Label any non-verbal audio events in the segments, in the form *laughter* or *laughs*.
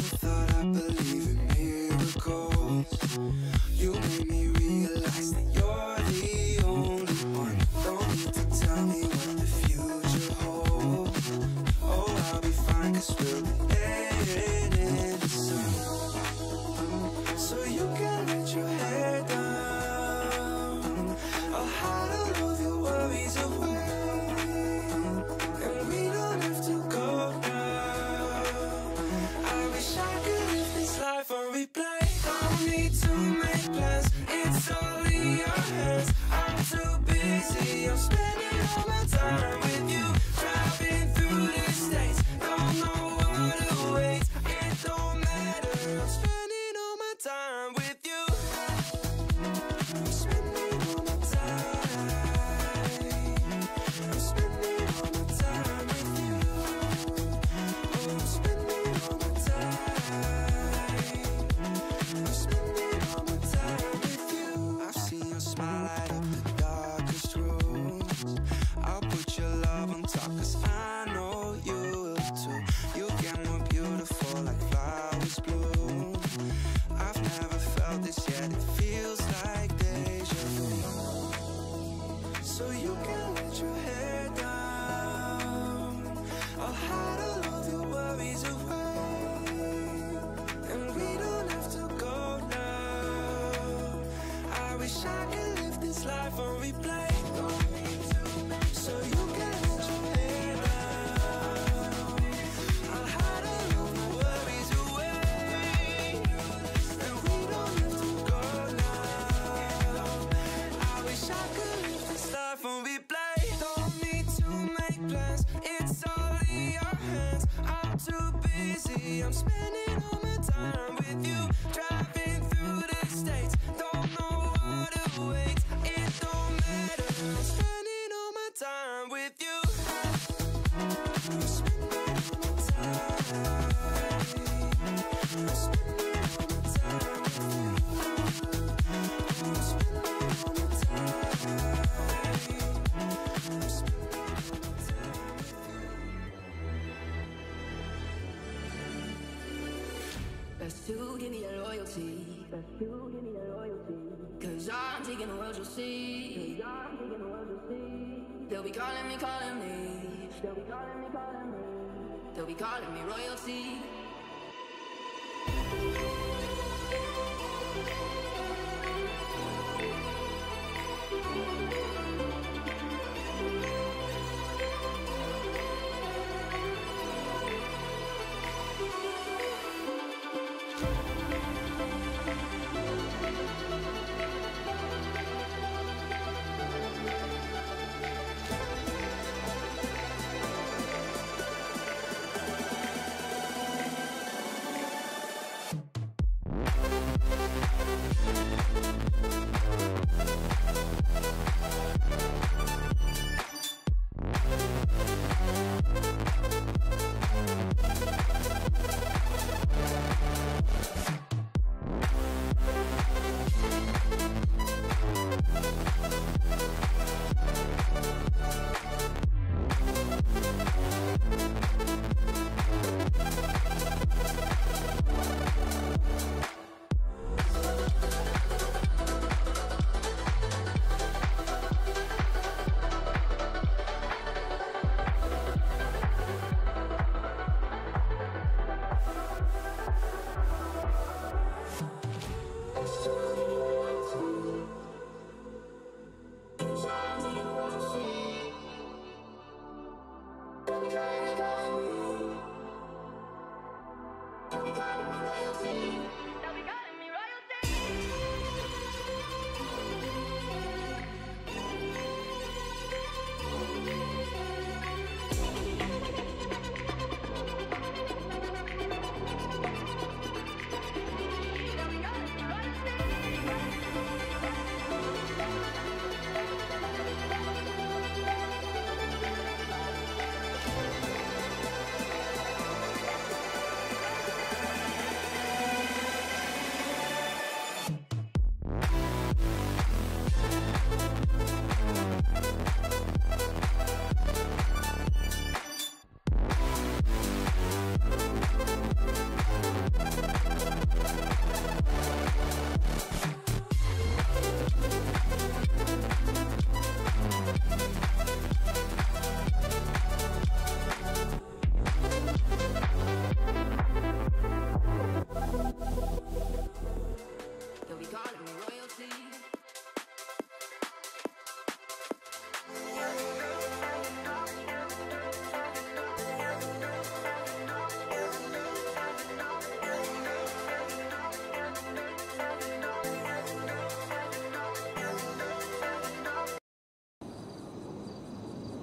I believe in miracles. You made me realize that you're the only one Don't need to tell me what the future holds. Oh, I'll be we'll be Cause I'm taking the world you'll see. Cause I'm taking the world you'll see. They'll be calling me, calling me. They'll be calling me, calling me. They'll be calling me royalty.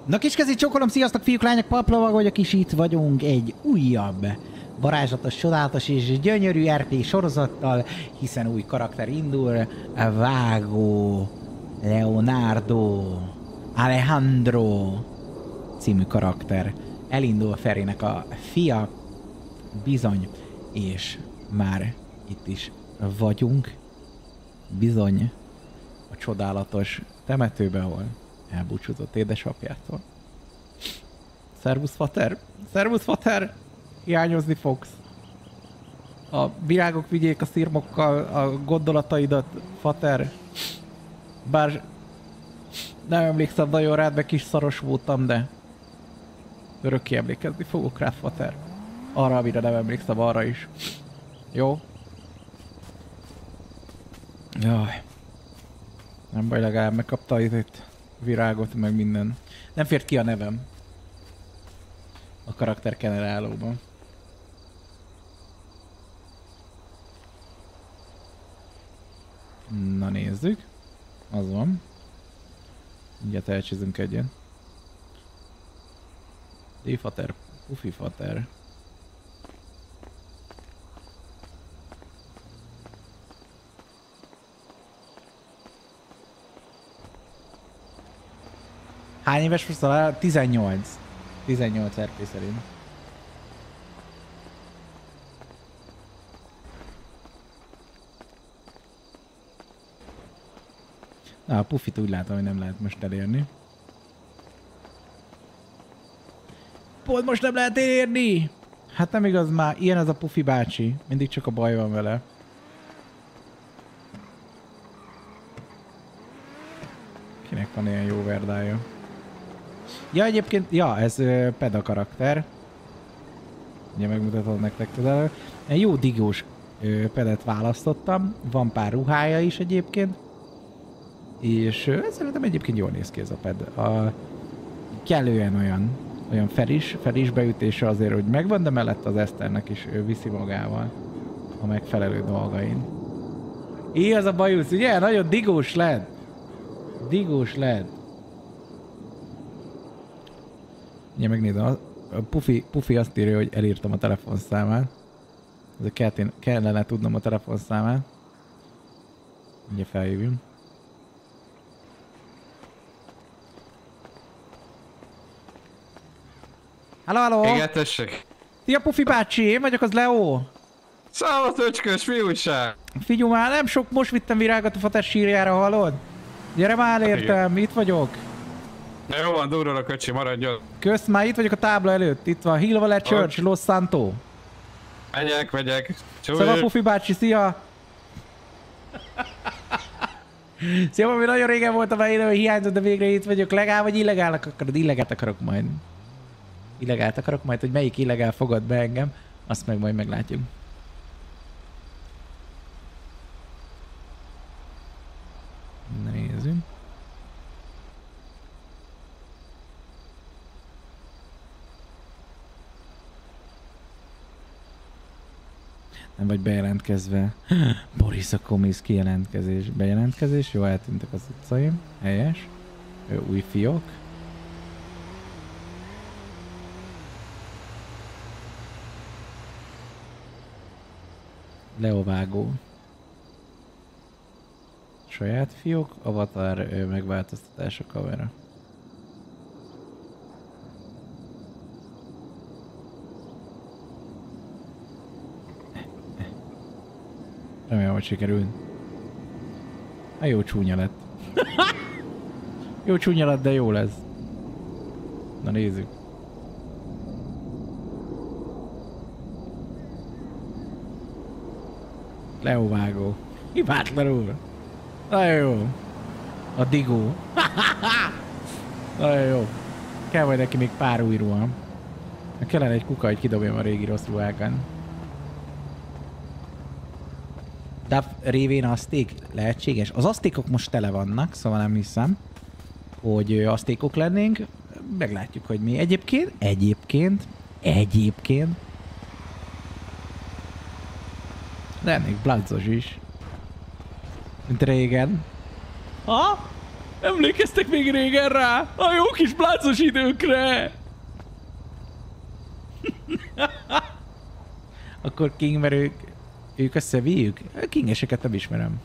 Na kiskezi csokolom, sziasztok fiúk, lányok, paplovag vagyok, és itt vagyunk egy újabb varázslatos, csodálatos és gyönyörű RP sorozattal, hiszen új karakter indul, Vágó, Leonardo, Alejandro című karakter. Elindul Ferének a fia, bizony, és már itt is vagyunk, bizony, a csodálatos temetőbe, ahol elbúcsúzott édesapjától. Szervusz, Fater! Szervusz, Fater! Hiányozni fogsz. A virágok vigyék a szirmokkal a gondolataidat, Fater. Bár nem emlékszem nagyon rád, mert kis szaros voltam, de örökké emlékezni fogok rá, Fater. Arra, amire nem emlékszem, arra is. Jó? Jaj. Nem baj, legalább megkapta itt virágot, meg minden. Nem fért ki a nevem. A karakter generálóban. Na nézzük. Az van. Mindjárt elcsizünk egyet. D-fater, Pufi Hány éves most talán? 18. 18 RP szerint. Na, a pufit úgy látom, hogy nem lehet most elérni. Pont most nem lehet elérni! Hát nem igaz már, ilyen az a pufi bácsi. Mindig csak a baj van vele. Kinek van ilyen jó verdája? Ja, egyébként, ja, ez peda karakter. Ugye megmutatom nektek közel. Egy jó digós pedet választottam. Van pár ruhája is egyébként. És ö, szerintem egyébként jól néz ki ez a ped. A, kellően olyan, olyan felis, felis beütése azért, hogy megvan, de mellett az Eszternek is ő viszi magával a megfelelő dolgain. Így az a bajusz, ugye? Nagyon digós led. Digós led. Ugye megnézem, a a Pufi, Pufi azt írja, hogy elírtam a telefonszámát. Ezért kellene, kellene tudnom a telefonszámát. Ugye felhívjunk. Halló, halló! Igen, tessék. Szia Pufi bácsi, én vagyok az Leo. Szállott öcskös, mi újság? Figyelj már, nem sok, most vittem virágot a fater sírjára, hallod? Gyere már értem, itt vagyok. Jó van, durral a köcsi, maradjon. Kösz, már itt vagyok a tábla előtt. Itt van Hill Valley Church, Los Santo. Megyek, megyek. Szóval. Pufi bácsi, szia! Szia, ami nagyon régen voltam már hogy hiányzott, de végre itt vagyok. Legál vagy illegálnak akarod? Illegált akarok majd. Illegált akarok majd, hogy melyik illegál fogad be engem. Azt meg majd meglátjuk. Na nézzünk. Nem vagy bejelentkezve. *laughs* Boris a komisz kijelentkezés. Bejelentkezés, jó, eltűntek az utcaim. Helyes. Ő, új fiók. Leovágó. Saját fiók, avatar megváltoztatás a kamera. Remélem, hogy sikerült. A jó csúnya lett. jó csúnya lett, de jó lesz. Na nézzük. Leovágó. Hibátlanul. Nagyon jó. A digó. *laughs* Nagyon jó. Kell majd neki még pár új ruha. Kellene egy kuka, hogy kidobjam a régi rossz ruhákat. De révén aszték lehetséges. Az asztékok most tele vannak, szóval nem hiszem, hogy asztékok lennénk. Meglátjuk, hogy mi. Egyébként, egyébként, egyébként lennék bladzos is. Mint régen. Ha? Emlékeztek még régen rá? A jó kis bláncos időkre! *laughs* Akkor King, mert ők, összevíjük? A Kingeseket nem ismerem.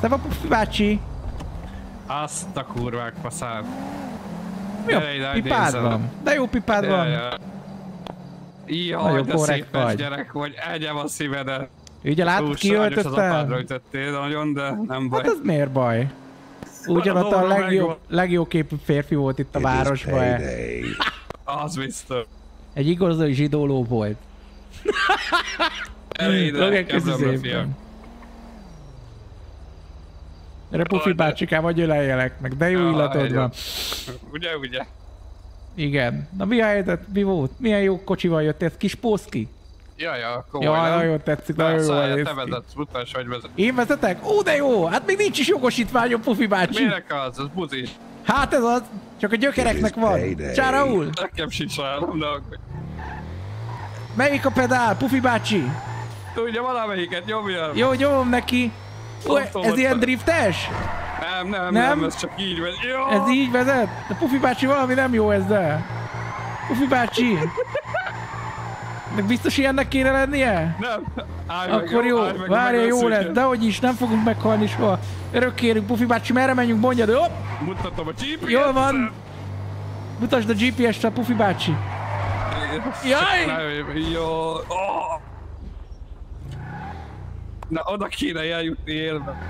Szeva Pufi bácsi! Azt a kurvák faszát. Mi a pipád van? De jó pipád van! Jaj, Nagyon de szépes vagy. gyerek vagy, egyem a szívedet. Ugye látod, sajnos kiöltöttem? ütöttél nagyon, de nem baj. Hát az miért baj? Ugyanott a legjobb, legjobb képű férfi volt itt a városban. *laughs* Az biztos. Egy igazi zsidóló volt. Elé ide, kezdem szépen. Erre Pufi bácsikám, vagy öleljelek meg, de jó Jaj, illatod van. Ugye, ugye? Igen. Na mi a helyzet? Mi volt? Milyen jó kocsival jött ez? Kis Pószki? Ja, ja, komoly, nem? nagyon tetszik, nagyon jó néz te vezetsz, mutasd, hogy vezet. Én vezetek? Ó, de jó! Hát még nincs is jogosítványom, Pufi bácsi. Minek az? Az buzi. Hát ez az, csak a gyökereknek van. payday. Csá, Raúl! Nekem sincs rá, nem de akkor. Melyik a pedál, Pufi bácsi? Tudja valamelyiket, nyomja. Jó, nyomom neki. Ó, ez hogy ilyen driftes? Nem, nem, Nem? nem, ez csak így vezet. Jó! Ez így vezet? De Pufi bácsi valami nem jó ezzel. Pufi bácsi. Meg biztos ilyennek kéne lennie? Nem, állj meg, Akkor jó, állj meg, várja, jó lesz, de hogy is, nem fogunk meghalni soha. Örökkérünk, Pufi bácsi, merre menjünk, mondjad, hopp, Mutatom a GPS-t. jól van. Mutasd a GPS-t a Pufi bácsi. Jaj! Jó. Oh. Na, oda kéne eljutni élve.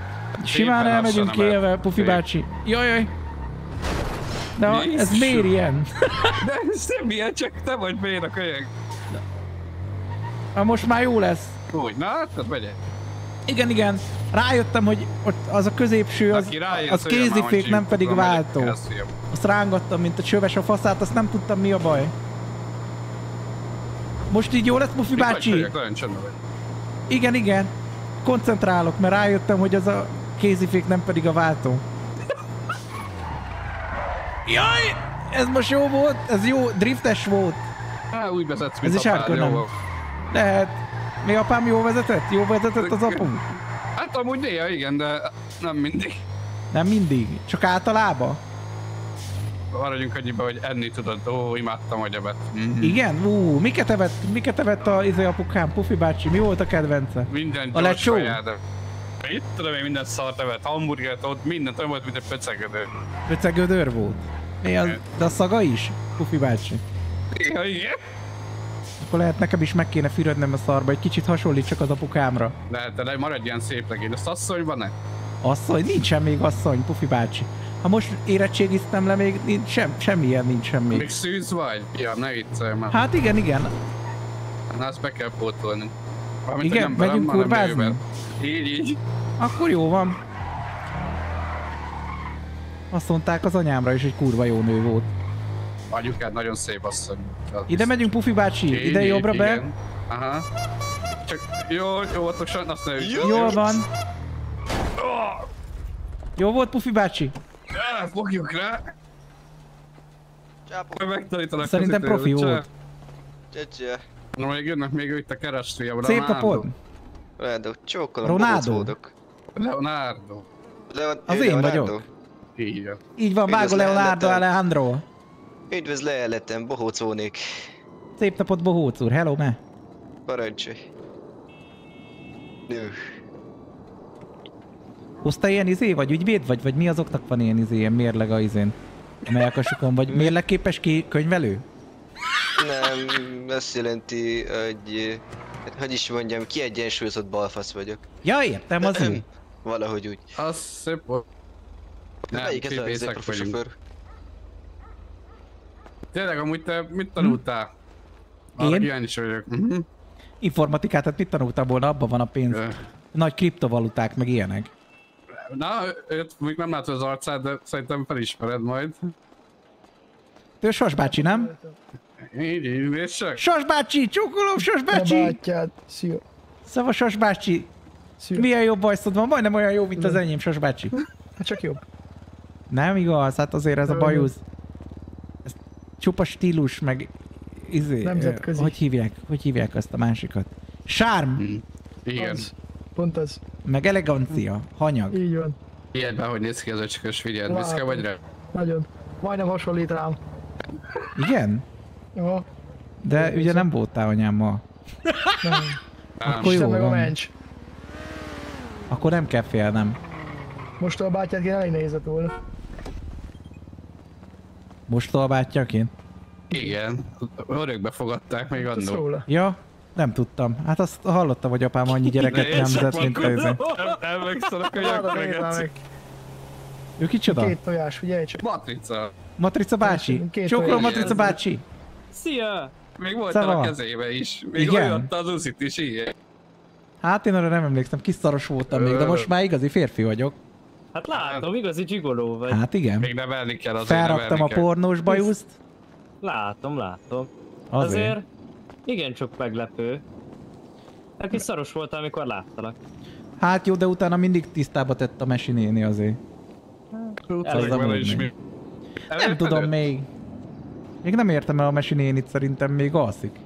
Simán Szépen elmegyünk élve, Pufi bácsi. Jaj, jaj. De ez miért ilyen? *laughs* De ez nem ilyen, csak te vagy miért a kölyök. Ha most már jó lesz. Úgy, na, tehát megyek. Igen, igen. Rájöttem, hogy ott az a középső, az, rájön, az kézifék, nem pedig váltó. Azt rángattam, mint a csöves a faszát, azt nem tudtam mi a baj. Most így jó lesz, Mufi Itt bácsi? kölyök, Nagyon csendben vagy. Igen, igen. Koncentrálok, mert rájöttem, hogy az a kézifék, nem pedig a váltó. *laughs* Jaj! Ez most jó volt? Ez jó, driftes volt. Á, úgy vezetsz, Ez mint is apád, hardcore, nem? Lehet. Mi apám jó vezetett? Jó vezetett az apu? Hát amúgy néha igen, de nem mindig. Nem mindig. Csak általában. Maradjunk annyiba, hogy enni tudod. Ó, imádtam a gyebet. Mm-hmm. Igen? Ú, miket evett, miket evett a izé apukám, Pufi bácsi? Mi volt a kedvence? Minden A lecsó? Itt tudom én minden szart evett, hamburgert ott, mindent olyan volt, mint egy pöcegödő. Pöcegödör volt. Mi az, de a szaga is? Pufi bácsi. Ja, igen. Akkor lehet nekem is meg kéne fürödnem a szarba, egy kicsit hasonlítsak az apukámra. De, de, maradj ilyen szép legény. Azt asszonyban ne? Asszony? Nincsen még asszony, Pufi bácsi. Ha most érettségiztem le, még nincs, sem, semmilyen nincsen Még még. szűz vagy? Ja, ne viccelj már. Hát igen, igen. Na, ezt be kell pótolni. Valamint, Igen, nem megyünk kurvázni? Így, így. Akkor jó van. Azt mondták az anyámra is, hogy kurva jó nő volt. Anyukád nagyon szép asszony. Ide megyünk, Pufi bácsi, biztos. ide Így, jobbra így, be. igen. Aha. Csak jó, jó voltosan, azt ne. Jól van. Jó volt, Pufi bácsi? Ja, fogjuk rá. Csápok, Megtanítanak Szerintem profi volt. csecsie. Na, még jönnek még itt a keresztfiam. Szép napod. Ronaldo, csókolom, Ronaldo? Leonardo. Leon, Az én Leonardo? vagyok. Így van. Így van, Vágó Leonardo. Alejandro. Üdvözl lehetem, bohócónék. Szép napot, Bohóc úr. Hello, me. Parancsolj. Hozta ilyen izé, vagy ügyvéd, vagy, vagy mi azoknak van ilyen izé, ilyen mérleg a izén? A melkasukon, vagy mérlegképes ki könyvelő? Nem, azt jelenti, hogy... Hogy is mondjam, kiegyensúlyozott balfasz vagyok. Ja, értem, az ő. Valahogy úgy. Az szép volt. Nem, Melyik ez a sofőr? Tényleg, amúgy te mit tanultál? Én? Arra kíváncsi vagyok. Mhm. Informatikát, tehát mit tanultam volna, abban van a pénz. Nagy kriptovaluták, meg ilyenek. Na, őt még nem látod az arcát, de szerintem felismered majd. Ő Sas bácsi, nem? Így, így, nézd csak. Sas bácsi, csókolom, Sas Te bácsi! bátyád, szia, Szóval Sas bácsi, szia. milyen jobb bajszod van? Majdnem olyan jó, mint az enyém, Sas bácsi. Hát *laughs* csak jobb. Nem igaz, hát azért ez a bajusz. Ez csupa stílus, meg izé, Nemzetközi. hogy hívják, hogy hívják azt a másikat? Sárm! Hm. Igen. Az, pont az. meg elegancia, hanyag. Így van. Ilyet be, hogy néz ki az öcskös, figyeld, büszke vagy rá? Nagyon. Majdnem hasonlít rám. Igen? Jó. De ugye nem voltál anyám ma. Nem. Akkor jó meg a mencs. Akkor nem kell félnem. Most a bátyát kéne elég nehézett volna. Most tolbátjaként? Igen, örökbe fogadták még Tudsz annó. Ja, nem tudtam. Hát azt hallottam, hogy apám annyi gyereket nem sem zett, mint nézd már megegetszik. meg. Ő kicsoda? Két tojás, figyelj csak. Matrica. Matrica bácsi? Csókolom. Matrica bácsi? Szia! Még volt a kezébe is. Még Igen? olyan az uszit is ilyen. Hát én arra nem emlékszem, kis szaros voltam még, de most már igazi férfi vagyok. Hát látom, igazi gigoló vagy. Hát igen. Még nevelni kell azért Felraktam a pornós bajuszt. Látom, látom. Azért. Azért igencsak meglepő. Neki szaros volt, amikor láttalak. Hát jó, de utána mindig tisztába tett a Mesi néni azért. Még amúgy vele is mi. Nem tudom még. Még nem értem el a Mesi nénit, szerintem még alszik.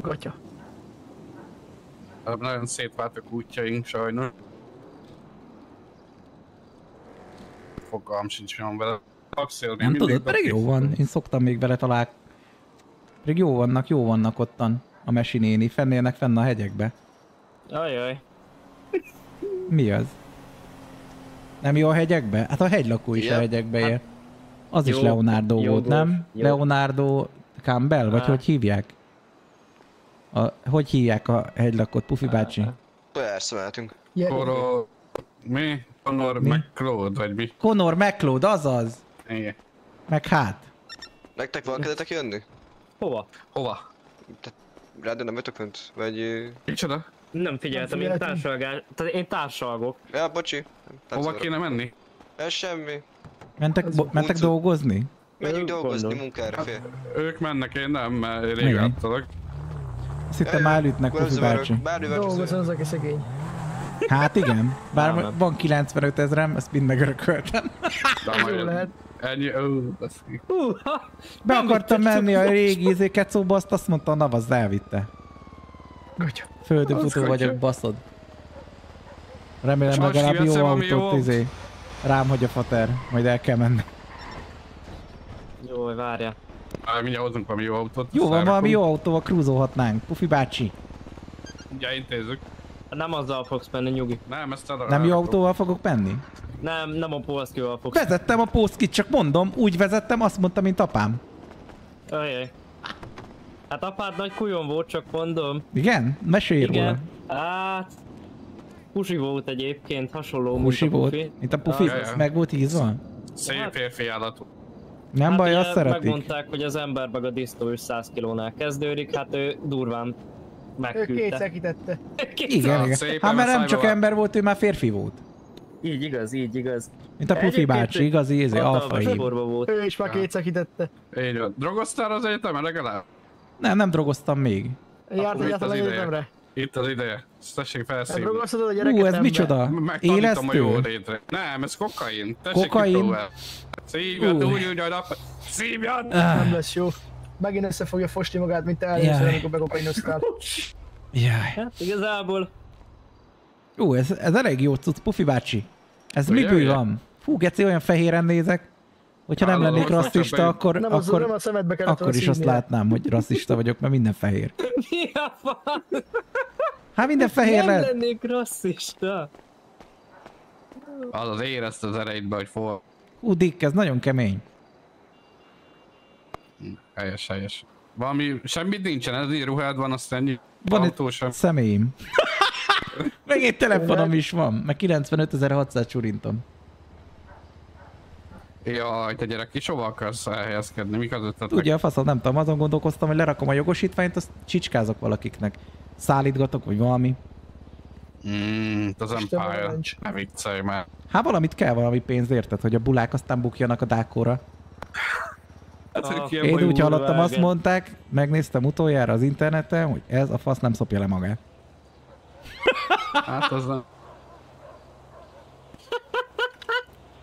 Gatya. Nagyon szétváltak útjaink sajnos. Fogalm sincs, mi van vele. Taxélni Nem tudod, pedig jó van. Én szoktam még vele talál. Pedig jó vannak, jó vannak ottan a Mesi néni. Fennélnek fenn a hegyekbe. Ajaj. Mi az? Nem jó a hegyekbe? Hát a hegylakó is Igen. a hegyekbe él. Az is jó, Leonardo jó volt, nem? jó. Leonardo Campbell, vagy Á. hogy hívják? A, hogy hívják a hegylakót, Pufi bácsi? Persze mehetünk. Koro... Mi? Conor Mi? McCloud, vagy mi? Conor McLeod, azaz! Igen. Meg hát. Nektek van kedvetek jönni? Hova? Hova? Rádió nem vagytok fönt? Vagy... Micsoda? Nem figyeltem, én társalgás... Tehát én társalgok. Ja, bocsi. Hova kéne menni? Ez semmi. Mentek, Ez mentek uncu. dolgozni? Menjünk dolgozni gondolom. munkára, fél. Ők mennek, én nem, mert rég Igen. láttalak. Azt hittem már Pufi zavarok. bácsi. Dolgozom az, aki szegény. Hát igen. Bár van 95 ezerem, ezt mind megörököltem. De majd lehet. Ennyi, ó! Be akartam menni a régi izé kecóba, azt azt mondta a navaz, elvitte. Gatya. Földön Az futó kutya. vagyok, baszod. Remélem most legalább jó autót, izé. Rám hogy a fater, majd el kell menni. Jó, várjál. Már mindjárt hozunk valami jó autót. Jó van, valami jó autóval cruisolhatnánk. Pufi bácsi. Ja, intézzük. Nem azzal fogsz menni, nyugi. Nem, ezt Nem jó autóval fogok menni? Nem, nem a polszkival fogsz. Vezettem a poszkit, csak mondom, úgy vezettem, azt mondta, mint apám. Ajaj. Hát apád nagy kujon volt, csak mondom. Igen? Mesélj róla. Igen. Hát... Pusi volt egyébként, hasonló, Pusi mint a volt, Pufi. mint a pufi, Ja, ja. meg volt hízva? Szép Hát- férfi állat. Nem hát baj, azt szeretik. Megmondták, hogy az ember meg a disznó is 100 kilónál kezdődik, hát ő durván Ő megküldte. kétszer kitette. *laughs* Igen, igen. Hát mert nem csak ember volt, ő már férfi volt. Így igaz, így igaz. Mint a pufi Egyébként bácsi, igazi, izé, Hatalmas alfai. Ő is már kétszer kitette. Így van. Drogoztál az egyetemen legalább? Nem, nem drogoztam még. Járt itt egyáltalán egyetemre. Itt az ideje. Tessék felszívni. Megragasztod a gyereket Ú, ez micsoda? Megtanítom a jó létre. Nem, ez kokain. Tessék Kokain? Szívjad, úgy, úgy, hogy nap. Szívjad! Nem lesz jó. Megint össze fogja fosni magát, mint te először, amikor bekokainoztál. Jaj. Hát igazából Ú, ez, ez elég jó cucc, Pufi bácsi. Ez Ugye, miből ugye? van? Fú, geci, olyan fehéren nézek. Hogyha nem lennék rasszista, akkor, Nem, az, nem akkor, a akkor is azt látnám, hogy rasszista vagyok, mert minden fehér. *laughs* mi a fan? Hát minden fehér Nem lehet. lennék rasszista. Az az érezte az ereidbe, hogy for. Hú, Dick, ez nagyon kemény. Helyes, helyes. Valami, semmit nincsen, ez így ruhád van, azt ennyi. Van egy személyim. *laughs* Meg egy telefonom is van, meg 95.600 csurintom. Jaj, te gyerek, és hova akarsz elhelyezkedni? Mik az ötletek? Ugye a faszom, nem tudom, azon gondolkoztam, hogy lerakom a jogosítványt, azt csicskázok valakiknek. Szállítgatok, vagy valami. Mm, az Empire. Ne viccelj már. Hát valamit kell, valami pénzt érted, hogy a bulák aztán bukjanak a dákóra. Hát, Ah, Én úgy hallottam, azt mondták, megnéztem utoljára az interneten, hogy ez a fasz nem szopja le magát. Hát az nem.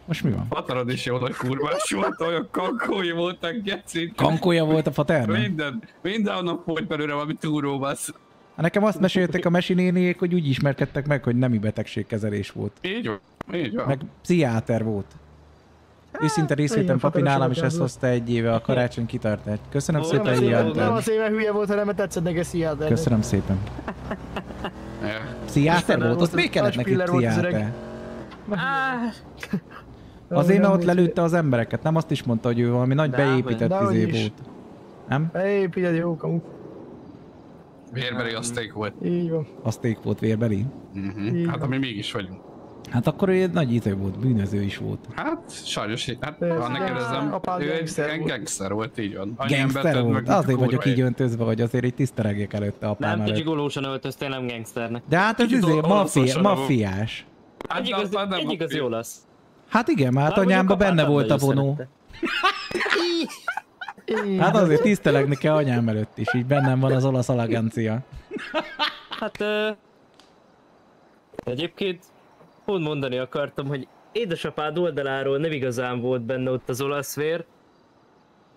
Most mi van? Patarod is jó nagy kurvás volt, olyan kankói voltak, geci. Kankója volt a faternek? Minden, mindenhonnan folyt belőle valami túróbasz. Nekem azt mesélték a mesinéniék, hogy úgy ismerkedtek meg, hogy nemi betegségkezelés volt. Így van, így van. Meg pszichiáter volt. Őszinte részvétem papi nálam, és fotósok ezt volt. hozta egy éve a karácsony kitartást. Köszönöm Ó, szépen, ilyen. Nem azért, mert hülye volt, hanem mert tetszett neki. Köszönöm szépen. Pszichiáter volt? Azt még kellett neki pszichiáter? Azért, mert ott lelőtte az embereket. Nem azt is mondta, hogy ő valami nagy Dehogy. beépített izé volt. Nem? Építed jó kamu. Vérbeli aszték volt. Így van. Azték volt vérbeli. Uh-huh. Hát ami mégis vagyunk. Hát akkor ő egy nagy izé volt, bűnöző is volt. Hát sajnos, hát annak kérdezem, Apád ő egy gangster gangster volt, így van. Annyi Gangster volt. meg, Azért vagyok így öntözve, hogy azért így tisztelegjek előtte apám Nem, te előtt. zsigolósan öltöztél, nem gangsternek. De hát ez izé, mafia, mafiás. Hát, Egy igazi, nem egy igazi olasz. Hát igen, hát anyámban benne volt a vonó. *laughs* Hát azért tisztelegni kell anyám előtt is, így bennem van az olasz elegancia. Hát egyébként pont mondani akartam, hogy édesapád oldaláról nem igazán volt benne ott az olasz vér.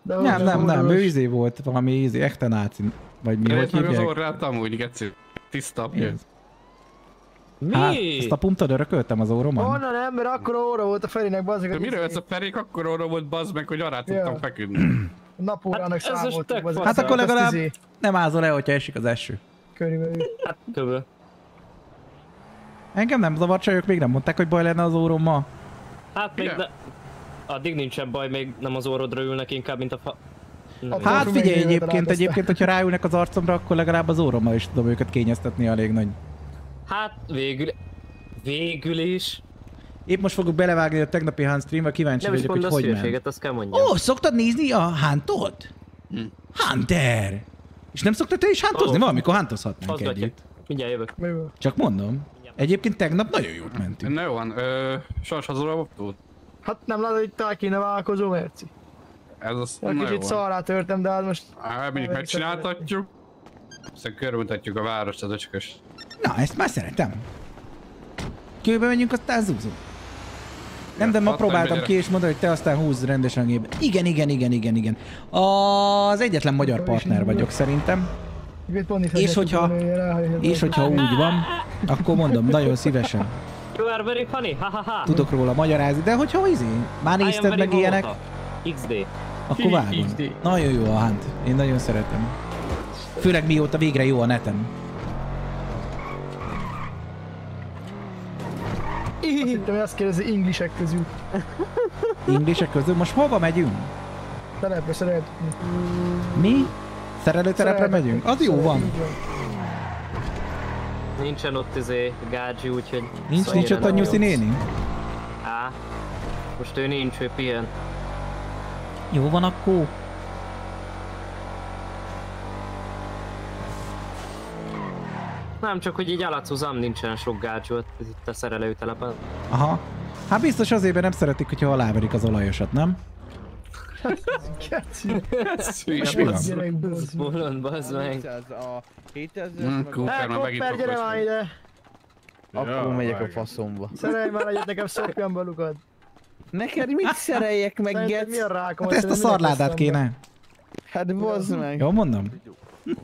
De Nem, nem, nem, ő is. izé volt, valami izé, ektenáci, vagy mi, Nézd meg az hívják? orrát amúgy, geci. Tiszta Mi? Hát, ezt a pumptad örököltem az óromon? Honnan nem, mert akkor óra volt a Ferinek, bazzeg. De miről ez a ferék akkor arra volt bazd meg, hogy arra tudtam Ja. feküdni. *clears throat* Napórának Hát számoltuk. Hát akkor legalább izé, nem ázol le, hogyha esik az eső. Körülbelül. Hát. Engem nem zavar, csajok még nem mondták, hogy baj lenne az órommal. Hát még ne... Addig nincsen baj, még nem az orrodra ülnek inkább, mint a fa... Nem Hát, figyelj, egyébként, egyébként, hogyha ráülnek az arcomra, akkor legalább az órommal is tudom őket kényeztetni elég nagy. Hát végül... Végül is. Épp most fogok belevágni a tegnapi Hans streambe, kíváncsi Nem vagyok, hogy hogy ment. azt kell mondjam. Ó, szoktad nézni a Huntot? Hunter! És nem szoktad te is huntozni? Ó. Valamikor huntozhatnánk Fazgatja. együtt. Mindjárt jövök. Csak mondom. Egyébként tegnap nagyon jót mentünk. Na jó van, ö, hazura tud. Hát nem látod, hogy tál kéne vállalkozó, Merci. Ez az, Ja, kicsit szarrá törtem, de hát most... Hát mindig megcsináltatjuk. Aztán körülmutatjuk a várost az öcskös. Na, ezt már szeretem. Kőbe menjünk, aztán zúzunk. Nem, de ma próbáltam ki, és mondta, hogy te aztán húzz rendesen a gépbe. Igen, igen, igen, igen, igen. Az egyetlen magyar partner vagyok szerintem. És hogyha-. És hogyha úgy van, akkor mondom, nagyon szívesen You are very funny, ha ha ha. tudok róla magyarázni, de hogyha izé, már nézted meg ilyenek. XD. akkor vágom. Nagyon jó a Hunt. Én nagyon szeretem. Főleg mióta végre jó a hittem, hogy azt kérdezi inglisek közül. Inglisek közül most hova megyünk? Telepre szeret. Mi? Szerelőterepre megyünk? Az jó van. Nincsen ott izé Gádzsi, úgyhogy... Nincs, szóval nincs ott a nyuszi néni? Á. Most ő nincs, ő pihen. Jó van akkor. Nem, csak hogy így Alacuzam nincsen sok gácsú ott itt a szerelőtelepen. Aha. Hát biztos azért, mert nem szeretik, hogyha aláverik az olajosat, nem? Keci. Ez hülye mi van? Gyerek, bazd meg. Bolond, bazd meg. 700, a 7000 Mm. Cooper, Hát, már megint Kopper, gyere már ide. Akkor megyek a faszomba. Szerelj már egyet nekem szopjam balukad. Neked mit szereljek meg, Gec? mi a rákom? Hát ezt a szarládát kéne. Hát bazd meg. Jó mondom?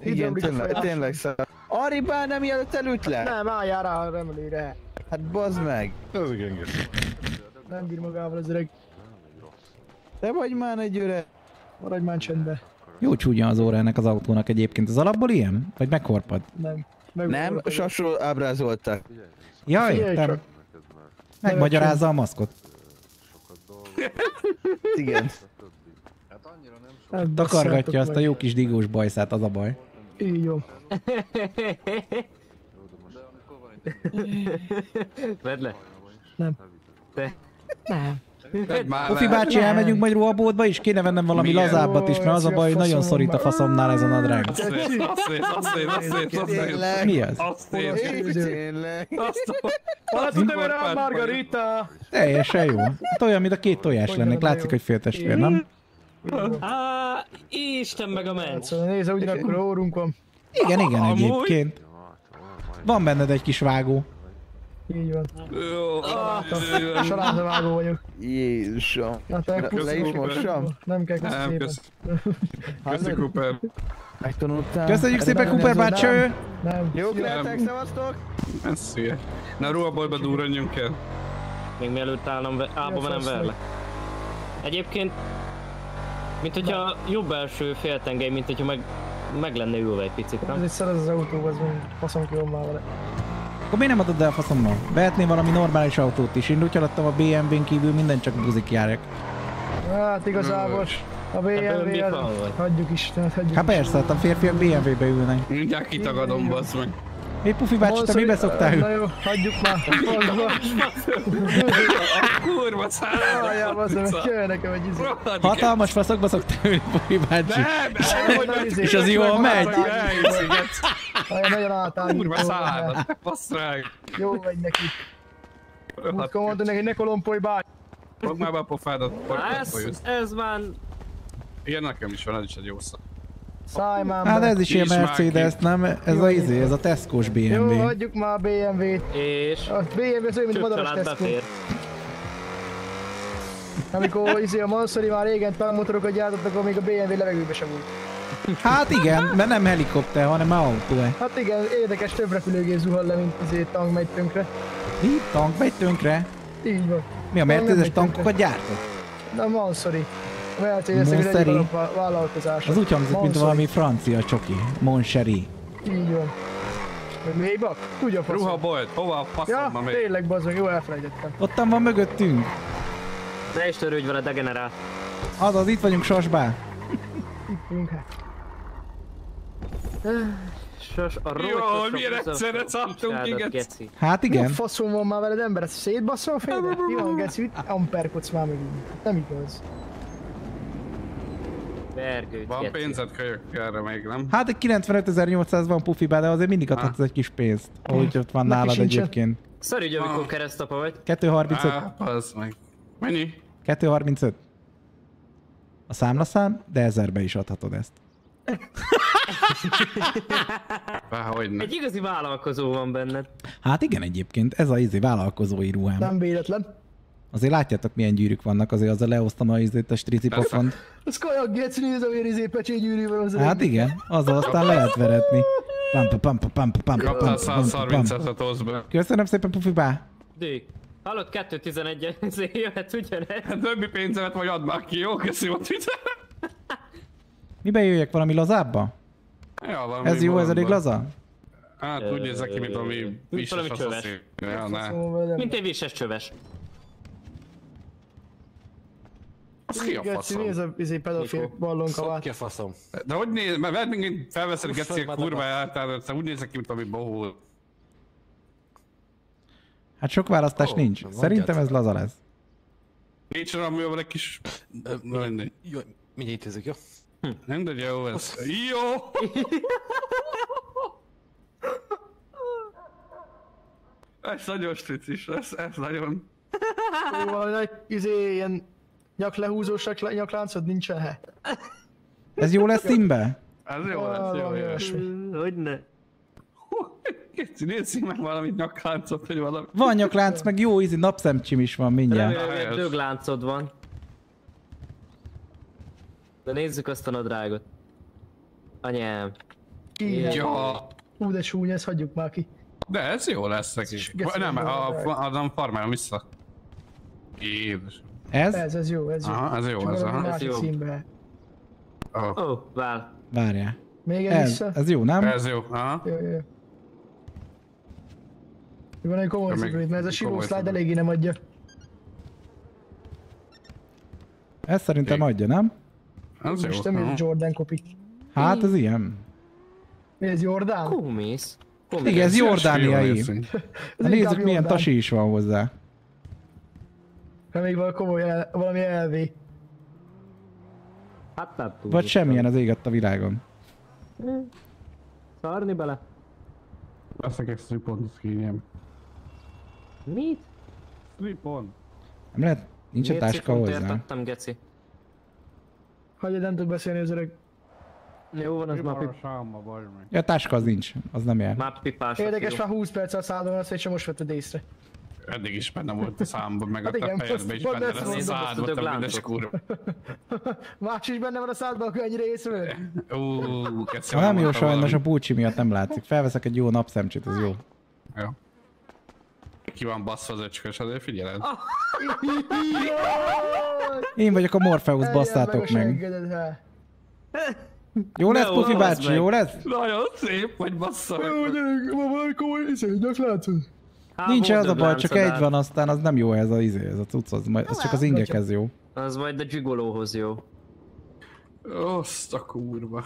Igen, tényleg, tényleg szar. Aribá nem jelölt előtt le? Nem, álljál rá a remelőre. Hát bazd meg. Nem bír magával az öreg. Te vagy már egy öreg. Maradj már csendbe. Jó csúnya az óra ennek az autónak egyébként. Az alapból ilyen? Vagy meghorpad? Nem. Meg Nem, sasról ábrázolták. Ja, Figyelj értem. Megmagyarázza a maszkot. *laughs* Igen. Nem Takargatja azt a jó kis digós bajszát, az a baj. Így jó. Vedd le. Nem. Te. Már Pufi bácsi, elmegyünk majd ruhaboltba is? Kéne vennem valami Milyen? lazábbat is, mert az a baj, hogy nagyon szorít a faszomnál ez a nadrág. Azt nézd, azt nézd, azt nézd, azt. Tényleg. Mi az? Azt. Tényleg. Azt pár- Margarita! Teljesen jó. Hát olyan, mint a két tojás lennék. Látszik, hogy féltestvér, nem? Á, Isten meg a mencs. Nézze, ugyanakkor órunk van. Igen, igen, egyébként. Van benned egy kis vágó. Így van. Jó. Salántavágó vagyok. Jézusom. Na, te Le is mossam? Nem kell, köszi Nem, szépen. kösz. Köszi, Cooper. Megtanultál? Köszönjük szépen, Cooper ez bácső! nem. Nem. Jók lehetek, szevasztok! Ez hülye. Na ruhaboltba durranjunk el. Még mielőtt állnom, Jó, nem verlek. Egyébként, mint hogyha jobb első féltengely, mint hogyha meg, meg lenne ülve egy picit, Ez nem? egy szar az az autó, az mondjuk faszom ki van már vele. Akkor miért nem adod el faszommal? Vehetnél valami normális autót is. Én úgy haladtam a BMW-n kívül minden csak buzik járek. Hát igazából a BMW, mi az, van vagy? hagyjuk is, tehát hagyjuk Hát persze, hát a férfiak BMW-be ülnek. Mindjárt kitagadom, bassz meg. Hé Pufi bácsi, te mibe szoktál Na ülni? jó, hagyjuk már. Kurva! Ajjá, az meg jöjjön nekem egy izé. Hatalmas faszokba szoktál ülni, Pufi bácsi. Nem, Na, izé, És az jól megy? Nagyon átállít. Kurva szállat, bassz meg. Jó vagy neki. Múltkor mondta neki, ne kolompolj bár. Fogd már be a pofádat, Ez, ez már... Igen, nekem is van, ez is egy jó szó. Szállj már Hát ez is ilyen Mercedes, nem? Ez a izé, ez a Tesco-s Jó, BMW. hagyjuk már a BMW-t. És... A BMW az olyan, mint madaras Tesco. Amikor izé a Mansori már régen motorokat gyártottak, akkor még a BMW levegőbe sem volt. Hát igen, mert nem helikopter, hanem autó. Hát igen, érdekes, több repülőgép zuhan le, mint izé tank megy tönkre. Mi? Tank megy tönkre? Így van. Mi a Mercedes tankokat gyártott? Na, a Mansori. A Mercedes egy vállalkozás. Az úgy hangzik, mint valami francia csoki. Moncherie. Így van. Maybach? Tudja faszom. Ruhabolt, hova a Ja, faszomba még? tényleg bazd jó elfelejtettem. Ottan van mögöttünk. Ne is törődj vele, degenerál. Azaz, itt vagyunk Sasbá. Ünk hát. Sos, a Jó, rócsos milyen egyszerre szartunk, picsádat, igen. Hát Igen. igen. faszom van már veled ember, ezt szétbasszol a? Mi van, *laughs* Geci, mit amperkodsz már megint? Nem igaz. Vergőt, Van geci. pénzed kölyök erre még, nem? Hát egy 95.800 van pufibá, de azért mindig adhatsz egy kis pénzt. Ahogy ott van nálad egyébként. Szörügy, amikor keresztapa vagy. 235. Á, az meg. Mennyi? 235. A számlaszám, de ezerbe is adhatod ezt. *laughs* Bá, hogy ne. Egy igazi vállalkozó van benned. Hát igen egyébként, ez a izé vállalkozói ruhám. Nem véletlen. Azért látjátok milyen gyűrűk vannak, azért azzal leosztam a izét a strici pofont. Az *laughs* kajak Geci, nézd, amilyen izé pecsétgyűrű van az Hát igen, azzal aztán lehet veretni. Pam pam pam pam pam pam pam Kaptál pam pam pam 130-et a be. Köszönöm szépen pufibá. Dők. Hallod, 2.11 ezért *laughs* jöhet ugyanez. Hát többi pénzemet vagy add már ki, jó? Köszi, hogy *laughs* Mibe jöjjek valami lazábba? Ja, valami Ez jó, ez elég laza? Hát úgy nézek ki, mint valami vises asszaszín. Veled Mint egy véses csöves. Az ki a Geci, faszom? nézd a izé pedofil ballonkavát. Ki a faszom? De hogy néz, mert mert mindig felveszed geci a kurváját, tehát úgy nézek ki, mint valami bohól. Hát sok választás Ó, nincs. Szerintem ez laza lesz. Nincs olyan művel egy kis... Jó, mindjárt intézzük, jó? Mindegy, jó ez. Jó! Ez nagyon stricis, ez, ez nagyon... Jó, Valami nagy izé, ilyen nyaklehúzós nyakl- nyakláncod nincsen, he? Ez jó lesz Steambe? Ez jó lesz, jó, jó. Hogyne? Hú, Kéci, nézzük meg valamit nyakláncot, vagy valami. Van nyaklánc, meg jó ízi napszemcsim is van mindjárt. Remélem, dögláncod van. De nézzük azt a nadrágot. Anyám. Igen. Ja, Hú, de csúnya, ezt hagyjuk már ki. de ez jó lesz neki. Nem, a, a, a farmálom vissza. Jézus. Ez? Ez, ez jó, ez jó. Aha, ez jó, Csak ez, aha. Ez jó. színbe. Oh, Ó, oh, vál. Várjál. Még egy Ez, vissza. ez jó, nem? ez jó, aha. Jó, jó. jó. Van egy komoly szigorít, mert ez a sivó komoly slide eléggé nem adja. Ez szerintem adja, nem? Ez jó. Most nem ez Jordan kopi. Hát ez ilyen. Mi ez Jordan? Kómész. Igen, ez jordániai. *laughs* Ez nézzük milyen tasi is van hozzá. Ha még valami komoly, el, valami LV. Hát nem túl. Vagy semmilyen az égett a világon. Szarni bele. Veszek egy stripont, kínjem. Mit? Stripon. Nem lehet? Nincs egy Miért táska cifont hozzá. értettem, geci. Hagyjad, nem tud beszélni az öreg. Jó van, az már, a pip-. Ja, táska az nincs. Az nem jár. már pipás. Érdekes, már 20 perc a szállon azt, hogy sem most vetted észre. Eddig is benne volt a számban, meg Hát a igen, fejedbe is benne lesz a a szádba, te mindes kurva. *laughs* Más is benne van a szádban, akkor ennyire észrevőd? Ú, nem jó sajnos a pulcsi miatt nem látszik. Felveszek egy jó napszemcsit, az jó. Jó. Ki van basszva az öcskös, azért figyeled. *laughs* Én vagyok a Morpheus, basszátok a meg. Jó lesz, Pufi bácsi, jó lesz? Nagyon szép vagy bassza meg. Jó, gyerünk, ma van komoly izénynek látod? Há, Nincs az a baj, csak egy van, aztán az nem jó ez a izé, ez a cucc, az, majd, az csak az ingekhez jó. Az majd a gigolóhoz jó. Azt a kurva.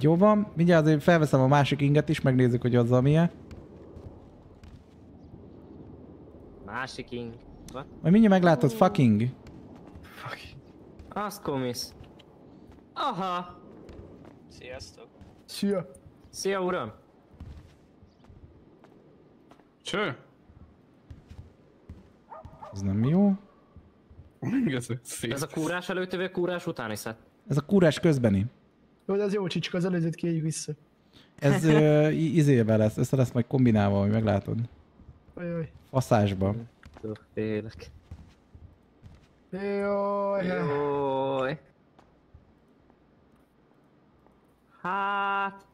Jó van, mindjárt azért felveszem a másik inget is, megnézzük, hogy az milyen. Másik ing. What? Majd mindjárt meglátod, fucking. Azt komisz. Aha. Szia. Szia uram. Cső? Ez nem jó. *laughs* Ez a kúrás előtti vagy a kúrás utáni szett? Ez a kúrás közbeni. Jó, de az jó csicska, az előzőt kiegyük vissza. Ez ö, *laughs* i- izével lesz, össze lesz majd kombinálva, hogy meglátod. Ajaj. Faszásba. Jó, félek. Jaj, hát.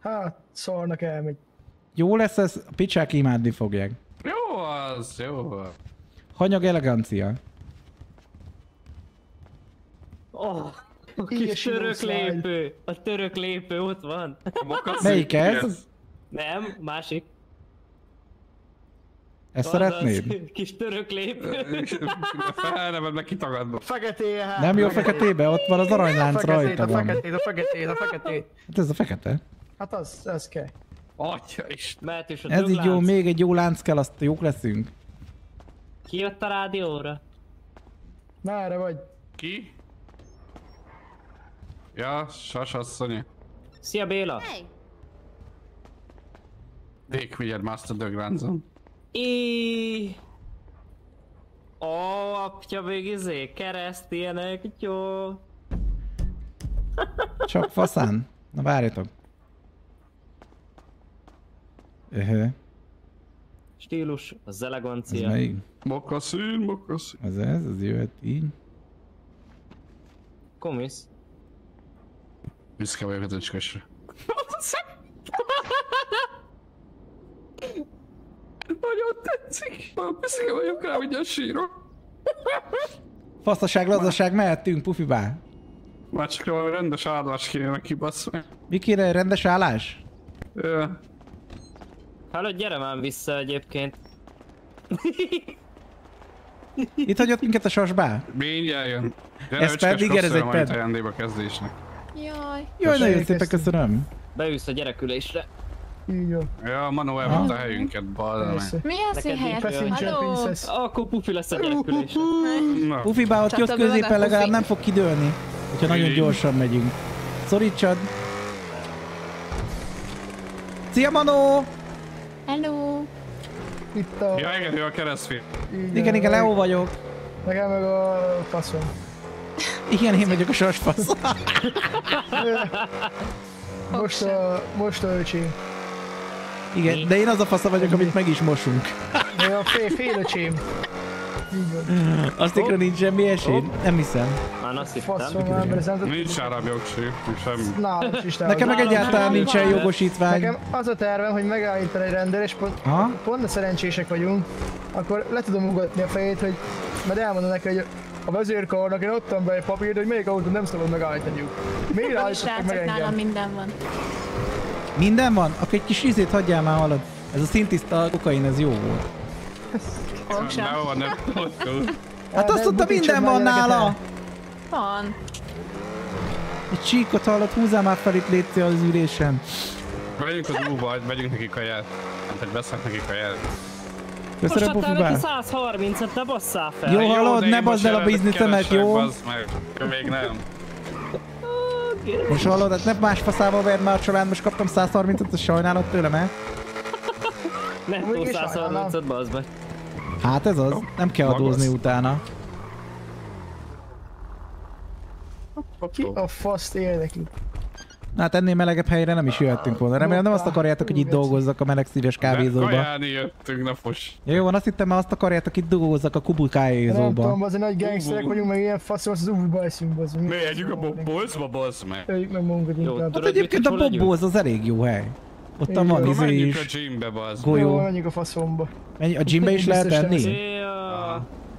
Hát... Szarnak elmegy. Jó lesz ez, a picsák imádni fogják. Jó az, jó. Hanyag elegancia. Oh, a kis török lépő. A török lépő ott van. Mokasz, Melyik ez? Nem, másik. Ezt szeretnéd? Kis török lépő. Fel nem meg kitagadva. Feketéje hát. Nem jó feketébe? Ott van az aranylánc Feketét, rajta a van. feketét, a feketét, a feketét. Hát ez a fekete. Hát az, ez kell. Atya is. Mehet is a Ez így jó, döglánc. még egy jó lánc kell, azt jók leszünk. Ki jött a rádióra? Merre vagy? Ki? Ja, sasasszony. Szia Béla! Hey, Dék, vigyed már azt a dögláncon. I... Ó, apja még izé, kereszt ilyenek, jó. *laughs* Csak faszán. Na várjatok. Öhö, Stílus, az ez elegancia. melyik? Mokaszín, mokaszín. Az ez, az jöhet így. Komisz. Büszke vagyok az öcskösre. *laughs* Nagyon tetszik. Büszke vagyok rá, hogy sírok. Faszaság, lazaság, mehetünk, pufibá. Már csak valami rendes áldás kéne neki basszani. Mi kéne, rendes állás? Ö, Halló, gyere már vissza egyébként. *laughs* Itt hagyott minket a sasbá? Mindjárt jön. Ez öcskös, ped, igen, ez egy ped. ajándékba kezdésnek. jaj. Jaj, nagyon szépen köszönöm. Beülsz a gyerekülésre. Így van. Ja, Manu elvett a helyünket. Persze. Mi az, hogy? Princess. Akkor pufi lesz a gyerekülésre. Na, Pufibá, ott jött középen legalább Pufi. nem fog kidőlni. Hogyha nagyon Igen. gyorsan megyünk. Szorítsad. Szia Manó! Hello. Itt a... Ja, igen, ő a keresztfél. Igen, a- igen, Leo vagyok. Nekem meg a faszom. Igen, én vagyok a sasfasz. *laughs* Most a... Most a öcsém. Igen, de én az a fasza vagyok, amit meg is mosunk. De a fél, fél öcsém. Azt ikra nincs semmi esély? Nem hiszem. Már azt Faszom, hittem. mert Nincs árább jogség, meg semmi. Nálam is Nekem meg egyáltalán nincsen jogosítvány. Nekem az a tervem, hogy megállítani egy rendőr, és pont, Ha? pont a szerencsések vagyunk, akkor le tudom ugatni a fejét, hogy majd elmondom neki, hogy a vezérkarnak én adtam be egy papírt, hogy melyik autót nem szabad megállítaniuk. Miért állítottak meg srácok, nálam engem? minden van. Minden van? Akkor egy kis izét hagyjál már hallod. Ez a szintiszta kokain, ez jó volt. Hát azt butítsad minden van nála. Van. Egy csíkot hallott, húzzál már fel itt létszi az ülésen. Megyünk az úba, megyünk neki kaját. Hát, hogy veszek neki kaját. Most Köszönöm, adtál neki Pufibá. 130-et, ne basszál fel. Jó, hallod, ne bazd el a bizniszemet, jó? meg. Még nem. Most hallod, hát ne más faszába verd már a család, most kaptam 130-at, azt sajnálod tőlem, eh? Nettó Amúgy is 130-et, bazd meg. Hát ez az, nem kell adózni utána. Ki a faszt érdekli? Hát ennél melegebb helyre nem is jöhettünk volna. Remélem nem azt akarjátok, hogy itt dolgozzak a meleg szíves kávézóba. Kajálni jöttünk, napos. Ja, jó van, azt hittem, mert azt akarjátok, itt dolgozzak a kubu Nem tudom, kávézóba. az nagy gangsterek vagyunk, meg ilyen faszol, az uvuba eszünk, az mi. Megyünk a bolcba, bazd meg. Öljük meg magunkat inkább. Hát egyébként a bobbóz az elég jó hely. Ott van Igen. izé Menjünk a is. gymbe, bazd. Jó, Golyó. menjünk a faszomba. Menj- A gymbe is lehet enni?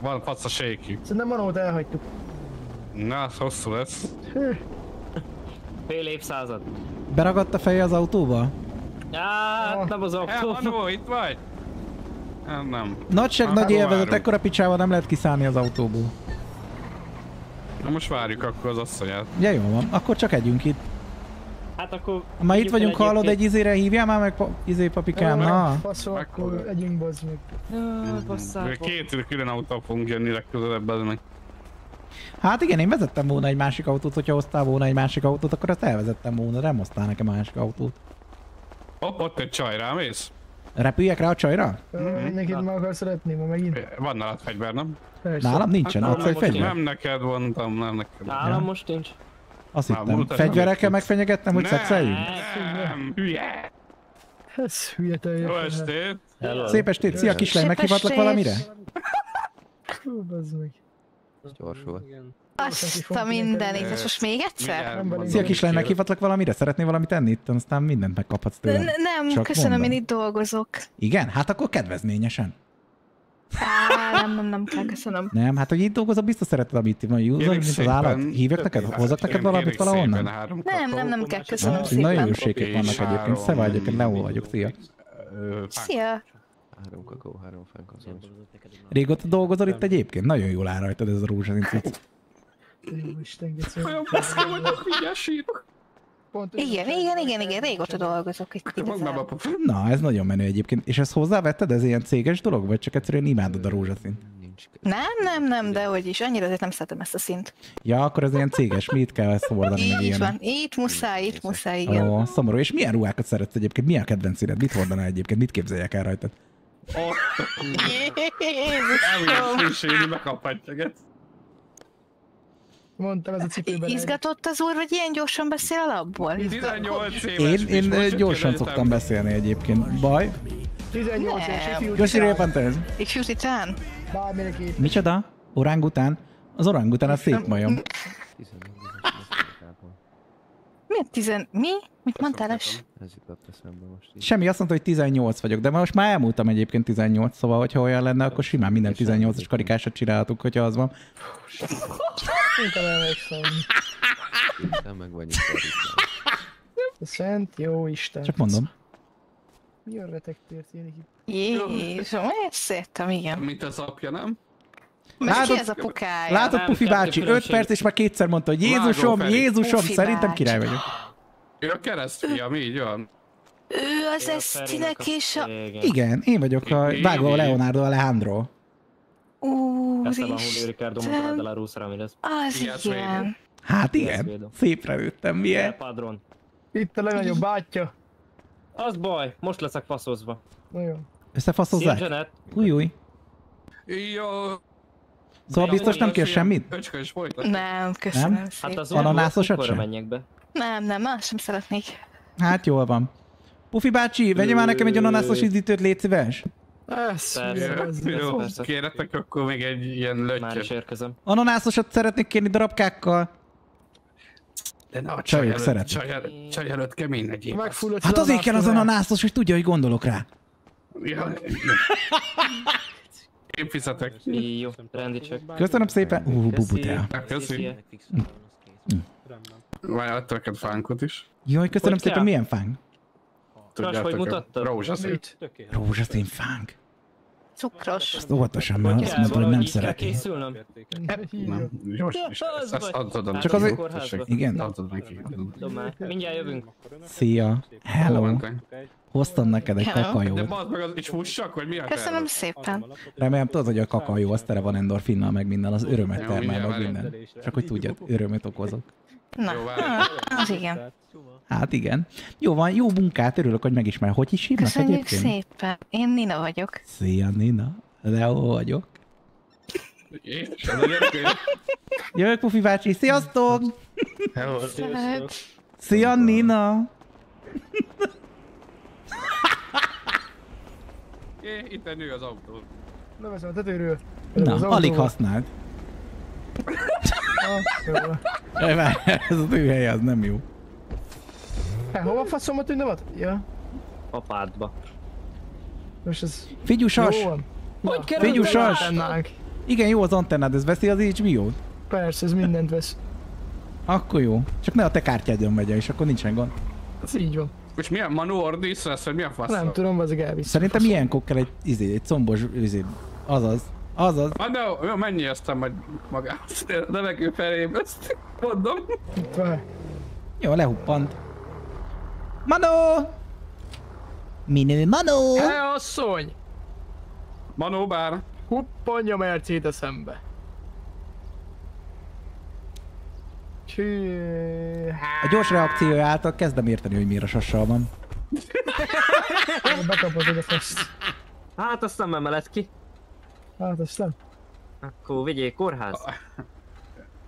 Van fasz a séki. Szerintem Manót elhagytuk. Na, az hosszú lesz. Fél évszázad. Beragadt a feje az autóba? Hát nem az autó. Manó, itt vagy? Hát nem. Nagyság, Hát, nagy élvezet, ekkora picsával nem lehet kiszállni az autóból. Na most várjuk akkor az asszonyát. Ja, jó van, akkor csak együnk itt. Hát akkor... Ma itt vagyunk, hallod, egy egyébként. izére hívjál már meg, pa, izé papikám, na. Faszol, akkor együnk bazd meg. Jaj, basszátok. Két külön autó fogunk jönni legközelebb, az meg. Hát igen, én vezettem volna egy másik autót, hogyha hoztál volna egy másik autót, akkor azt elvezettem volna, de nem hoztál nekem másik autót. Hopp, ott egy csaj, rámész? Repüljek rá a csajra? Meg akar szeretni, ma megint. Van nálad fegyver, nem? Persze. Nálam nincsen, Hát nálam fegyver? Nem neked mondtam, nem neked. Nálam Ja. most nincs. Azt Már hittem. Fegyverekkel megfenyegettem, hogy szexeljünk? Nem, hülye! Ez hülye teljesen. Jó estét! Szép estét, szia kislány, estét. valamire? Hú, meg. Gyors volt. Azt a mindenit. Ez most még egyszer? Szia kislány, meghívhatlak valamire? Szeretnél valamit enni itt? Aztán mindent megkaphatsz N- tőlem. Nem, Csak köszönöm, mondom. én itt dolgozok. Igen? Hát akkor kedvezményesen. Á, nem, nem, nem kell, köszönöm. Nem, hát hogy itt dolgozol, biztos szereted, amit itt van, User, mint az szépen, állat. Hívjak neked? Hozzak neked valamit szépen valahonnan? Nem, nem, nem kell, köszönöm Nem, nagyon jó szépen. sékek vannak És egyébként. egyébként, Leo vagyok, szia. Szia. Három kakaó, három fánkozás. Régóta dolgozol itt egyébként? Nagyon jól áll rajtad ez a rózsaszín cucc. *laughs* Jó, Isten, geci. Olyan beszél sírok. Pont Igen, igen, igen, igen, régóta dolgozok itt a Na, ez nagyon menő egyébként. És ezt hozzávetted? Ez ilyen céges dolog? Vagy csak egyszerűen imádod a rózsaszínt? Nincs Nem, nem, nem, de hogy is, annyira azért nem szeretem ezt a szint. Ja, akkor ez ilyen céges. Mit kell ezt hordani Így van, itt muszáj, itt muszáj, igen. Ó, szomorú. És milyen ruhákat szeretsz egyébként? Milyen a kedvenc színed? Mit hordanál egyébként? Mit képzeljek el rajtad? Elmegyek sírni, megkaphatják. Mondtam, ez a cipőben. Izgatott az úr, hogy ilyen gyorsan beszél alapból? 18 éves. Én, én Most gyorsan szoktam beszélni egyébként. Baj? 18 éves Nem. ifjú Köszi titán. répen tez. Ifjú titán? Bármire kép. Micsoda? Orangután? Az orangután a szép majom. 14 éves Mexikában. Miért tizen... Mi? Mit mondtál es? Ez jutott eszembe most így. Semmi, azt mondta, hogy 18 vagyok, de most már elmúltam egyébként 18, szóval hogyha olyan lenne, akkor simán minden 18-as karikásat csinálhatunk, hogyha az van. Inkább elmegyszem. Isten meg fordítva. *laughs* Szent jó Isten. Csak mondom. Mi a retek történik itt? Jézusom, ezt értem, igen. Mint az apja, nem? Látod- ki ez a pukája? Látod, Pufi bácsi, 5 különbség. perc és már kétszer mondta, hogy Jézusom. Jézusom, szerintem király vagyok. Ő a keresztfiam, így van. Ő az Esztinek és a... Igen. Én vagyok a vágó Leonardo Alejandro. Úristen, az igen. Hát igen, szépre nőttem, milyen? Padron. Itt a legnagyobb bátyja. Az baj, most leszek faszozva. Nagyon. Szia Összefaszozzák? Janet. Új, új. Jó. Szóval biztos nem kér semmit? Nem, köszönöm Nem? Hát az Ananászosat sem? menjek be? Nem, nem, más sem szeretnék. Hát jól van. Pufi bácsi, vegye már nekem egy ananászos ízítőt, légy szíves. Ez Persze. meg. Jó, persze. kéretek akkor még egy ilyen Már is érkezem. Ananászosat szeretnék kérni darabkákkal. De na, a csaj előtt, szeretik. csaj előtt, csaj előtt kemény. Megfulladt Hát az azért kell az ananászos, hogy tudja, hogy gondolok rá. Ja. Én fizetek. Jó, rendi csak. Köszönöm szépen. Ú, bubu te. Várj, adtam neked fánkot is. Jaj, köszönöm Hogy szépen, kell? milyen fánk? Tudjátok, hogy mutattad? Rózsaszín. Rózsaszín fánk. Cukros. Azt óvatosan, mert azt mondta, hogy nem szereti. készülnöm? Nem, gyors is. Ezt, ezt adod Hát Csak az azért-. Igen. Adod neki. Már. Mindjárt jövünk. Szia. Hello. Hoztam neked egy Hello. De bazd meg, az is fussak, vagy mi a Köszönöm szépen. Remélem tudod, hogy a kakajó az tele van endorfinnal, meg minden, az örömet termel, meg minden. Csak hogy tudjad, örömet okozok. Na, Jó, hm, az igen. Hát igen. Jó van, jó munkát, örülök, hogy megismer. Hogy is hívnak Köszönjük egyébként? szépen. Én Nina vagyok. Szia, Nina. Leo vagyok. Jövök, Pufi bácsi, sziasztok! Szép. Szia, Nina! É, itt nő az autó. Leveszem a tetőről. Na, alig használt. *laughs* Ah. Ö, várj, Ez a tűhelye, az nem jó. Hé, hova faszom a tűnövet? Ja, Apádba. most ez Figyú, sas! jó van. Hogy Figyú, sas! Tennánk. Igen, jó az antennád, ez veszi az HBO-t? Persze, ez mindent vesz. Akkor jó. Csak ne a te kártyádon megye, és akkor nincsen gond. Ez így van. És milyen Manu Ordis lesz, vagy milyen fasz? Nem tudom, az elvisz. Szerintem ilyenkor kell egy, izé, egy combos, izé, azaz, azaz. Hát de jó, mennyi aztán majd magát. Levegő felé, ezt mondom. Jó, lehuppant. Mano! Minő Mano! Hé, asszony! Manu bár. Huppanja Mercedesembe. Csű... A gyors reakciója által kezdem érteni, hogy miért a sassal van. Bekapod oda faszt. Hát azt nem emeled ki. Hát azt nem. Akkor vigyél kórház.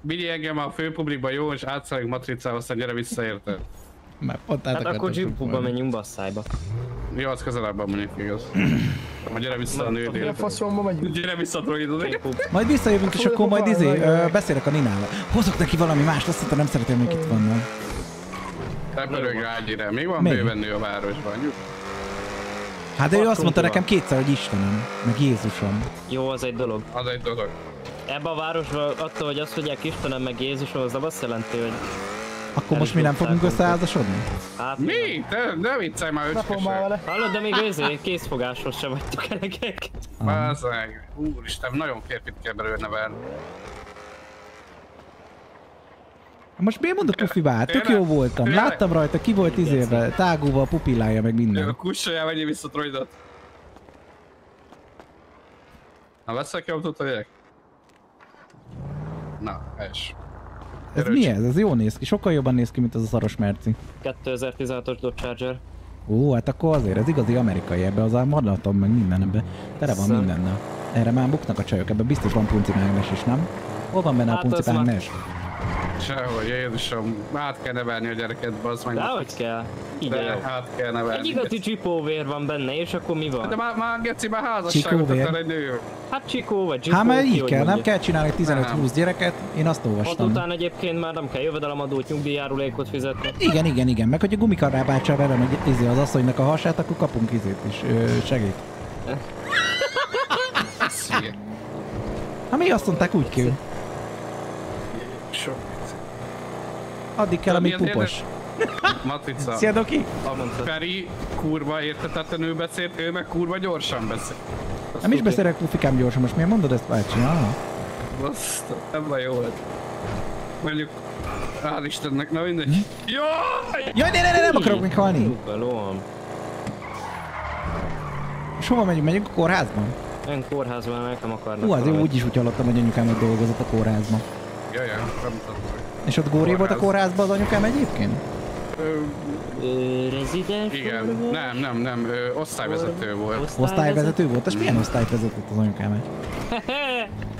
Vigyél engem a főpublikba jó, és átszálljuk matricához, aztán gyere vissza érte. Már pont át Hát akkor volna. menjünk basszájba. Jó, az közelebb mondjuk igaz. Majd gyere vissza a nődél. faszomba megyünk? Gyere vissza a droidodra. Majd visszajövünk, és akkor majd izé, beszélek a Ninával. Hozok neki valami mást, azt hittem nem szeretem, hogy itt vannak. Tepörög ágyire. Még van bőven nő a városban. Nyug. Hát de ő azt mondta nekem kétszer, hogy Istenem, meg Jézusom. Jó, az egy dolog. Az egy dolog. Ebben a városban attól, hogy azt mondják Istenem meg Jézusom, az nem azt jelenti, hogy Akkor most mi nem fogunk összeházasodni? hát... Mi? Te ne viccelj már Ne vele. Hallod, de még őzé, készfogáshoz se vagytok elegek. Bazzeg. Úristen, nagyon férfit kell belőle nevelni. Most miért mondod pufivá? Tök jó voltam. Tényleg? Láttam rajta, ki volt izélve, tágulva a pupillája, meg A minden. kussoljál, vegyél vissza a droidot. Na, veszek ki autót, vagy egyek? Na, es. Ez mi ez? Ez jó néz ki. Sokkal jobban néz ki, mint az a szaros merci. 2016-os Dodge Charger. Ó, hát akkor azért, ez igazi amerikai, ebbe az a madlatom, meg minden ebbe. Tere van Szem. mindennel. Erre már buknak a csajok, ebben biztos van punci mágnes is, nem? Hol van benne a Hát punci az már- mágnes? Sehol, Jézusom. Át kell nevelni a gyereket, bazd meg. De hogy kell? Így De át kell nevelni. Egy igazi csipóvér van benne, és akkor mi De van? már, már Geci, már házasságot akar egy nő. Hát csikó vagy csipó, Hát mert így kell, nem kell csinálni 15-20 gyereket, én azt Ott olvastam. után egyébként már nem kell jövedelemadót, nyugdíjjárulékot fizetni. Igen, igen, igen, meg hogy a gumikarrá bácsá velem egy izé az asszonynak a hasát, akkor kapunk izét is, ö, segít. Hát mi azt mondták, úgy kell. Sok. Addig kell, amíg pupos. Matrica. Szia, Doki! A Feri kurva értetetlenül beszélt, ő meg kurva gyorsan beszél. Azt Nem is beszélek pufikám gyorsan, most miért mondod ezt, bácsi? Ah. Azt nem van jó volt. Mondjuk, hál' Istennek, na mindegy. Jaj! Jaj, ne, ne, ne, nem akarok még halni! Nyugalom. És hova megyünk? Megyünk a kórházba? Olyan kórházban meg nem akarnak. Hú, azért úgy is úgy hallottam, hogy anyukám ott dolgozott a kórházban. Jaj, jaj, nem tudom. És ott Góri volt a Kórház. kórházban az anyukám egyébként? Rezidens? Igen, nem, nem, nem, ö, osztályvezető volt. Osztályvezető volt? És milyen osztályt vezetett az anyukám? *laughs*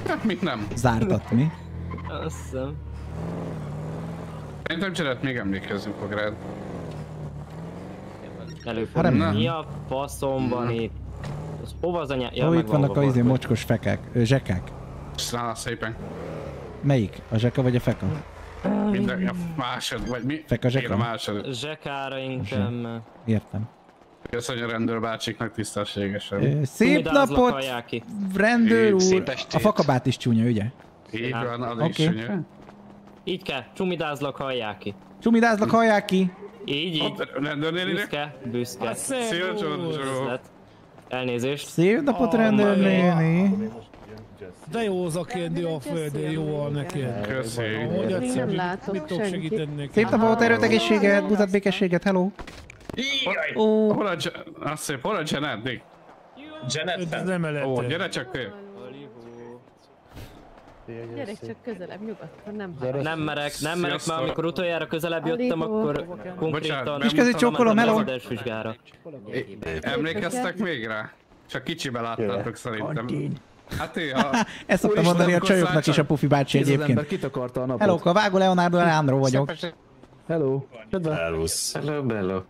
Hát mit nem? Zártatni. Azt hiszem. Szerintem csinált még emlékezni fog rád. Előfordul. Mi a faszom van itt? Az hova az anyá... Hol itt vannak a izé mocskos fekek, ö, zsekek? Száll szépen. Melyik? A zseka vagy a feka? Minden, a másod, vagy mi? Feka zseka? Igen, a másod. Zsekáraink nem... Értem. Köszönjük a rendőrbácsiknak tisztességesen. Ö, Szép Gumidázlak napot, rendőr úr! Szép estét. A fakabát is csúnya, ugye? Így van, az Oké. is ugye? Így kell, csumidázlak hallják ki. Csumidázlak, hallják ki! Így, így. Rendőrnél ide? Büszke, büszke. Szia. Elnézést. Szép napot, rendőr néni! De jó az a a földön, jó a neked. Köszi. Hogy adsz, nem mit- látok Mit tudok segíteni neki? Szép napot, erőt, egészséget, buzat, békességet, hello! Ó, Hol a, azt szép, hol a Janet, Dick? Ez nem Ó, gyere csak ő. Gyerek csak közelebb, nyugodtan, nem hallom. Nem merek, nem merek, mert amikor utoljára közelebb jöttem, akkor konkrétan Bocsánat. Piskezi, csókolom, hello. Emlékeztek még rá? Csak kicsibe láttátok szerintem. Hát ő, ha... *laughs* ezt szoktam mondani a csajoknak is a Pufi bácsi egyébként. kitakarta a napot. Hello, a Vágó Leonardo Leandro vagyok. Hello. Hellusz. Hello, bello.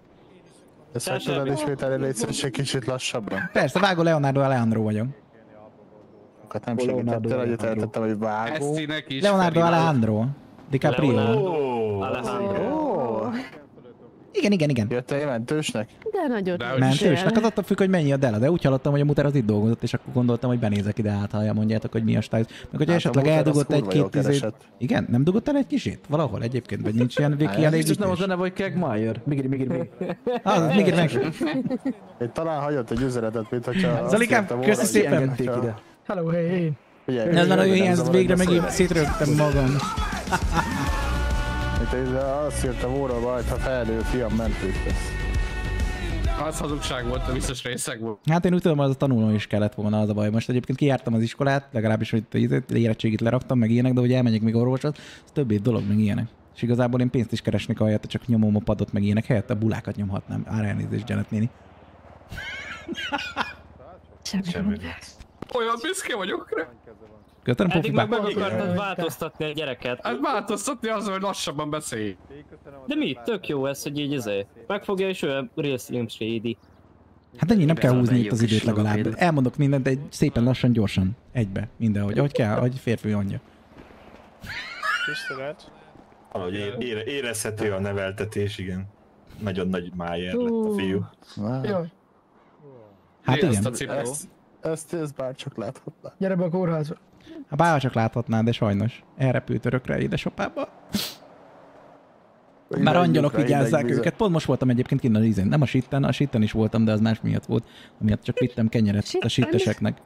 Ezt meg tudod ismételni, légy egy kicsit lassabban. Persze, Vágó Leonardo Alejandro vagyok. Hát nem segítettél, hogy eltettem, hogy vágó. Leonardo Alejandro. DiCaprio. Alejandro. Igen, igen, igen. Jöttél mentősnek? De nagyot De Mentősnek az attól függ, hogy mennyi a dela, de úgy hallottam, hogy a muter az itt dolgozott, és akkor gondoltam, hogy benézek ide át, ha mondjátok, hogy mi a stájz. Meg hogyha Hát esetleg az eldugott egy-két tizét. keresett. Igen, nem dugott el egy kicsit? Valahol egyébként, vagy nincs ilyen Hát, viki Biztos nem az a neve, hogy Kegmeyer. Migri, migri, *laughs* migri. Az, még meg. Én talán hagyott egy üzenetet, mint hogyha... Zalikám, köszi szépen. Hello, hey, hey. Ez már nagyon zavar, végre megint szétrögtem magam. Mint hogy azt írta volna majd, ha felnő fiam mentős lesz. Az hazugság volt, a biztos részeg volt. Hát én úgy tudom, az a tanuló is kellett volna az a baj. Most egyébként kijártam az iskolát, legalábbis hogy itt érettségit leraktam, meg ilyenek, de hogy elmegyek még orvoshoz, az több egy dolog, meg ilyenek. És igazából én pénzt is keresnék ahelyett, hogy csak nyomom a padot, meg ilyenek, helyett a bulákat nyomhatnám. Ár elnézést, Janet néni. Semmi. Olyan büszke vagyok rá. Köszönöm, Eddig Pufi meg bá. meg akartad változtatni a gyereket. Hát változtatni azon, hogy lassabban beszélj. De mi? Tök jó ez, hogy így izé. Megfogja és ő Real Slim Shady. Hát ennyi nem kell húzni itt az időt legalább. Elmondok mindent egy szépen lassan, gyorsan. Egybe. Mindenhogy. Ahogy kell, ahogy férfi mondja. Tisztelet. Valahogy ére, ére, érezhető a neveltetés, igen. Nagyon nagy májer lett a fiú. Jaj, Hát igen. Ezt, ezt, ezt bár csak láthatná. gyere be a kórházba. Ha bár csak láthatnád, de sajnos. Elrepült örökre édesapába. Már angyalok vigyázzák őket. Pont most voltam egyébként kint a izén. Nem a sitten, a sitten is voltam, de az más miatt volt. Amiatt csak vittem kenyeret a sitteseknek.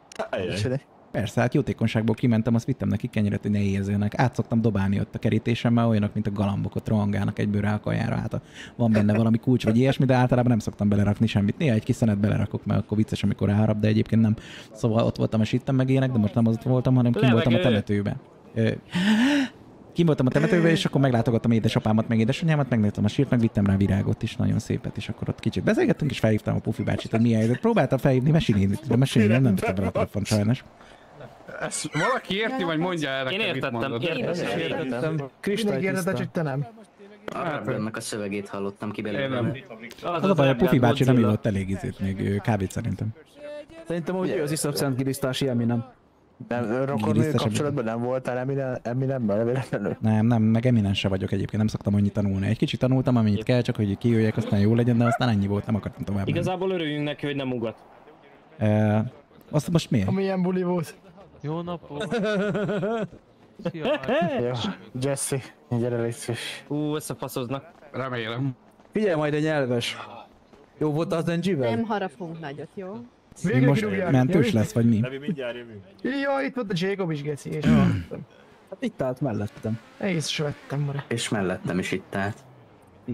Persze, hát jótékonyságból kimentem, azt vittem neki kenyeret, hogy ne éhezzenek. Át szoktam dobálni ott a kerítésemmel, olyanok, mint a galambok, ott rohangálnak egyből rá a kajára. Hát a- van benne valami kulcs vagy ilyesmi, de általában nem szoktam belerakni semmit. Néha egy kis szenet belerakok, mert akkor vicces, amikor ráharap, de egyébként nem. Szóval ott voltam a sitten meg ilyenek, de most nem az ott voltam, hanem kim voltam a temetőben. Kim voltam a temetőben, és akkor meglátogattam édesapámat, meg édesanyámat, megnéztem a sírt, meg vittem rá virágot is, nagyon szépet, és akkor ott kicsit beszélgettünk, és felhívtam a Pufi bácsit, hogy mi helyzet. Próbáltam felhívni, mesélni, de mesélni nem, tettem bele a telefon sajnos. Ezt valaki érti, vagy mondja el Én nekem, mit értettem, értettem. Értettem. Kristály értette, csak te nem. Arra a szövegét hallottam ki Én nem. belőle. Az a baj, a Pufi bácsi nem ívott elég izét még kávét szerintem. Szerintem, hogy ő az iszap Szent Gilisztási Eminem. Nem, rokon Igen, biztos, kapcsolatban nem voltál Eminem, Eminemmel véletlenül? Nem, nem, meg eminen se vagyok egyébként, nem szoktam annyit tanulni. Egy kicsit tanultam, amennyit kell, csak hogy kijöjjek, aztán jó legyen, de aztán ennyi volt, nem akartam tovább. Igazából örüljünk neki, hogy nem ugat. Uh, azt most miért? Amilyen buli volt. Jó napot! *laughs* Jó, Jesse, gyere légy szíves. Ú, összefaszoznak. Remélem. Figyelj majd egy nyelves. Jó volt az NG-vel? Nem harapunk nagyot, jó? Mi Végre most kirúgják. mentős lesz, vagy mi? Levi, mindjárt jövünk. Jaj, itt volt a Jacob is, geci, és Hát itt állt mellettem. észre se vettem már. És mellettem is itt állt.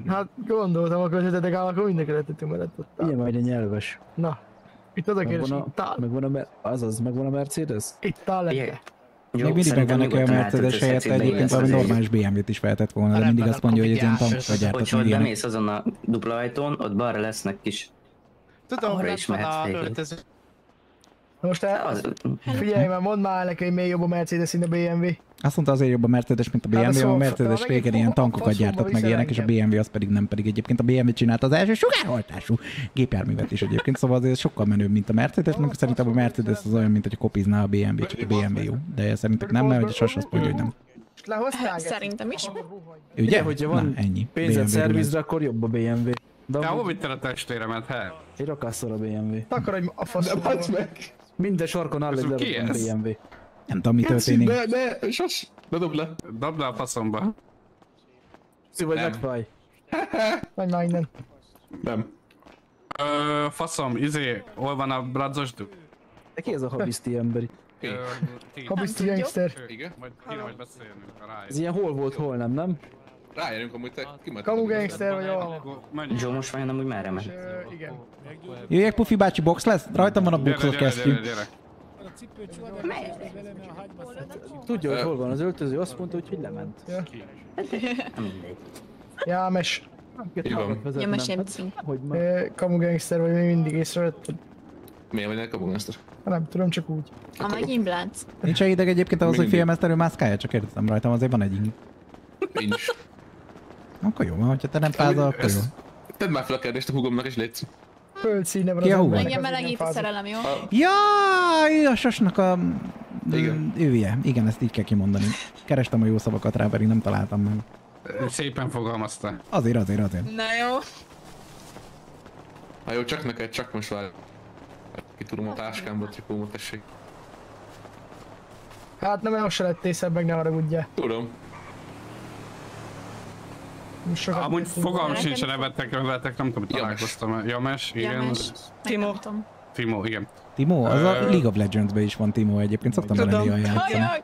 Hát gondoltam, akkor összetetek áll, akkor mindenki letettünk mellett ott. áll. Majd egy nyelves. Na, itt oda kérdés, Megvan itt a, áll. megvan a, azaz, megvan a Mercedes? Itt áll lenne. Jó, Még mindig megvan neki a Mercedes átültetsz helyett, egy egyébként valami normális BMW-t is vehetett volna, de mindig azt mondja, hogy ez ilyen gyártott, Hogyha ott bemész azon a dupla ajtón, ott balra lesznek kis... Tudom, Arra is van mehetsz a. Na Most el, Az, figyelj már, mondd már neki, hogy még jobb a Mercedes, mint a BMW. Azt mondta azért jobb a Mercedes, mint a Hát, BMW, szóval, a Mercedes megint régen ilyen tankokat gyártott meg ilyenek, és a. BMW az pedig nem pedig egyébként a BMW csinálta az első sugárhajtású gépjárművet is egyébként, szóval azért sokkal menőbb, mint a Mercedes, meg szerintem a Mercedes az olyan, mint hogy kopizná a BMW, csak a BMW jó. De szerintem nem, mert hogy a Sas azt mondja, hogy nem. Lehoztál? Szerintem is. Ugye? hogyha Na, van ennyi. Pénzed szervizre, akkor jobb a BMW. De amúgy vitted a testvéremet, he? egy rakásszor a BMW. Takarodj a faszomba. Minden sarkon lerobbant ez? BMW. Nem tudom, mi történik. Ne, ne, sos, ne dob le. Dobd le a faszomba. Szi vagy Nem. megfáj. Menj *laughs* már innen. Nem. Ö, faszom, izé, hol van a bradzos? De ki ez a habiszti emberi? Ö, ti- Habiszti gangster. Igen? Majd kéne majd beszélnünk, rájön. Ez ilyen hol volt, hol nem, nem? Rájönünk amúgy te kimet. Kamu gangster vagy a... Akkor menjünk. Joe most vajon amúgy merre megy? Ö, Igen. Jöjjek, Pufi bácsi, box lesz? Rajtam van a Gyere, boxot gyere, kezdjük. gyere, gyere. Tudja, hogy hol van az öltöző, azt mondta, hogy hogy lement. Ja. Mindegy. Jámes. Így van. Ja, mesélj, cím. Hogy már. Ö, Kamu gangster vagy még mindig észrevetted? Miért vagy Kamu gangster? Nem tudom, csak úgy. A megint blánc. Nincs ideg egyébként ahhoz, hogy Mindig. filmeszterő mászkálja, csak értettem rajtam, azért van egy ing. Nincs. Akkor jó van, hogyha te nem fázol, akkor jó. Tedd már fel a kérdést a hugomnak és légy. Földszíne van Ki a embernek, Engem melegít a szerelem, jó? Jaj, a sosnak a... Igen. Ője. Igen, ezt így kell kimondani. Kerestem a jó szavakat rá, pedig nem találtam meg. Szépen fogalmazta. Azért, azért, azért. Na jó. Na jó, csak neked, csak most várj. Ki tudom a táskámba, a trikómat, tessék. Hát nem olyan se lett észre, meg ne haragudjál. Tudom. Sokat Amúgy fogalmam sincs a nevetek, veletek, nem tudom, találkoztam. James, igen. James. Timo. Timo, igen. Timo, az a League of Legends-ben is van Timo egyébként, szoktam vele néha játszani.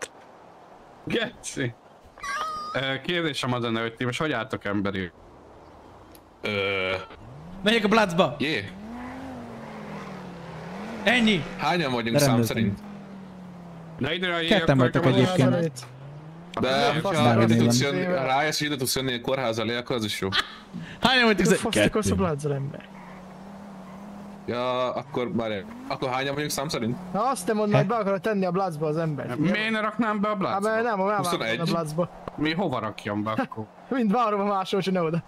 Geci. Kérdésem az lenne, hogy ti most hogy álltok emberi? Ö... Megyek a Bloodsba! Jé. Ennyi! Hányan vagyunk szám szerint? Na ide a Ketten vagytok egyébként. De fasz, ha ide tudsz jönni, ha rájössz, hogy ide tudsz jönni a kórház elé, akkor az is jó. Hányan vagytok? Te fasz, akarsz a Bloods-al ember. Ja, akkor már Akkor hányan vagyunk szám szerint? Na azt te mondd, hogy be akarod tenni a Bloodsba az ember. Miért ne raknám be a Hát blacba? mert nem, nem 21. a Bloodsba. Mi hova rakjam be akkor? Mind várom a máshol, csak ne oda.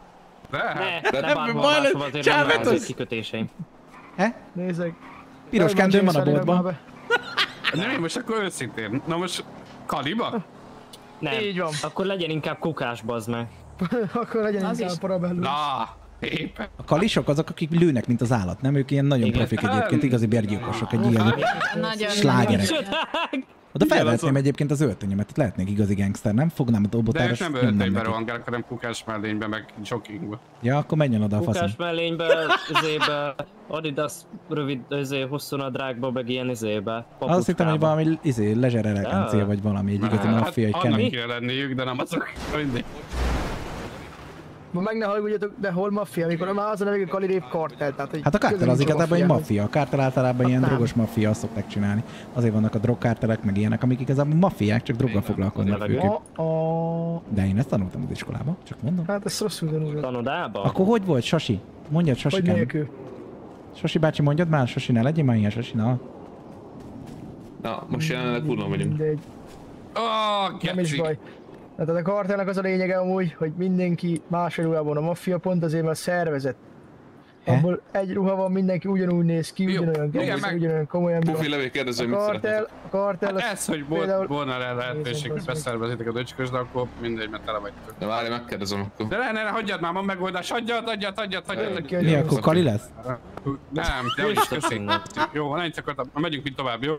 De? Ne, De- ne bárhol máshol azért nem változik kikötéseim. Nézzek. Piros kendőm van a boltban. Nem, most akkor őszintén. Na most Kaliba? Nem. Így van. Akkor legyen inkább kukás, bazd meg. *laughs* Akkor legyen Az inkább is. parabellum. Na, éppen. A kalisok azok, akik lőnek, mint az állat, nem? Ők ilyen nagyon Igen. profik egyébként, igazi bergyilkosok, egy ilyen Nagyon. slágerek. Oda felvehetném egyébként az öltönyemet, ott lehetnék igazi gangster, nem? Fognám a De dobotára, ők és nem öltönybe neki. rohangálnak, hanem kukás mellénybe, meg joggingbe. Ja, akkor menjen oda a faszom. Kukás mellénybe, izébe, Adidas rövid, izé, hosszú nadrágba, meg ilyen izébe. Azt hittem, hogy papucskába. valami izé, leisure elegancia, vagy valami, egy igazi maffia, egy Hát, annak kemény. kéne lenniük, de nem azok. Mindig. Ma meg ne hallgudjatok, de hol maffia, amikor már az a nevük a Kali Rave Cartel, tehát hogy Hát a kártel közel az igazából egy maffia. A kártel általában ilyen nem. drogos maffia, azt szokták csinálni. Azért vannak a drogkártelek, meg ilyenek, amik igazából maffiák, csak droggal foglalkoznak ők. A, a... De én ezt tanultam az iskolában, csak mondom. Hát ezt rosszul tanulod. Tanodába? Akkor hogy volt, Sasi? Mondjad, Hogy Sasi. nélkül. Sasi bácsi, mondjad már, Sasi, ne legyél már ilyen, Sasi, na. Na, most jelenleg kurva vagyunk. Mindegy, Oh, nem is baj. Tehát a kartelnek az a lényege amúgy, hogy mindenki más ruhában a maffia pont azért, mert a szervezet. He? Abból egy ruha van, mindenki ugyanúgy néz ki, ugyanolyan meg- ugyanolyan komoly ember. Pufi levé kérdező, A mit kartel, a kartel, Hát ez, hogy volt, például- volna rá lehetőség, hogy beszervezitek a döcskös, de akkor mindegy, mert tele vagytok. De várj, megkérdezem akkor. De ne, ne, ne, hagyjad már, van megoldás, hagyjad, hagyjad, hagyjad, hagyjad. Mi, akkor Kali lesz? Nem, nem is, köszi. Jó, ennyit akartam, megyünk mint tovább, jó?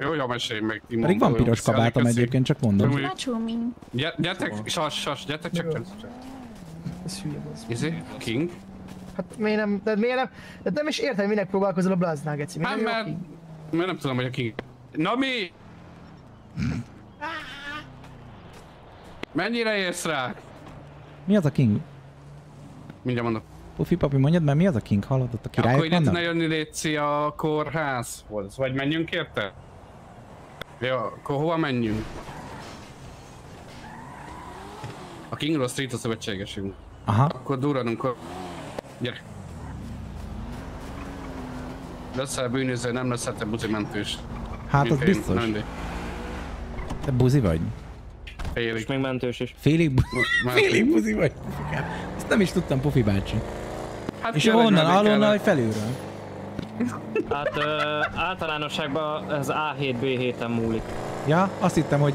Jó, jó, mesélj meg, Timo. Pedig van piros kabátom egyébként, csak mondom. Nacsumi. Gyertek, sas, sas, gyertek csak, csak. Ez hülye az. Izé, King? Hát miért nem, de miért nem, de nem is értem, minek próbálkozol a Blaznál, geci. Miért Hát nem mert, mert nem tudom, hogy a King. Na mi? Mennyire érsz rá? Mi az a King? Mindjárt mondok. Pufi papi, mondjad már, mi az a King? Ott a Akkor királyok tudna vannak? jönni Léci a kórházhoz, vagy menjünk érte? Jó, akkor hova menjünk? A King Ross Street a szövetségesünk. Aha. Akkor duranunk a... Gyere. Leszel bűnöző, nem leszel te buzimentős. Hát az biztos. mindegy. Te buzi vagy? Félig. És még mentős is. Félig, bu- *laughs* félig buzi vagy? Ezt nem is tudtam, Pufi bácsi. Hát És honnan? Alonnan vagy felülről? Hát ö, általánosságban ez A7-B7-en múlik. Ja, azt hittem, hogy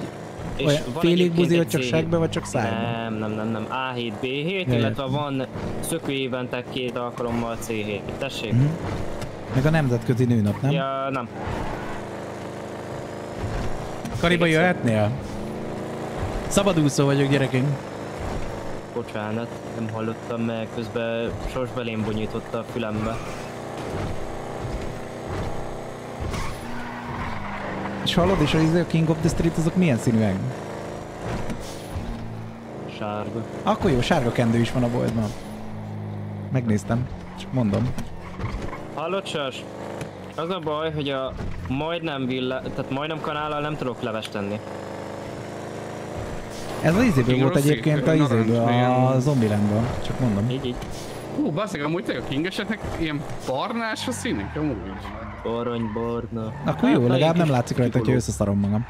És olyan van félig buzi, hogy csak C7. segbe, vagy csak szájba. Nem, nem, nem, nem. A7-B7, Ja, illetve van szökő évente két alkalommal C7. Tessék? Mhm. Meg a nemzetközi nőnap, nem? Ja, nem. Kariba jöhetnél? Szabadúszó vagyok, gyerekeim. Bocsánat, nem hallottam meg, közben sors belém bonyította a fülembe. És hallod, és az a King of the Street azok milyen színűek? Sárga. Akkor jó, sárga kendő is van a boltban. Megnéztem, csak mondom. Hallod, Sas? Az a baj, hogy a majdnem villa, tehát majdnem kanállal nem tudok levest tenni. Ez az izéből volt egyébként a izéből, a Zombielandban, csak mondom. Így, így. Hú, basszik, amúgy tényleg a King esetnek ilyen barnás a színek, amúgy. Aranybarna. Akkor jó, Hát, legalább nem látszik rajta, kipoló. összeszarom magam.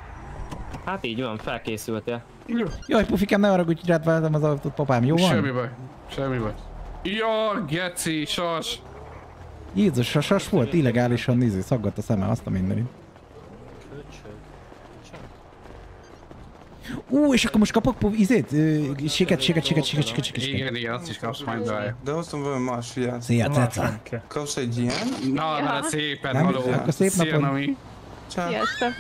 Hát így van, felkészültél. Jaj, Pufikám, ne arra, hogy rád váltam az autót, papám, jó van? Semmi baj. Semmi baj. Ja, geci, sas. Jézus, a sas volt illegálisan néző, szaggat a szeme, azt a mindenit. Ú, és akkor most kapok pu- izét? Siket, siket, siket, siket, siket, siket, siket. Igen, igen, azt is kapsz majd be. De hoztam valami más fiát. Szia, ceca. Kapsz egy ilyen? Na, na, szépen, Nem, haló. akkor szép Szia, napod. Nami. Sziasztok.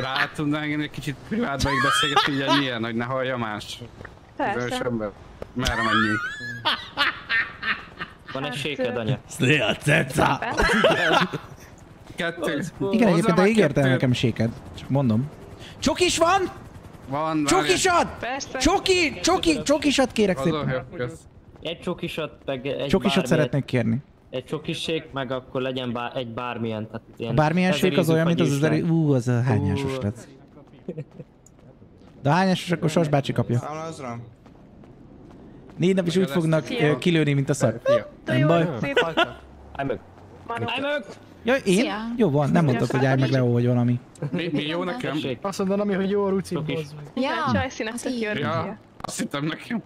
Rá tudnánk egy kicsit privátba így beszélgetni, ugye milyen, hogy ne hallja más. Persze. Merre menjünk? Van egy séked, anya? Szia, ceca! Kettő. Igen, egyébként ígértél kettőt. nekem séked. Csak mondom. Csokis van? Van, Csokisat! Persze. Csoki, csoki, csokisat kérek szépen. Egy csokisat, meg egy Csokisat szeretnék kérni. Egy csokissék, meg akkor legyen bár, egy bármilyen. Tehát A ilyen bármilyen ezer sék az olyan, mint az az. Ú, az a hányásos lesz. De a hányásos, akkor Sas bácsi kapja. Négy nap is úgy fognak kilőni, mint a szar. Nem baj. Állj meg! Állj meg! Ja, én? Szia. Jó van, nem mondtad, hogy állj meg Leo, vagy valami. Mi, mi jó nekem? Azt mondom, ami, hogy jó a ruci. Ja, Csajszínek tök jó Ja, azt hittem nekem.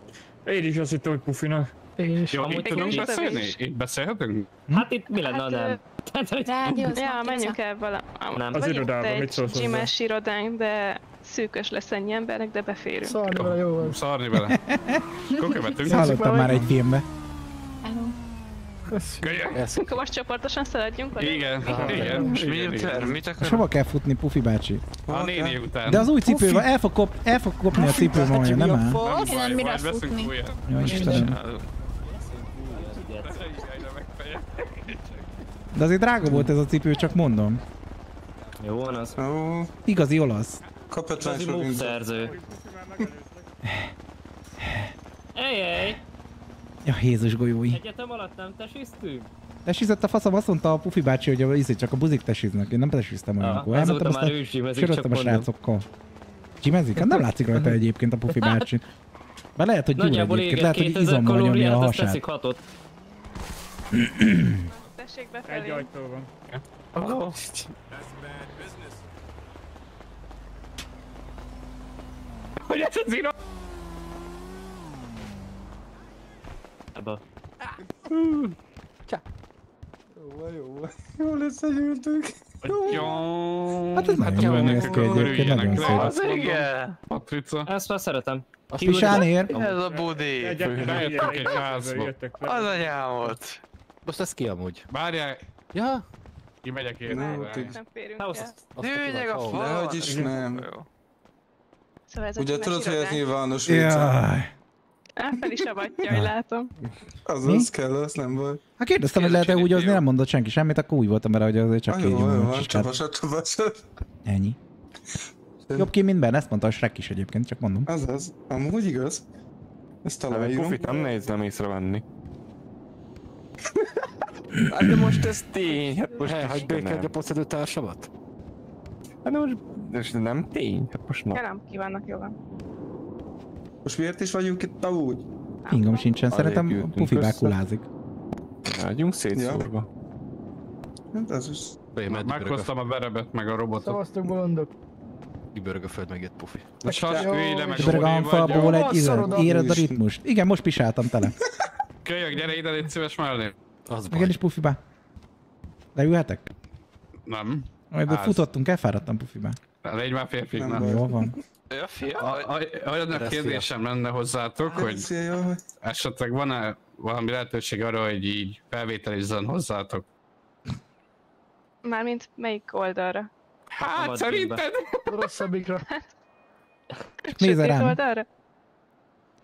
Én is azt hittem, hogy Pufinak. Én is. Jó, itt Nekem tudunk beszélni? Itt beszélhetünk? Hát itt mi lenne, Hát, nem? *laughs* Ja, menjünk el vala. Nem. Az irodába, mit egy szólsz hozzá? gymes irodánk, de szűkös lesz ennyi embernek, de beférünk. Szarni vele, jó van. Szarni vele. *laughs* Akkor követünk. Hallottam már egy filmbe. Kölyök. Akkor most csoportosan szaladjunk? vagy? Igen, igen. És igen, mit igen. akar? Mit És akar? hova kell futni, Pufi bácsi? A néni után. De az új cipővel el fog, kop, el fog kopni a cipő majd, nem áll? Nem Nem, baj, mire majd veszünk futni? újat. Jó, Istenem. De azért drága volt ez a cipő, csak mondom. Jó van az. Igazi olasz. kap 50 Igazi forintot. Ja, Jézus golyói. Egyetem alatt nem tesiztünk? Tesizett a faszom, azt mondta a Pufi bácsi, hogy a, izé, csak a buzik tesiznek. Én nem tesiztem olyankor. Ah, Elmentem, azóta már aztán ő söröztem a srácokkal. Gyimezik? Hát nem látszik rajta egyébként a Pufi bácsi. Be lehet, hogy gyúr egyébként. Lehet, hogy 2000 izommal nyomja a hasát. Tessék Egy befelé. ajtó van. Hogy ez az irat? Ebbe. Jó van, jó van. Jól összegyűltünk. Jó. Hát ez nagyon jó egyébként, nagyon szép. Az igen. Patrica. Ezt már szeretem. A Pisánér. Ez a budi. Bejöttünk egy házba. Az anyámot. Most ez ki amúgy? Várjál, Ja? kimegyek én. Nem, Nem férünk el. Hűnyeg a fal. Dehogy is nem. Szóval ez a Ugye tudod, hogy ez nyilvános vicc. Jaj. Elfel is avatja, hogy látom. Az Mi? az kell, az nem baj. Hát kérdeztem, hogy lehet-e úgy hozni, nem mondott senki semmit, akkor úgy voltam vele, hogy azért csak Ah, jó, jó, van, csiskát. csapasod, csapasod. Ennyi. Jobb ki, mint Ben, ezt mondta a Shrek is egyébként, csak mondom. Az az, amúgy igaz. Ezt találjuk. Pufit nem nehéz nem észrevenni. *laughs* Hát de most ez tény, hát most is hagyd békén nem. a poszedő társamat? Hát de most, most nem tény, hát most nem, ki vannak, jó van. Most miért is vagyunk itt amúgy? Ingom sincsen, szerintem gyűltünk Pufi bákulázik. Vagyunk szétszórva. Hát ez is. Meghoztam a verebet, meg a robotot. Szavaztok bolondok. Kibörög a föld meg egy pufi. A sas véle, meg Róni vagy. amfalból egy izet, a- éred a ritmust. Igen, most pisáltam tele. Kölyök, gyere ide, légy szíves mellé. Az baj. Igen is Pufibá. Leülhetek? Nem. Majd futottunk, elfáradtam Pufibá. Légy már férfi, Nem. Jó van. Ja, fia. A- a- Olyan a kérdésem lenne hozzátok, hogy esetleg van-e valami lehetőség arra, hogy így felvételizzen hozzátok? Mármint melyik oldalra? Hát Vad szerinted? Rosszabbikra. Nézze Sötét rám. oldalra?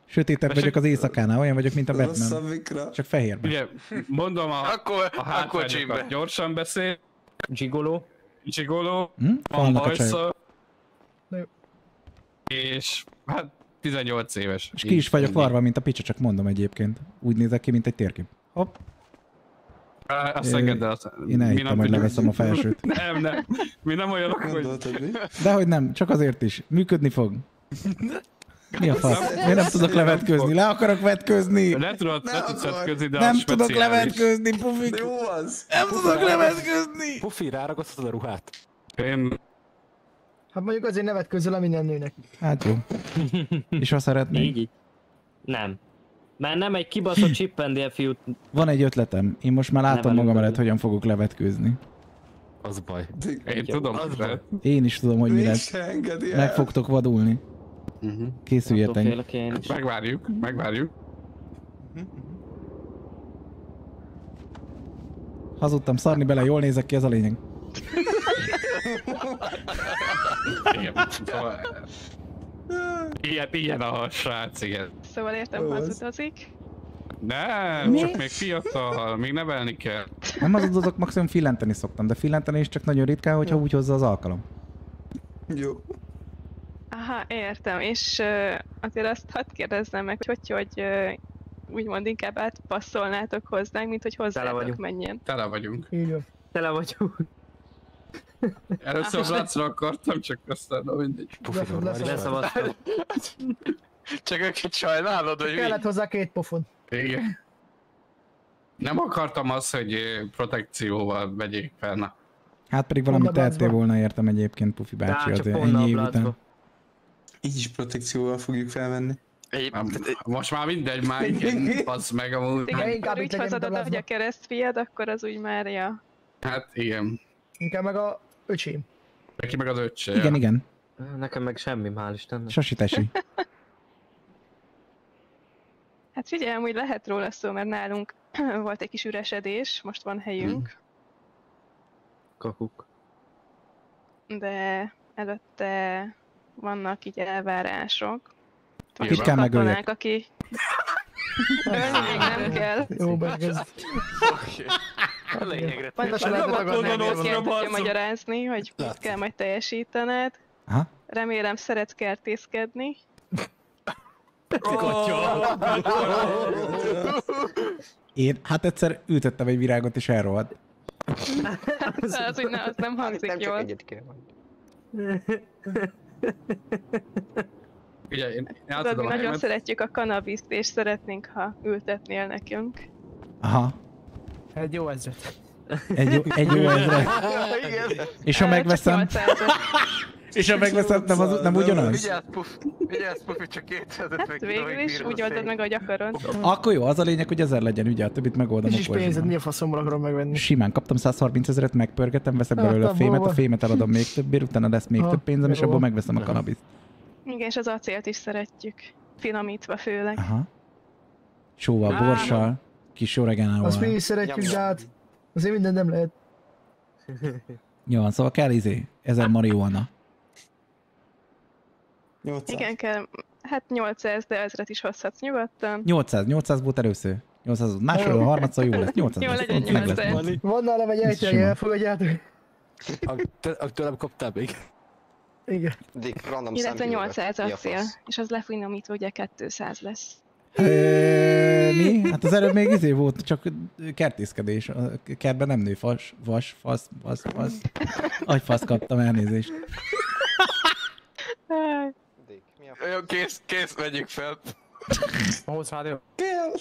Sötétebb vagyok az éjszakánál, olyan vagyok, mint a Batman. Rosszabbikra. Csak fehérben. Ugye, mondom a, Akkor, a akkor gyorsan beszél, Gigoló. csigoló, Hm? van Falnak a csajok. bajsza, Jó. És hát 18 éves. És ki is vagyok varva, mint a picsa, csak mondom egyébként. Úgy nézek ki, mint egy térkép. Hopp. Á, A Ö, Szeged, de az... én mi elhittem, nem hogy leveszem a felsőt. *laughs* Nem, nem. Mi nem olyanok, hogy... Dehogy nem, csak azért is. Működni fog. Mi a fasz? Miért nem tudok levetközni? Le akarok vetközni! Le tudod, le tudsz akar. vetközni, de Nem tudok speciális. levetközni, pufik! Jó az. Nem tudok levetközni! Pufi, ráragasztod a ruhát? Én... Hát mondjuk azért nevet közül a minden nőnek. Hát jó. És ha szeretnék? Így, így. Nem. Mert nem egy kibaszott chippendél fiút. Van egy ötletem. Én most már látom magam előtt, hogyan fogok levetkőzni. Az baj. Én tudom, de... Én is tudom, hogy mi lesz. Meg fogtok vadulni. Készüljetek. Megvárjuk, megvárjuk. Hazudtam szarni bele, jól nézek ki, ez a lényeg. Igen. Szóval... Ilyen, ilyen a srác, igen. Szóval értem, hazutazik. Nem, Mi? csak még fiatal, még nevelni kell. Nem hazudozok, maximum fillenteni szoktam, de fillenteni is csak nagyon ritkán, hogyha úgy hozza az alkalom. Jó. Aha, értem. És uh, azért azt hadd kérdezzem meg, hogy hogy, hogy uh, úgymond inkább átpasszolnátok hozzánk, mint hogy hozzátok menjen. Tele vagyunk. Így van. Tele vagyunk. Először Blácra akartam, csak aztán na mindegy. Leszavaztam. Csak őket sajnálod, hogy? Kellett hozzá két pofon. Igen. Nem akartam azt, hogy protekcióval vegyék fel, na. Hát pedig valamit tehettél volna értem egyébként, Pufi bácsi, ponna ennyi év után. Így is protekcióval fogjuk felvenni. Most már mindegy, már igen, *laughs* az meg amúgy. Igen, inkább úgy belázva. hogy a keresztfiad, akkor az úgy már, ja. Hát igen. Inkább meg a öcsém. Neki meg az öccse. Igen, igen. Nekem meg semmi, hál' Istennek. Sasi tesi. *laughs* Hát figyelj, amúgy lehet róla szó, mert nálunk *clears throat* volt egy kis üresedés, most van helyünk, Kakuk. de előtte vannak így elvárások. Van Kit kell megöljek? aki... *laughs* Ölni még nem kell. Jó, megkezd. A lényegre Majd lassan lehet. Nem magyarázni, hogy mit kell majd teljesítened. Aha. Remélem szeretsz kertészkedni. Én, hát egyszer ültettem egy virágot és elrohadt. *laughs* Az, úgy ne, az nem hangzik Nem jól. egyet kell. *laughs* Ugye, én Tudod, mi nagyon szeretjük a kanabiszt, és szeretnénk, ha ültetnél nekünk. Aha. Egy jó ezret. Egy jó, egy jó ezre. *laughs* Igen. És ha megveszem? Csak 800 És ha megveszem, nem, az, nem ugyanaz? Vigyázz, Puff, vigyázz, Puff, csak 250 Hát végül is úgy oldod meg, hogy akarod. Akkor jó, az a lényeg, hogy ezer legyen, ugye, a többit megoldom És pénzed, mi a faszomra akarom megvenni? Simán kaptam 130 ezeret, megpörgetem, veszek Hát, belőle a abból fémet, a fémet eladom még többért, utána lesz még Ha, több pénzem, és abból megveszem a kanabiszt. Igen, és az acélt is szeretjük. Finomítva főleg. Aha. Sóval, borssal, kis oregánával. Azt mi is szeretjük, de hát azért minden nem lehet. *laughs* Jó, van, szóval kell izé, ezer marihuana. Igen, kell. Hát 800, de ezret is hozhatsz nyugodtan. 800, 800 volt először. 800 volt másodszor, harmadszor jó lesz, 800 Jó legyen meg lesz. 800. Van nálam egy Sima. elfogadjátok? Tőlem kaptál még? Igen. Dick, random Illetve számkívágat. 800 Mi a fasz? és az lefinomítva ugye 200 lesz. Ö, mi? Hát az előbb még izé volt, csak kertészkedés. A kertben nem nő fas, vas, fasz, fasz, fasz. Agyfasz kaptam, elnézést. Jó, kész, kész, vegyük fel. Ahhoz rádió. Kell!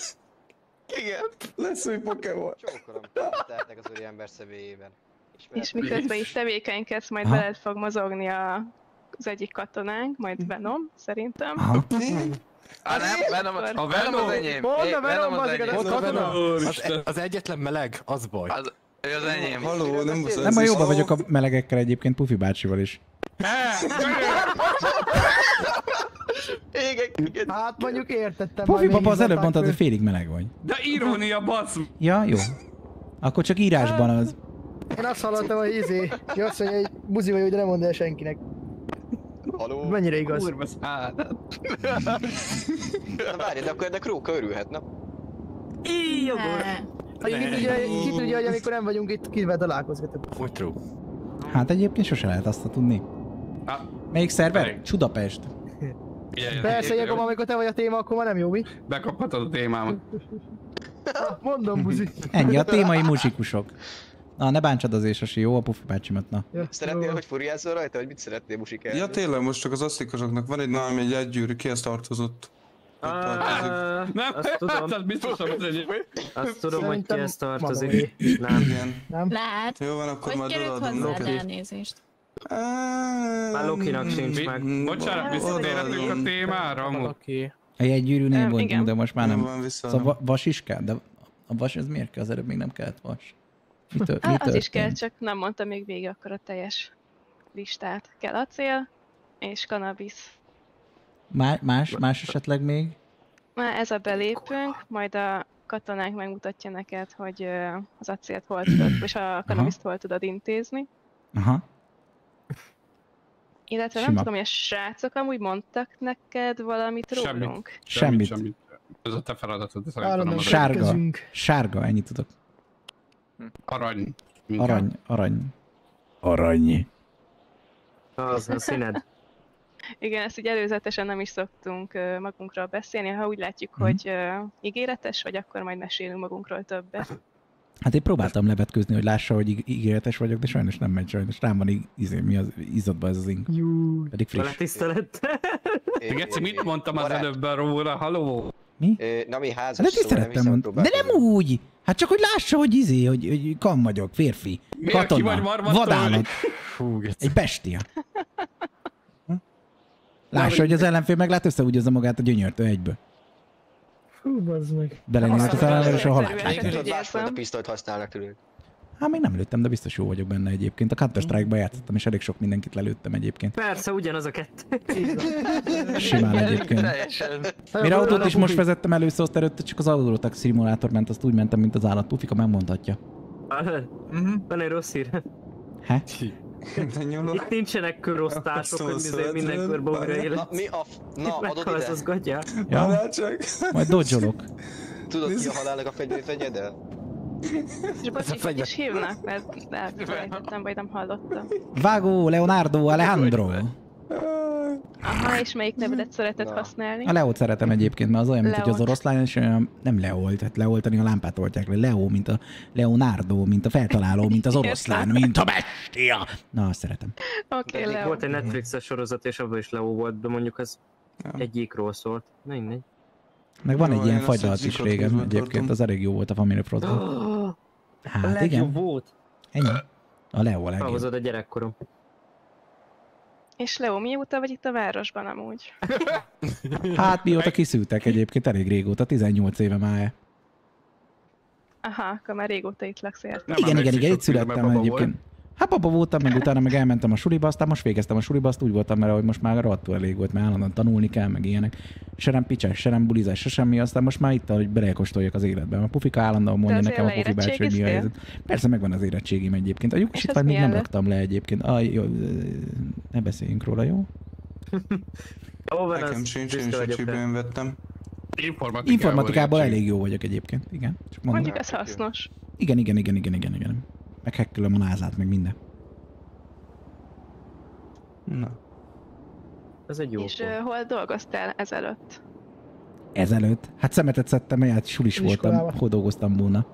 Igen, lesz új Pokémon. Csókolom, tehetnek az ember személyében. És miközben itt tevékenykedsz, majd Aha. veled fog mozogni a, az egyik katonánk, majd Venom, szerintem. Á, nem, Venom, a Venom az enyém. Mondd a Venom, az enyém. az katona. Az, az egyetlen meleg, az baj. Az, az enyém. Haló, nem muszáj. Nem, ma jóban vagyok a melegekkel egyébként, Pufi bácsival is. Igen. Hát mondjuk értettem. Pufi papa az előbb mondtad, hogy félig meleg vagy. De irónia, bassz! Ja, jó. Akkor csak írásban az. Én azt hallottam, hogy izé, hogy azt mondja, hogy buzi vagy, de nem mondd el senkinek. Haló. Mennyire igaz? Kurva szállat. Na várj, de akkor ennek Róka örülhet, na? Hogy ki tudja, ki tudja, hogy amikor nem vagyunk itt, kivel találkozgatok. Úgy true. Hát egyébként sose lehet azt tudni. Ah, Melyik szerver? Csudapest. Persze, ilyenkor, amikor te vagy a téma, akkor már nem jó, mi? Bekaphatod a témámat. Mondom, buzi. Ennyi, a témai muzsikusok. Na, ne bántsad azért, Sasi, jó? A Pufi bácsimat, na. Szeretnél, hogy furiázzol rajta, vagy mit szeretnél musikál? Ja tényleg, most csak az asztikosoknak van egy nálam egy egygyűrű, kihez tartozott? Nem, Azt tudom. *laughs* az biztosan az enyém. Azt tudom, hogy kihez Madoni. tartozik. Nem. Igen. Nem? Lehet. Jó van, akkor Hogy majd odaadom neked. elnézést? Már Lokinak sincs meg. Bocsánat, visszatérhetünk a témára amúgy. Jegygyűrűnél Öm, voltunk, igen. de most már nem. Nem Szóval nem. va- vas is kell, de a vas ez miért kell? Az előbb még nem kellett vas. Mi, tör- mi az is kell, csak nem mondta még végig akkor a teljes listát. Kell acél és kanabisz. Má- más, más esetleg még? Már ez a belépünk, majd a katonák megmutatja neked, hogy az acélt hol tudod, *clears throat* és a kanabiszt hol tudod intézni. Aha. Illetve nem Sima. tudom, hogy a srácok amúgy mondtak neked valamit Semmit. rólunk. Semmit. semmit. Ez a te feladatod, Állandóan Sárga. Sárga, ennyit tudok. Arany. Inkább. Arany, arany. Arany. Az a színed. *laughs* Igen, ezt így előzetesen nem is szoktunk magunkról beszélni, ha úgy látjuk, Mhm. hogy ö, ígéretes vagy, akkor majd mesélünk magunkról többet. Hát én próbáltam levetközni, hogy lássa, hogy íg- ígéretes vagyok, de sajnos nem megy, sajnos rám van í- izé, mi az izzadba ez az ink. Pedig friss. tisztelet. Geci, mit mondtam az előbb róla? Haló? Ö, Na mi Hát házas de ti szó, nem szerettem hiszem, mondani. De nem úgy! Hát csak, hogy lássa, hogy izé, hogy, hogy kam vagyok, férfi, Miért katona, vagy vadállat, Fú, egy bestia. *laughs* Hm? Lássa, hogy az ellenfél meg lát összehúgyozza magát a gyönyörtől egyből. Hú, bazd meg. Belenézett az ellenfél, és a halált érzem. pisztolyt használnak tőlük. Hát még nem lőttem, de biztos jó vagyok benne egyébként. A Counter Strike-ba játszottam, és elég sok mindenkit lelőttem egyébként. Persze, ugyanaz a kettő. Simán egyébként. Mire autót is most vezettem először, azt előtte csak az Autotax szimulátor ment, azt úgy mentem, mint az állat. Pufika megmondhatja. Van egy rossz hír. He? Itt nincsenek körosztások, hogy minden körbe újra mi a... f- Na, adod ide? az gatya. Ja, majd dodge-olok. Tudod ki a halálnak a fegy- fegyede? És bocsi, hogy is hívnak, mert elfelejtettem, vagy nem hallottam. Vágó, Leonardo, Alejandro. Aha, és melyik nevedet szereted használni? A Leót szeretem egyébként, mert az olyan, mint hogy az oroszlán, és olyan, nem Leo, tehát leoltani a lámpát oltják le. Leo, mint a Leonardo, mint a feltaláló, mint az oroszlán, mint a bestia. Na, azt szeretem. Oké, Okay, Leo. Volt egy Netflixes sorozat, és abban is Leo volt, de mondjuk az Ja. egyikról szólt. Na, mindegy. Meg van Jó, egy ilyen fagylalt is régen, közben egyébként, tartom. az elég jó volt a Family Frostban. Hát igen, volt. ennyi. A Leo a legjobb. Felhozod a gyerekkorom. És Leo, mióta vagy itt a városban amúgy? *laughs* Hát mióta kiszültek egyébként, elég régóta, 18 éve már. Aha, akkor már régóta itt laksz, értem. Igen, igen, igen, itt születtem egyébként. Hát baba voltam, meg utána meg elmentem a suliba, aztán most végeztem a suliba, azt úgy voltam, mert hogy most már rohadtul elég volt, mert állandóan tanulni kell, meg ilyenek. Se nem picsás, se nem bulizás, se semmi, aztán most már itt, hogy belekóstoljak az életbe. A pufika állandóan mondja nekem a pufi bácsi, hogy mi a helyzet. Persze megvan az érettségim egyébként. A lyukosítványt az még nem raktam le egyébként. Ah, jó, ne beszéljünk róla, jó? *laughs* Van Nekem sincs, én is a vettem. Informatikában elég jó vagyok egyébként, igen. Csak mondom. Mondjuk ez hasznos. Igen, igen, igen, igen, igen, igen. Meg hekkelem a názát, meg minden. Na. Ez egy jó És pont. hol dolgoztál ezelőtt? Ezelőtt. Hát szemetet szedtem, mert sulis voltam, hol dolgoztam volna.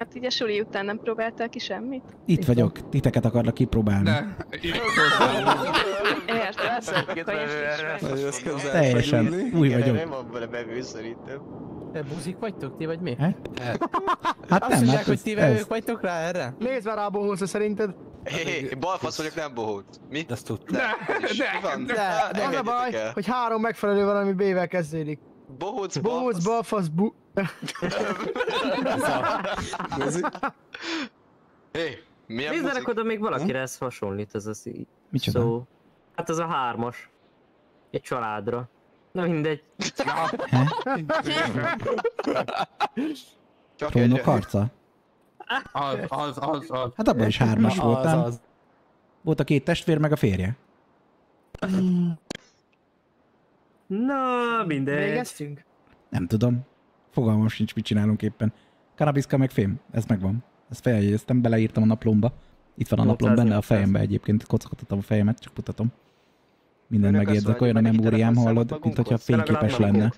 Hát így a suli után nem próbáltál ki semmit? Itt vagyok, titeket akarlak kipróbálni. De, Érted? Teljesen új vagyok. Nem van vele bevő szerintem. Te buzik vagytok, ti vagy mi? Hát Azt nem, mondják, hát hogy ti ez, vevők vagytok rá erre? Nézd már rá bohózza szerinted. Hé, balfasz vagyok, nem bohóc. Mi? Ezt tudtam. Van? De, de az a baj, hogy három megfelelő valami B-vel kezdődik. Bohóc, Bohóc, balfasz, bu... *laughs* Hé, milyen Nézzenek oda, még valakire ez hasonlít, ez az így. Micsoda? Szó. Hát az a hármas. Egy családra. Na mindegy. *laughs* Csak Trónok harca? az, az, az, az. Hát abban is hármas Az, voltam. az. Volt a két testvér, meg a férje. Na, mindegy. Végeztünk? Nem tudom. Fogalmam sincs, mit csinálunk éppen. Kanabiszka meg fém. Ez megvan. Ezt feljegyeztem, beleírtam a naplomba. Itt van a naplom 800, benne a 800. fejembe egyébként. Kocogtatom a fejemet, csak mutatom. Minden mondják, olyan a memóriám, hallod, mint hogyha fényképes lenne.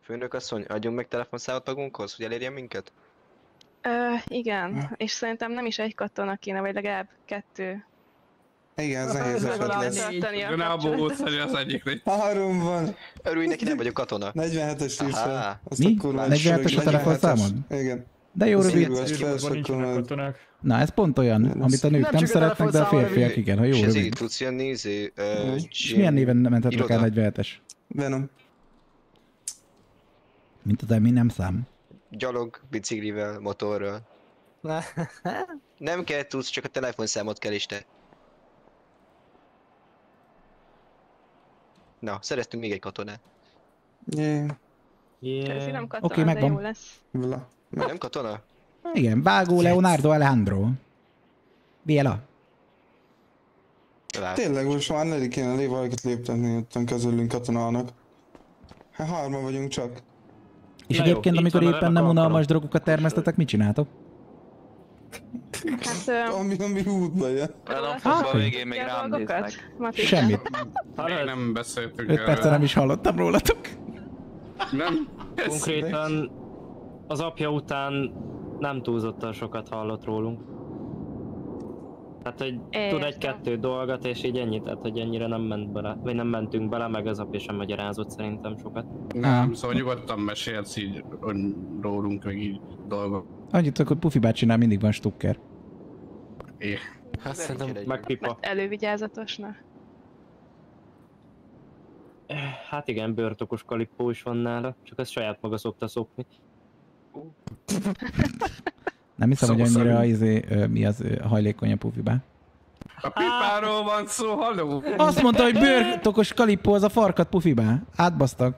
Főnök asszony, adjunk meg telefonszámot magunkhoz, hogy elérjen minket? Ö, igen, és szerintem nem is egy katona kéne, vagy legalább kettő. Igen, ez nehéz legalább lesz. Kapcsolatot. bohóc az egyik légy. Három van. Örülj neki, nem vagyok katona. 47-es írsz fel. Mi? a kurva 47-es a telefonszámod? Igen. De jó rövid. Na, ez pont olyan, amit a nők Nem szeretnek, de a férfiak igen, ha jó És rövid. ezért tudsz jönni, izé, És milyen néven mentetek iroda. el 47-es? Venom. Mint az Emi nem szám. Gyalog, biciklivel, motorral. Nem kell tudsz, csak a telefonszámot kell is te. Na, szereztünk még egy katonát. Yeah. Ez nem katona, Oké, de megvan. jó lesz. Vla. Nem katona? Igen, Vágó Leonardo Alejandro. Biela. Tényleg most már negyedik kéne lé valakit léptetni, ottan közülünk katonának. Hát hárman vagyunk csak. És Na jó, egyébként, itt amikor éppen nem unalmas drogokat termesztetek, mit csináltok? Hát, Ami, ami útba jön. A végén még rám néznek. Semmit. Még nem beszéltünk 5 perce nem is hallottam rólatok. Nem? Konkrétan az apja után nem túlzottan sokat hallott rólunk. Tehát, hogy tud Értem. egy-kettő dolgot, és így ennyi, tehát, hogy ennyire nem ment bele, vagy nem mentünk bele, meg az apja sem magyarázott szerintem sokat. Nem, szóval nyugodtan mesélsz így hogy rólunk, meg így dolgok. Annyit csak, hogy Pufi bácsinál mindig van stukker. É. Hát szerintem meg pipa. Mert elővigyázatosna. Hát igen, bőrtokos kalippó is van nála, csak ezt saját maga szokta szokni. *laughs* *laughs* Nem hiszem, Szó hogy annyira szerint. izé, mi az hajlékony a Pufibá. A pipáról van szó, halló? Azt mondta, hogy bőrtokos kalippó az a farkat Pufibá. Átbasztak.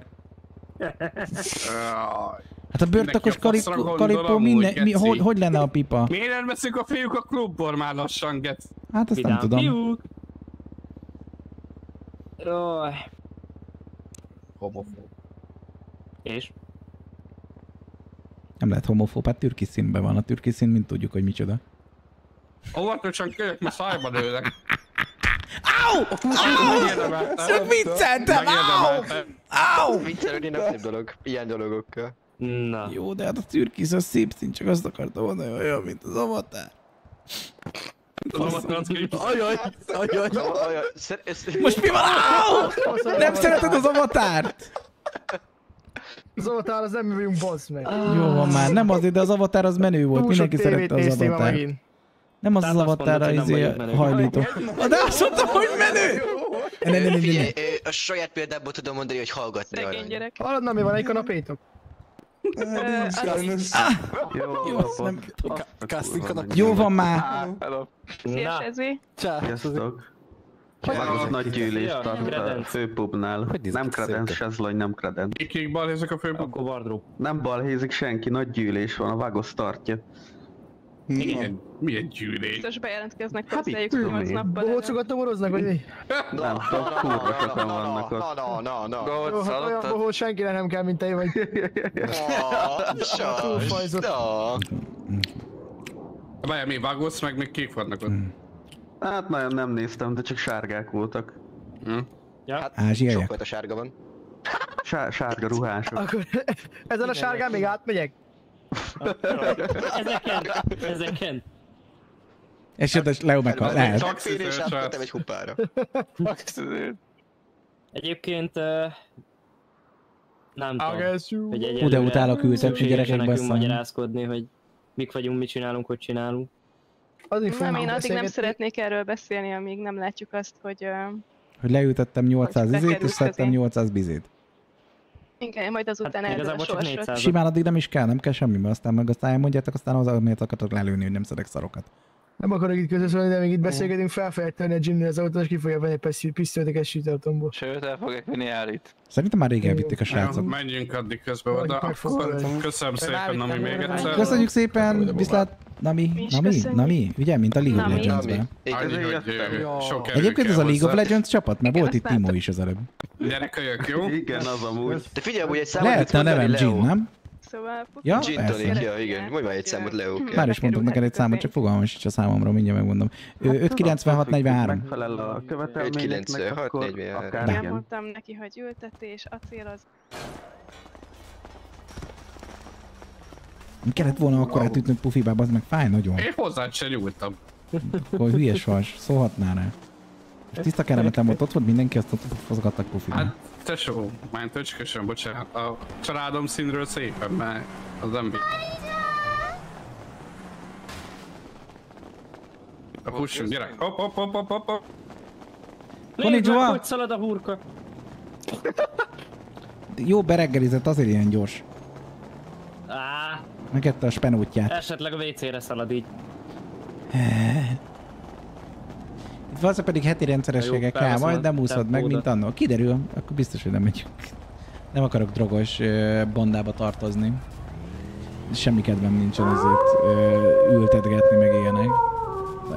Hát a bőrtokos kalippó amúgy, minden, mi, hogy, hogy lenne a pipa? Miért nem veszik a fiúk a klubból már lassan, get? Hát azt nem tudom. Fiúk. Jaj. Homofób. És? Nem lehet homofób, hát türkis színben van. A türkis szín, mint tudjuk, hogy micsoda. Óvatosan kölyök, mert szájba lőlek. Au! Megérdemeltem. Csak vicceltem, au! Au! Viccelődni nem szép dolog, ilyen dologokkal. Na. Jó, de hát a türkis az szép szín, csak azt akartam mondani, hogy olyan, mint az avatar. Ajaj, ajaj. Most mi van? Au! Nem szereted az avatárt? Az avatar az nem vagyunk, bassz meg. Jó van már, nem azért, de az avatar az menő volt, Túl mindenki szerette az avatar. Nem az az az nem izé hajlító. Ah, *laughs* De azt mondtam, hogy menő! Ne, ne, ne, ne, ne. Figyelj, ö, a saját példából tudom mondani, hogy hallgatni arany. gyerek. Hallod, mi van, egy kanapétok? Jó, nem Jó van már. Szia, Sezi. Sziasztok. Van? nagy gyűlést Szia, tart a főpubnál. Nem kredenc, sezlony, nem kredenc. Kik balhézik a főpub? Akkor wardrobe. Nem balhézik senki, nagy gyűlés van, a Vágos tartja. Milyen, milyen gyűlés? Biztos bejelentkeznek Hát hozzájuk mit 8 tudom én. nappal. Bohócokat tomoroznak, vagy mi? Nem tudom, kurva sokan vannak ott. Na, na, na, Jó, hát olyan bohó senkire nem kell, mint te vagy. Túlfajzott. Várjál, mi vágósz, meg még kik vannak ott? Hát nagyon nem néztem, de csak sárgák voltak. Hm? Ja. Hát, Ázsiaiak. Sokfajta sárga van. Sár, sárga ruhások. Akkor *laughs* ezen a sárgán még átmegyek? *laughs* Ezeken, ezeken. Esetleg Leo meg lehet. Csak fél és átmentem egy hupára. Egyébként uh, nem tudom, hogy Hú, de utálok szükséges gyerekek nekünk basszony. magyarázkodni, hogy mik vagyunk, mit csinálunk, hogy csinálunk. Addig Nem, én addig nem szeretnék erről beszélni, amíg nem látjuk azt, hogy Hogy leültettem 800 izét, és szedtem közé. 800 bizét. igen, majd azután Hát igazából csak sorsod. 400. Simán addig nem is kell, nem kell semmi, mert aztán meg aztán elmondjátok, aztán az, miért akartok lelőni, hogy nem szedek szarokat. Nem akarok itt közöszólni, de még itt beszélgetünk, fel fogják tenni a Jimmy az autót, és ki fogja venni egy pisztolyt a sütőautomból. Sőt, el fogják vinni Árit. Szerintem már rég elvitték a Jó, srácok. menjünk addig közben oda. Akkor köszönöm szépen, Nami, még egyszer. Köszönjük szépen, viszlát, Nami, Nami. Nami, ugye, mint a League of. Legends-ben. Erő Egyébként ez a League of. Legends csapat, mert volt itt Timo is az előbb. Gyere kölyök, jó? Igen, az amúgy. De figyelj, hogy egy számot Lehetne a nevem. Jin, nem? Szóval Ja, Gin tonic, ja, igen. Mondj már egy számot, Leo kell. Már is mondok neked egy számot, csak fogalmam sincs a számomra, mindjárt megmondom. Ö, 596 43. Megfelel a követelményeknek, 596, akkor 43. akár Igen, mondtam neki, hogy ültetés, acél az... Kellett volna akkor átütnöd pufibába, az meg fáj nagyon. Én hozzád se nyúltam. Akkor hülyes vas, szólhatnál rá. És tiszta kellemetlen volt, ott volt mindenki, azt ott fozgattak pufibá. Hát, tesó, már töcskösön, bocsánat, a családom színről szépen, mert az nem A pussunk, gyerek. Hopp, hopp, hopp, hopp, hopp, hogy szalad a hurka. *laughs* Jó bereggelizett, azért ilyen gyors. Á. Megette a spenútját. Esetleg a WC-re szalad így. Valószínűleg pedig heti rendszerességgel Jó, kell, majd nem úszod meg, mint annól. Kiderül, akkor biztos, hogy nem megyünk. Nem akarok drogos bandába tartozni. Semmi kedvem nincsen azért ültetgetni meg ilyenek.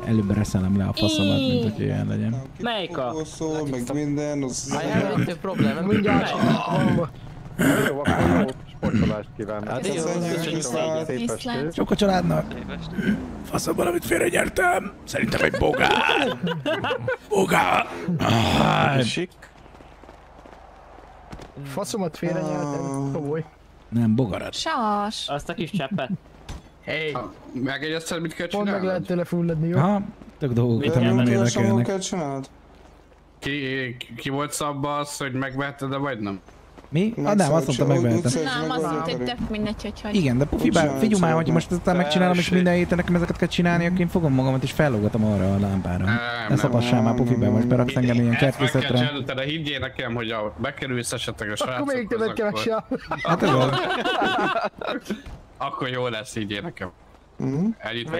Előbb reszelem le a faszomat, mint hogy ilyen legyen. Melyik a? Meg minden, az... Mindjárt Jó, akkor jó sportolást kívánok. Hát jó. Sok a családnak! Faszom valamit félre nyertem! Szerintem egy bogár! Bogár! Ah, Faszomat félrenyeltem. Komoly. nem, bogarat. Sas. Azt a kis cseppet. Hey. Megegyezted, mit kell Pont meg csinálnod? lehet tőle fulladni, jó? Ha, tök dolgok kell nem érdekelnek. Ki, ki- volt szabba az, hogy megveheted, de vagy nem? Mi? Ah, nem, azt mondta, megvehetem. Nem, az mondta, hogy tök mindegy, hogy hogy. Igen, de pufi, bár, figyelj már, hogy most ezután megcsinálom, és minden héten nekem ezeket kell csinálni, akkor én fogom magamat és fellógatom arra a lámpára. Ne szapassál már pufi be, most beraksz engem ilyen Ezt meg kell kertészetre. higgyél nekem, hogy a bekerülsz esetleg a srácokhoz, Akkor még többet megcsinálni. Hát ez az. Akkor jó lesz, higgyél nekem. Mhm.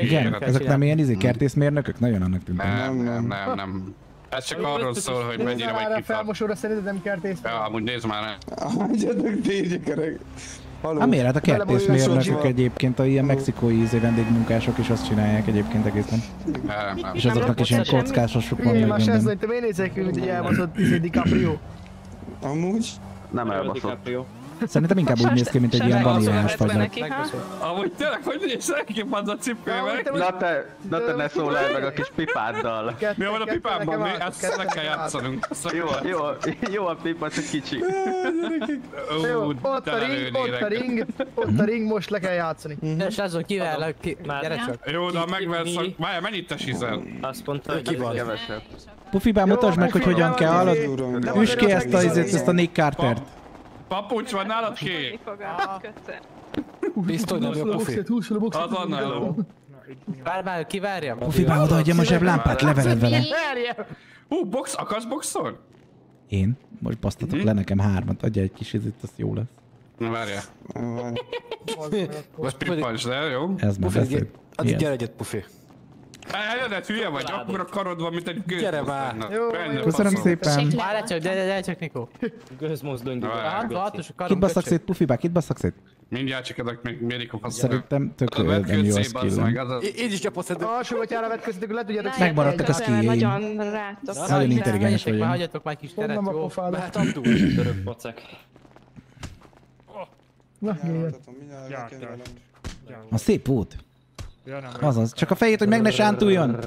Igen, ezek nem ilyen izé kertészmérnökök? Nagyon annak tűntek. Nem, nem, nem, nem. Ez csak arról szól, hogy mennyire vagy kitart. felmosóra szerinted nem kertész? Ja, amúgy nézd már rá. Hagyjatok tégyekerek. Haló. Hát miért? Hát a kertészmérnökök egyébként, a ilyen mexikói izé vendégmunkások is azt csinálják egyébként egészen. És azoknak is ilyen kockásosuk van Figyelj meg már, minden. Sezlony, te miért nézel ki, mint egy elbaszott izé DiCaprio? Amúgy? Nem elbaszott. Szerintem inkább úgy néz ki, mint egy ilyen vaníliás fagylat. Amúgy tényleg, hogy nézel ki az a cipővel? Na te, na te ne szólál meg a kis pipáddal. Mi van a pipában? Mi? Ezt meg kell játszanunk. Jó, jó, jó a pipa, csak kicsi. Ott a ring, ott a ring, ott a ring, most le kell játszani. És azon kivel, ki, gyere csak. Jó, de ha megversz, várjál, mennyit tesízel? Azt mondta, hogy Ki van? Kevesebb. Pufi, bár mutasd meg, hogy hogyan kell, hallod? Üss ki ezt a ezt a Nick Cartert. Papucs van nálad ki? Biztos nem jó pufi. Az van nálam. Várj már, kivárjam. Pufi, már odaadjam a zseblámpát, leveled vele. Hú, box, akarsz boxol? Én? Most basztatok le nekem hármat, adja egy kis izét, az jó lesz. Na várjál. Most pippants, de jó? Ez már beszél. addig Ilyen. gyere egyet, pufi. Eljönet, hülye vagy, akkor a karod van, mint egy gőz. Gyere már. Köszönöm szépen. Várj csak, gyere, gyere csak, Nikó. Gőzmozdony. Hát, Kit basszak szét, Pufi, bár kit basszak szét? Mindjárt csak ezek még mérik a faszom. Szerintem tök jó skillem. az a... Így is szedő. Alsó atyára vetköztetek, le tudjátok Megmaradtak a skilljeim. Nagyon rátok. Nagyon intelligens vagyok. már, hagyjatok már kis teret, Honnan a jó? Mehet Abdul. Török pacek. Na, jöjjön. A szép volt. Azaz, csak a fejét, hogy meg ne sántuljon.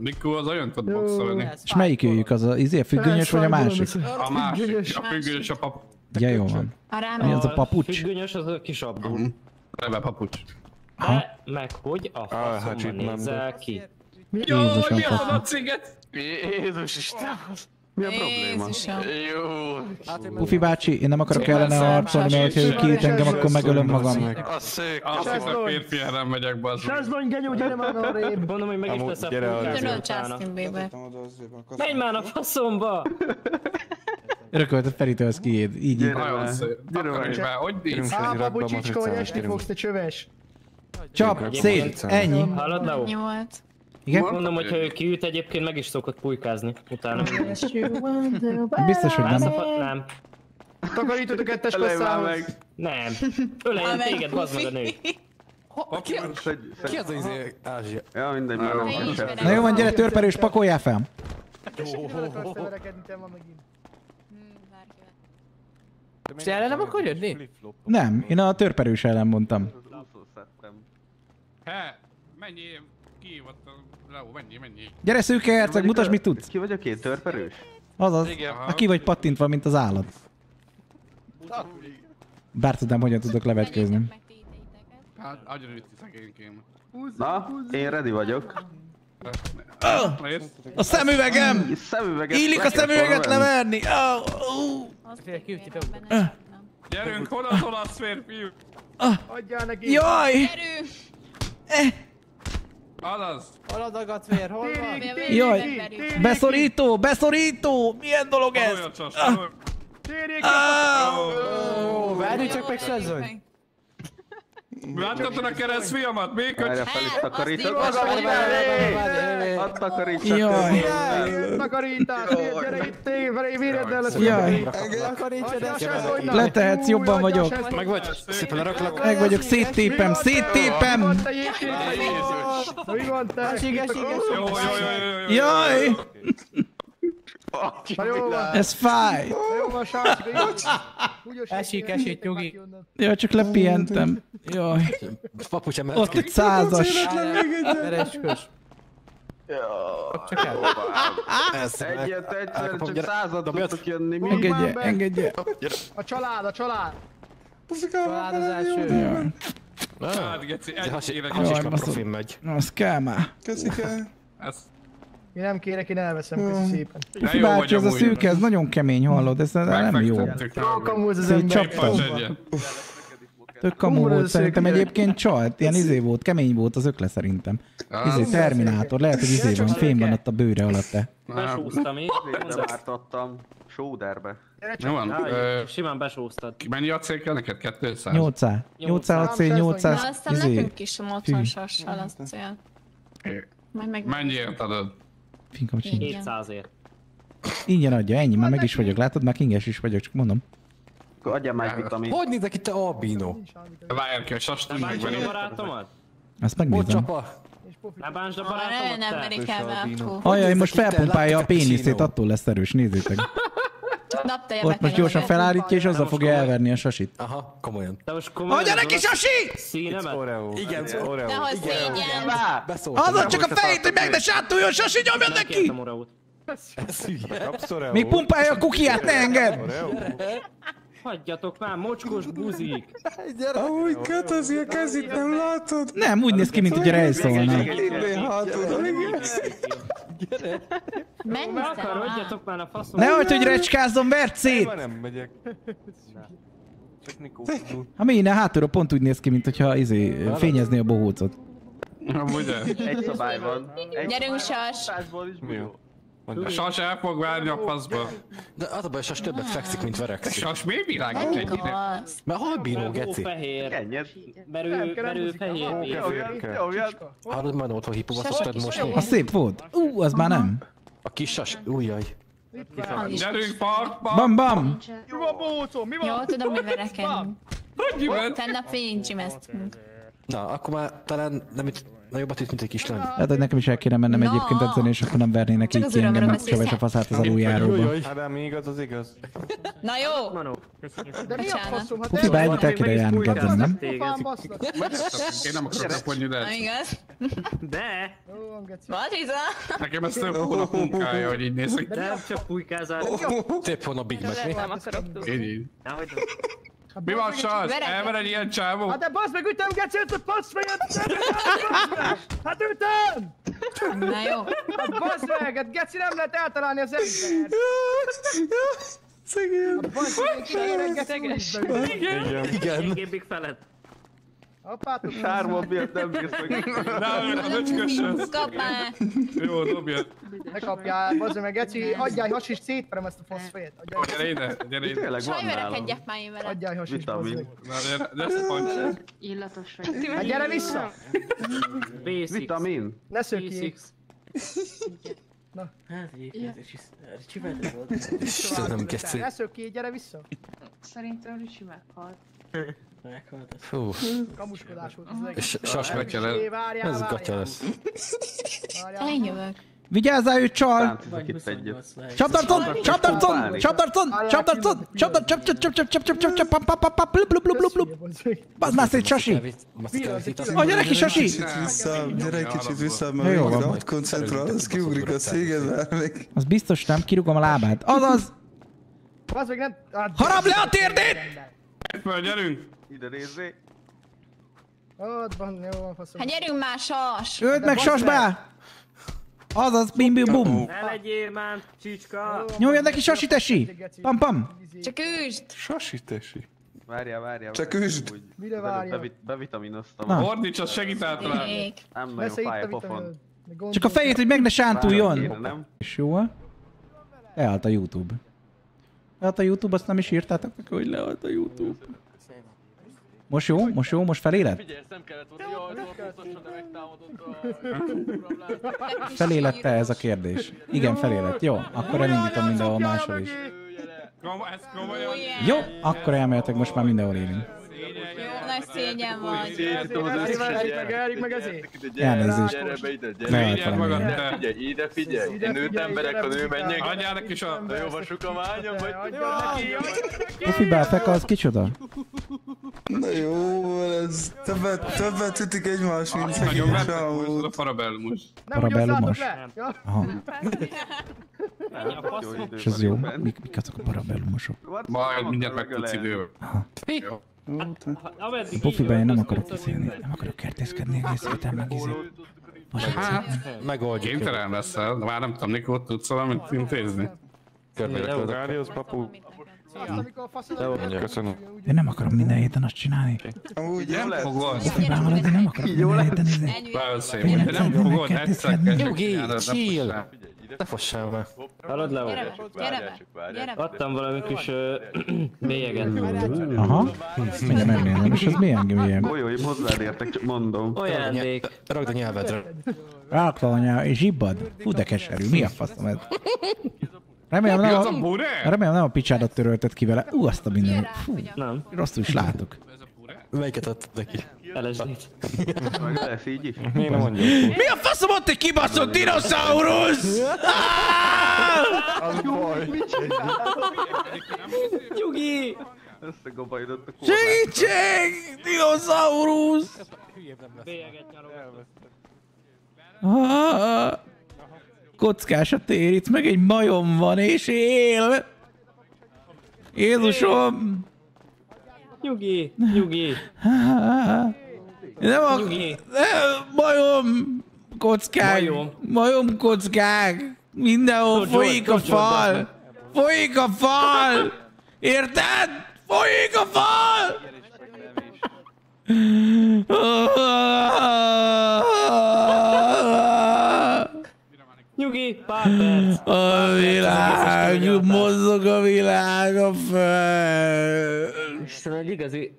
Nikó az olyan tud boxolni. És melyik őjük az a izé, a függönyös vagy a másik? A másik, a függős a pap... Ja, jó van. A rám Mi az a papucs? Függönyös az a kis abdul. Leve papucs. De meg hogy a hát faszomban itt nem, nézel ki? Jaj, Jézusom, mi az a ciget? Jézus Isten! Mi a probléma? Jó! Pufi bácsi, én nem akarok ellene harcolni, mert ő kiít engem, akkor megölöm magam. A szők! Azt hiszem, férfi ellen megyek, bazd meg. Sezlony, genyó, gyere már arrébb. Mondom, hogy meg is a gyere. Justin Bieber. Menj már a faszomba! Örököltet Feritől az kiéd, így így. Nagyon szép. Gyere már. hogy néz? Gyerünk. Á, Iratba papu csicska, hogy esni fogsz, te csöves. Csap, szét, ennyi. Hallod, Leo? Igen? Mondom, hogy ha ő kiüt, egyébként meg is szokott pulykázni utána. Biztos, hogy Nem nem. szabad, nem. Takarítod a kettes passzához. meg. Nem. Öleljen téged, bazd meg a nő. Ki, ki az az izé Ázsia? Ja, mindegy, már nem verem. Na jó van, gyere, törperős, pakoljál fel. Van megint. És erre nem akar jönni? Nem, én a törperős ellen mondtam. He, mennyi, a Leo, mennyi, mennyi. Gyere, szőke herceg, mutasd, mit tudsz. Ki vagyok én, törperős? Azaz, Igen. a ki vagy pattintva, mint az állat. Bár tudnám, hogyan tudok levetkőzni. Hát, agyon üti szegénykém. Na, én ready vagyok. A szemüvegem! Szemüveget Illik a szemüveget leverni! Gyerünk, hol az olasz férfi? Adjál neki. Jaj! Erő! Alaz! Aladagat vér, hol van? Jaj! Beszorító! Beszorító! Milyen dolog ez? Várj csak meg sezzony! Láttad a kereszt fiamat? Még hogy... Erre fel is takarítod. Azt takarítás! Azt takarítás! Jaj! Takarítás! Gyere itt, évre, véred el! Jaj! Letehetsz, jobban vagyok. Meg vagy. Szépen leraklak. Meg vagyok, széttépem, széttépem! Mi van te? Jaj! Na jó van. Ez fáj! Na jó van, Esik, esik, nyugi. Jaj, csak lepihentem. Jaj. Papucs emelt Ott egy százas. Ez. Egyet, egyszer, csak század tudtok jönni. Mi? Engedje, engedje. A család, a család. Család az első. Hát, geci, egy éve Jaj, kicsit baszom. profin megy. Az kell már. Köszike. Ez... Én nem kérek, én elveszem, köszi szépen. Pufi bácsi, ez a szűke, ez nagyon kemény, hallod? Ez nem jó. Jó kamu ez az ember. Tök kamu volt szerintem egyébként csalt, ilyen izé volt, kemény volt az ökle szerintem. Ah. Izé, Terminátor, lehet, hogy izé van, fém van ott a bőre alatt te. Besúsztam én. Végre vártattam. Sóderbe. Jó van. Simán besúsztad. Mennyi acél neked? 200? 800. 800 AC, 800 Na, aztán izé. nekünk is a 80 sassal az cél. Majd meg... Mennyiért adod? Finkam sincs. 700 ért. Ingyen adja, ennyi, már meg is vagyok, látod, már kinges is vagyok, csak mondom. Akkor adjál egy vitamin. Hogy nézek itt a albino? Várjál ki, a sast Ne tud bántsd a barátomat? Ott megnézem. Ne bántsd a barátomat, nem te? Ajaj, most felpumpálja a péniszét, attól lesz erős, nézzétek. *laughs* Napteje Ott most gyorsan felállítja, és azzal fogja elverni a sasit. Aha, komolyan. Te most komolyan Adja neki sasi! Színemet? Igen, Oreo. Nehogy szégyen. Csak a fejét, hogy meg ne sátuljon, sasi nyomja neki! Még pumpálja a kukiát, ne engedd! Hagyjatok már, mocskos buzik! *laughs* Ahogy kötözi a kezét, nem látod? Nem, úgy néz ki, mint hogy rejszolna. Hátul. Menj Akarodjatok már a faszom! Ne hagyd, hogy recskázzon, vert szét! Nem megyek. Ha mi, ne hátulra pont úgy néz ki, mint hogyha izé, fényezni a bohócot. Amúgy. Egy szabály van. Egy Gyerünk, sas! Mi jó? A sas el fog várni a faszba. De az a baj, sas többet fekszik, mint verekszik. Sas miért világít igaz. Mert albino, geci. fehér. Kenyed. Merő, merő fehér. Jó, jó, jó. Hallod már otthon hipobasztad most? Az szép volt. Ú, az már nem. A kis sas, újjaj. Gyerünk parkba! Bam, bam! Mi van, bócó? Mi van? Jó, tudom, mi verekedünk. Hogy ment? Tegnap végigcsimeztünk. Na, akkor már talán nem itt nagyobbat üt, mint egy kislány. Hát, hogy nekem is el kéne mennem No. egyébként edzeni, és akkor nem vernének Csak így ki engem, meg csavar a faszát az aluljáróba. Hát de mi igaz, az igaz. Na jó! Manó. De mi a faszom? Hát Pufi, ennyit el kéne járnunk edzeni, nem? Én nem akarok kapodni, de igaz? De! Batiza! nekem ez több *laughs* hónap munkája, hogy így nézek. Nem csak pulykázás. Több hónap Big Mac, mi? Nem akarok tudni. Én így. Nehogy Mi van. Elver egy ilyen csávó? Hát de bassz meg, ütem gecét, a passz fejet! Hát ütem! Na jó. Hát bassz meg, hát geci nem lehet eltalálni az embert! Szegény. Hát bassz meg, kérek, geci, Szeges. úgy be. Igen. Igen. Gébig felett. Apátok, Sármod miatt nem bírsz meg. *laughs* Nem, a nöcskös Kap már! Jó, dobjad. ne kapjál, bassz meg, geci, adjál hasis, szétverem ezt a fasz fejet. Jó, gyere ide, gyere ide. Tényleg van nálam. Sajverekedjek már én vele. Adjál hasis, bassz Vitamin. meg. Na, gyere, gyere, pancs. Illatos vagy. Hát gyere vissza! B6. Vitamin. Ne szökjék! B6. Istenem, geci. Ne szökjék, gyere vissza! Szerintem Ricsi meghalt. *laughs* Kamuskodás. Fú. Kamuskodásod. És sas meg kell el. Ez gatya lesz. Eljövök. Vigyázzál, ő csal! Csapdarcon! Csapdarcon! Csapdarcon! Csapdarcon! Csapdarcon! Csap csap csap csap csap csap csap csap pam pam pam pam blub blub blub blub blub Bazd már szét, Sasi! A gyere ki, Sasi! Gyere egy kicsit vissza, mert jó van. Ott koncentrál, az kiugrik a széged meg. Az biztos nem, kirúgom a lábát. Azaz! Harab le a térdét! Föl, gyerünk! Ide nézzé. Ott van, jó van, faszom. Hát gyerünk már, sas! Öld meg, sasbá! Azaz, bim, bim, bum! Ne legyél már, csicska! Nyomjad neki, Sasi, tesi! Pam, pam! Csak üsd! Sasi tesi. Várjál, várjál. Csak üsd. Mire be- várjál? bevi- Bevitaminoztam. Na. Fordíts, az segít általában. Még. Nem nagyon fáj a pofon. Csak a fejét, hogy meg ne sántuljon. És jó? Leállt a YouTube. Leállt a YouTube, azt nem is írtátok neki, hogy leállt a YouTube. Most jó? Most jó? Most feléled? *laughs* Felélette ez a kérdés? Igen, felélett. Jó, akkor elindítom mindenhol máshol is. Jó, akkor elmehetek, most már mindenhol élünk. Jó nagy szényen vagy. Várjuk meg, várjuk meg ezért. Elnézést. Gyere be ide, Ne gyere. állt Figyeld valami. magad, ilyen. te. Figyelj, ide figyelj. Ide Én nőtt figyelj, emberek, gyere, a nő figyelj. menjek. Adjál neki a... De jó vasuk a vágyam, vagy? Pufi Belfeka, az kicsoda? Na jó, ez többet, többet ütik egymást, mint Nagyon szegény vettek, csávó. most a parabellumos. Nem Parabellumos? ugyasszátok le? Ja. Aha. Jó idő És ez vagyok jó? bent. Mik, mik azok a parabellumosok? Majd mindjárt megtudsz idővel. Jó. Pufiben én nem akarok beszélni, nem akarok kertészkedni egész héten meg izé. Hát, megoldjuk. Kénytelen leszel, de már nem tudom, Nikó, tudsz valamit intézni? Gáriusz, papu. Köszönöm. Én nem akarom minden héten azt csinálni. Amúgy Nem fogod. Marad, én nem akarok minden héten izé. Tényleg de nem fogod, egyszer kell Nyugi, chill. Ne fossál már. Hallod, Leo? Gyere gyere. Adtam valami kis ö, bélyeget. Aha. Mindjárt megnézem, és ez milyen milyen? Golyóim hozzád értek, csak mondom. Ajándék. Ragd a nyelvedre. Rákla anya, és zsibbad. Fú, de keserű, mi a faszom ez? Remélem nem a, a remélem nem a picsádat törölted ki vele. Ú, azt a minden. Fú, Nem. rosszul is látok. Melyiket adtad neki? LSD-t. Meg lesz így is. Miért nem mondja? Mi a faszom ott egy kibaszott dinoszaurusz? Az baj. Nyugi! Összegabajodott a kormány. Segítség! Dinoszaurusz! Bélyeget. Ah, kockás a tér, itt meg egy majom van és él. Jézusom! Nyugi, nyugi. Nem a... Nyugi. Nem, majom kockák. Majom. Majom kockák. Mindenhol George, folyik a fal. George. Folyik a fal. Érted? Folyik a fal. *laughs* Nyugi, pár perc. A világ, mozog a világ a föld. Istenem, egy igazi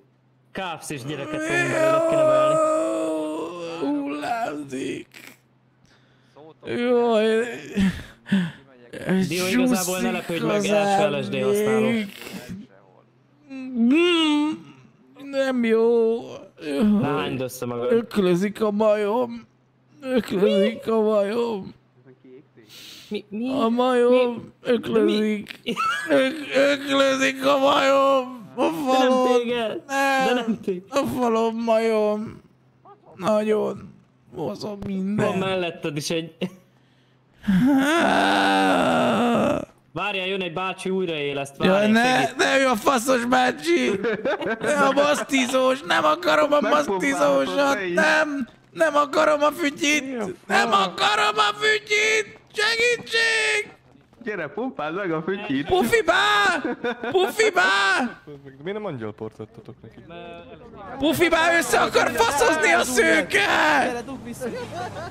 kápszis gyereket fogunk belőle kinevelni. Hullámzik. Jaj. Dio, igazából ne lepődj meg, első LSD használó. Mm, Nem jó. Hányd össze magad. Öklözik a majom. Öklözik a majom. Mi, mi? A majom öklözik. Ök, öklözik a majom. A De nem falon. téged. Nem. De nem téged. A falon majom. Nagyon. Mozog minden. Van melletted is egy... Várjál, jön egy bácsi újraéleszt, Ja, várjál, ne, segít. ne ő a faszos bácsi! Ne a masztizós, nem akarom a masztizósat, nem! Nem akarom a fütyit! Nem akarom a fütyit! Segítség! Gyere, pumpáld meg a fütyit! Pufibá! Pufibá! Miért nem angyalport adtatok neki? Pufibá össze akar faszozni a szőke!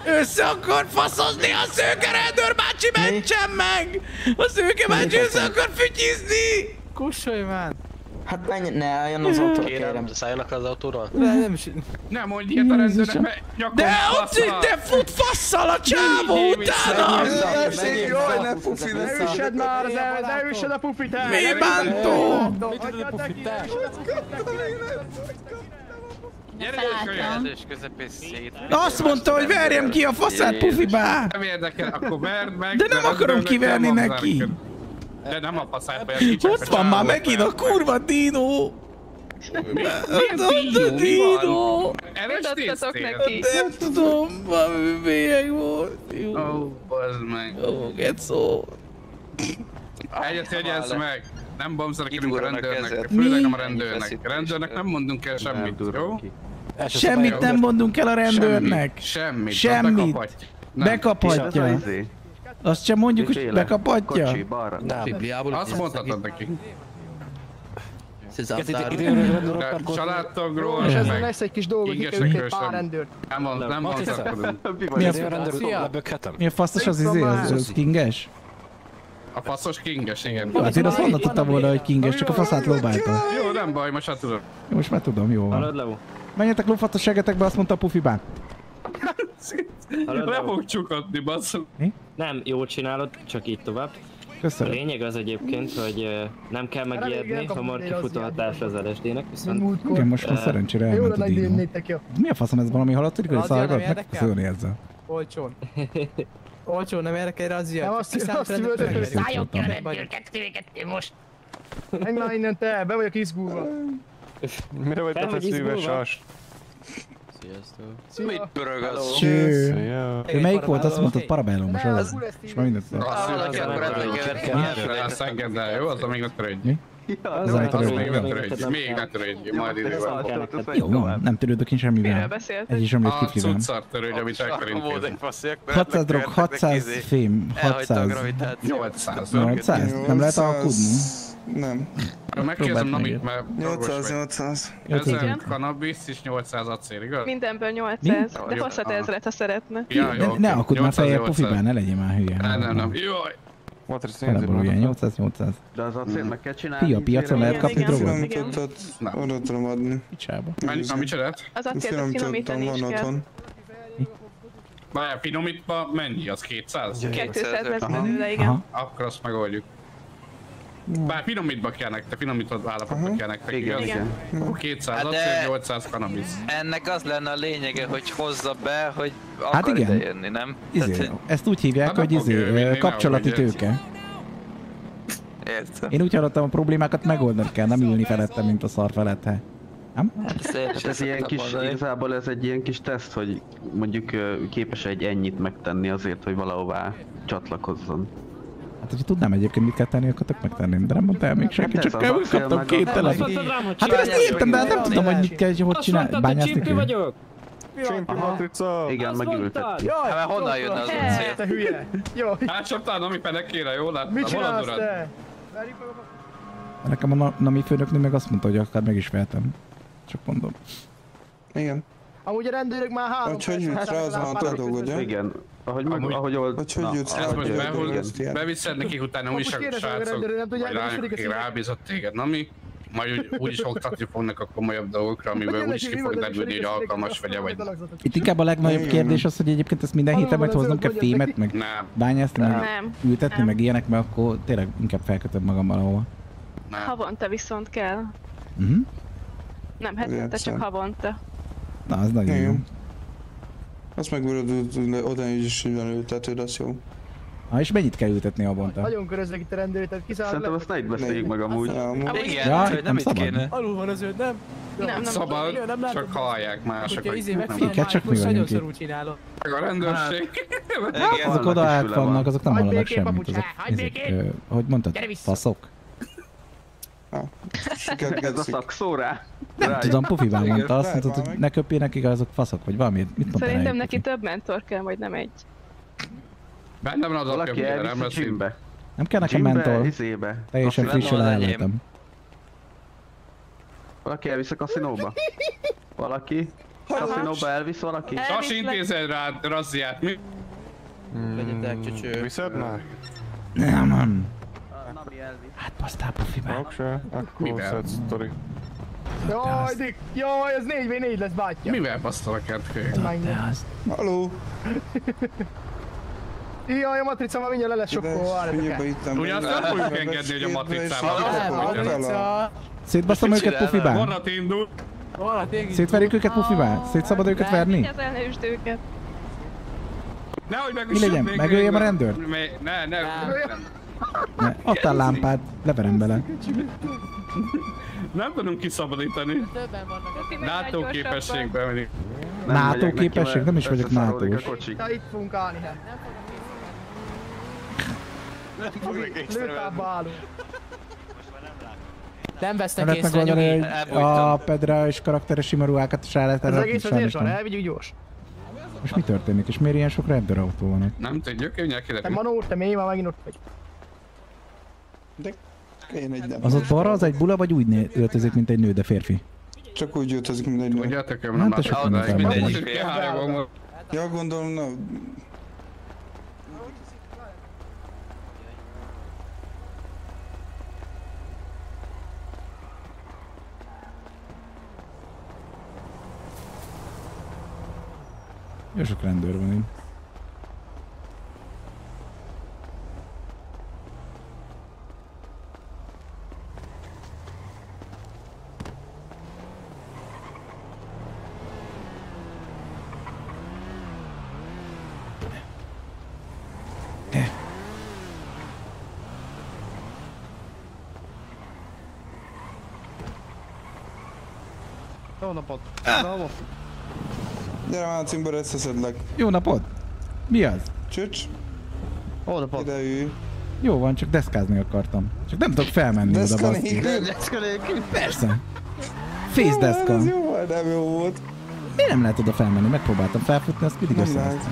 Össze akar faszozni a szőke, rendőr bácsi, mentsen meg! A szőke bácsi össze akar fütyizni! Kussolj már! Hát menj, ne álljon az autóra, kérem. Kérem, szálljanak az autóról. Nem, nem is... Nem mondj ilyet a rendőrnek, mert De ott faszal. de fut fasszal a csávó utána! Jaj, ne pufi, ne Ne üssed már, ne, ne üssed a pufit el! Mi ne bántó? el! Mit tudod a pufit te? Gyere, Felálltam. közepén szét. Azt mondta, hogy verjem ki a faszát, Pufibá! Nem érdekel, akkor verd meg. De nem akarom kiverni neki. De nem a a kicsek. Ott van már megint a kurva dino! Ott a dino! Mutatkatok neki. Nem tudom, valami bélyeg volt. Ó, bazd meg. Ó, gecó. Egyet jegyezz meg. Nem bomzarkodunk a rendőrnek, főleg nem a rendőrnek. A rendőrnek nem mondunk el semmit, jó? Semmit nem mondunk el a rendőrnek. Semmit. Semmit. Bekaphatja. Nem. Azt sem mondjuk, hogy Féle. bekaphatja. Kocsi, balra. Azt mondhatod neki. Családtagról, És ezzel lesz egy kis ingesek kikerüljük egy pár rendőrt. Nem van, nem van Mi a, mi a faszos az izé, az, kinges? A faszos kinges, igen. Jó, hát én azt honnan tudtam volna, hogy kinges, csak a faszát lóbálta. Jó, nem baj, most hát tudom. Most már tudom, jó van. Menjetek lófatosságetekbe, azt mondta a pufibán. Le fog csukatni, basszom. Nem, jól csinálod, csak így tovább. Köszönöm. A lényeg az egyébként, hogy nem kell megijedni, hamar kifut a hatás az LSD-nek, viszont... Igen, most már szerencsére Jó elment a dino. Mi a faszom ez valami halott, hogy érdekel? Megköszönni ezzel. Olcsón. *laughs* Olcsón, nem érdekel rá az ilyen. Nem, azt- Kiszámít azt üvöltök, szálljon ki a Vagy- most. Menj már innen te, be vagyok izgulva. Mire vagy Fel vagy izgulva? sas? Mit pörögöz? Cső. Szia. Ő melyik volt? Azt mondtad parabellumos az. És már mindent Azt valaki akkor átlekeverkedni. Azt engedd el, jó? Az még ne törődj. Mi? Az nem Az törődj. még ne törődj. Még ne törődj, majd időben. Jó, van, nem törődök én semmivel. Ez is amúgy A kiflivem. cuccar törődj, amit el kell intézni. 600 drog, 600 fém, 600. 800. 800? Nem lehet alkudni? Nem. Megkérdezem, Próbáld Namit, mert dolgos 800, vagy. 800. 1000 cannabis és 800 acél, igaz? Mindenből 800, Mi? de Jó. hozhat ezret, ha szeretne. Ja, jó, Ne, alkudj már 800, fejjel 800. pufibán, ne legyél már hülye. Nem, nem, nem. Jaj! Feleborulj, 800, 800. De az acél meg kell csinálni. Fia, a piacon lehet kapni drogot? igen. Finomítottat oda tudom adni. Mennyi, na, mit csinált? Az acélt Finomítottam, finomítani is kell. otthon. Várjál, finomítva mennyi? Az 200? 200 lesz belőle, igen. Akkor azt megoldjuk. Bár finomítva kell nektek, finomított állapotba kell nektek, Igen, igen. Akkor 200 Hát de- acél, 800 cannabis. Ennek az lenne a lényege, hogy hozza be, hogy Hát akar igen. ide jönni, nem? Tehát, Izé, hogy- ezt úgy hívják, Hát hogy izé, kapcsolati tőke. Értem. Én úgy hallottam, a problémákat megoldani kell, nem ülni felette, mint a szar felette. Nem? Hát ez ilyen kis, igazából ez egy ilyen kis teszt, hogy mondjuk képes egy ennyit megtenni azért, hogy valahová csatlakozzon. Hát, hogyha tudnám egyébként mit kell tenni, akkor tök megtenném, de nem mondta el még senki, Hát csak acél, kaptam két a- tele. Azt mondtad rám, hogy Hát én ezt értem, de hát nem tudom, hogy mit kell, hogy hogy Azt csinál, mondtad, hogy bányászni kell. vagyok! Csimpi matrica! Igen, mondtad? Jaj, Hát honnan jönne az jó, acél? Te hülye. Jó, Hát csaptál Nami fenekére, jól láttam? mit csinálsz te? Nekem a na- Nami főnöknő meg azt mondta, hogy akár meg is vehetem. Csak mondom. Igen. Amúgy a rendőrök már három Hogy hogy jutsz rá, az a ugye? Igen. Ahogy, meg, Amúgy- ahogy old... Hogy hogy jutsz Ez rá, most ezt ilyen? beviszed nekik utána a srácok, vagy hogy rá, második aki eszébe. rábízott téged, Nami, majd úgy, úgyis oktatni fognak a komolyabb dolgokra, amiből úgyis ki fog derülni, hogy alkalmas vagy vagy. Itt inkább a legnagyobb kérdés az, hogy egyébként ezt minden héten majd hoznom kell fémet, meg bányászni, meg Nem. ültetni, meg ilyenek, mert akkor tényleg inkább felkötöm magam valahova. Havonta viszont kell. Mhm. Nem hetente, csak havonta. Na, az nagyon jó. Azt megmondod, oda is minden ültetőd, az jó. Ha, és mennyit kell ültetni havonta? Nagyon köröznek itt a rendőrök, tehát kiszállnak Szerintem le. azt ne így beszéljük meg amúgy. Ja, amúgy. Igen, Ja, hát, hogy nem nem itt kéne. Alul van az öd, nem? Nem, nem. Szabad, nem látom. csak hallják mások, hogy izé nem Minket csak mi vagyunk itt. meg a rendőrség. *laughs* Igen. Azok oda át van. vannak, azok nem hallanak semmit. Azok, hogy mondtad? Faszok? Ez a szakszó rá. Nem Rájuk. tudom, pufiván Igen, mondta, azt mondtad, hogy ne köpjének igaz, azok faszok, vagy valami. Mit mondtál Szerintem neki több mentor kell, vagy nem egy. Bennem az mindjárt, nem lesz. Nem kell nekem mentor. Teljesen frissen leálltam. Valaki elvisz a kaszinóba? Valaki? Kaszinóba elvisz valaki? Sas intézed rá razziát, mi? Legyetek, csöcső. Viszed már? Nem, nem. Nami elvisz. Hát basztál pufiván. Okse, akkor Mivel? szed sztori. Jaj, Dick! Jaj, ez 4v4 lesz, bátyja! Mivel basztalak át kölyök? De az... Haló? Jaj, a matrica már mindjárt le lesz sokkolva, várjatok Figyelj be el. itt. Ugye azt nem fogjuk engedni, hogy a matricával Matrica! Szétbaszom Mit őket pufiván? Vonat indul. Szétverjük őket pufiván? Szétszabad őket verni? Kezelne üsd őket. Nehogy meg Mi legyen? Megöljem a rendőrt? Ne, ne, ne. Ne, Adtál lámpát, leverem bele. Nem tudunk kiszabadítani. Többen vannak. Látóképességben mindig. Nem NATO képesség? Nem is vagyok. Ja, itt fogunk állni, hát. Nem Nem vesznek lehet észre, megoldani, nyugi. hogy Elbújtam. a Pedra és karakteres sima ruhákat is rá lehet Ez egész azért sajnos van, nem. elvigyük gyors. Most mi történik, és miért ilyen sok rendőrautó van ott? Nem tudjuk, mindjárt Te kiderül. Manó, te mély, már megint ott vagy. Én egy nem. Az ott balra, az egy bula, vagy úgy öltözik, mint egy nő, de férfi? Csak úgy öltözik, mint egy nő. Tudjátok, én Hát, nem de fel van. mindegyik. Ja, gondolom, na... Jó sok rendőr van itt. Napot! Bravo! Gyere már, Cimbor, összeszedlek. Jó napot! Mi az? Csücs. Jó napot! Ide ülj. Jó van, csak deszkázni akartam. Csak nem tudok felmenni Deszka oda, baszki. *laughs* Deszka nélkül? Persze. Face deszka. Ez jó volt, nem jó volt. Miért nem lehet oda felmenni? Megpróbáltam felfutni, azt mindig Nem össze. lehet.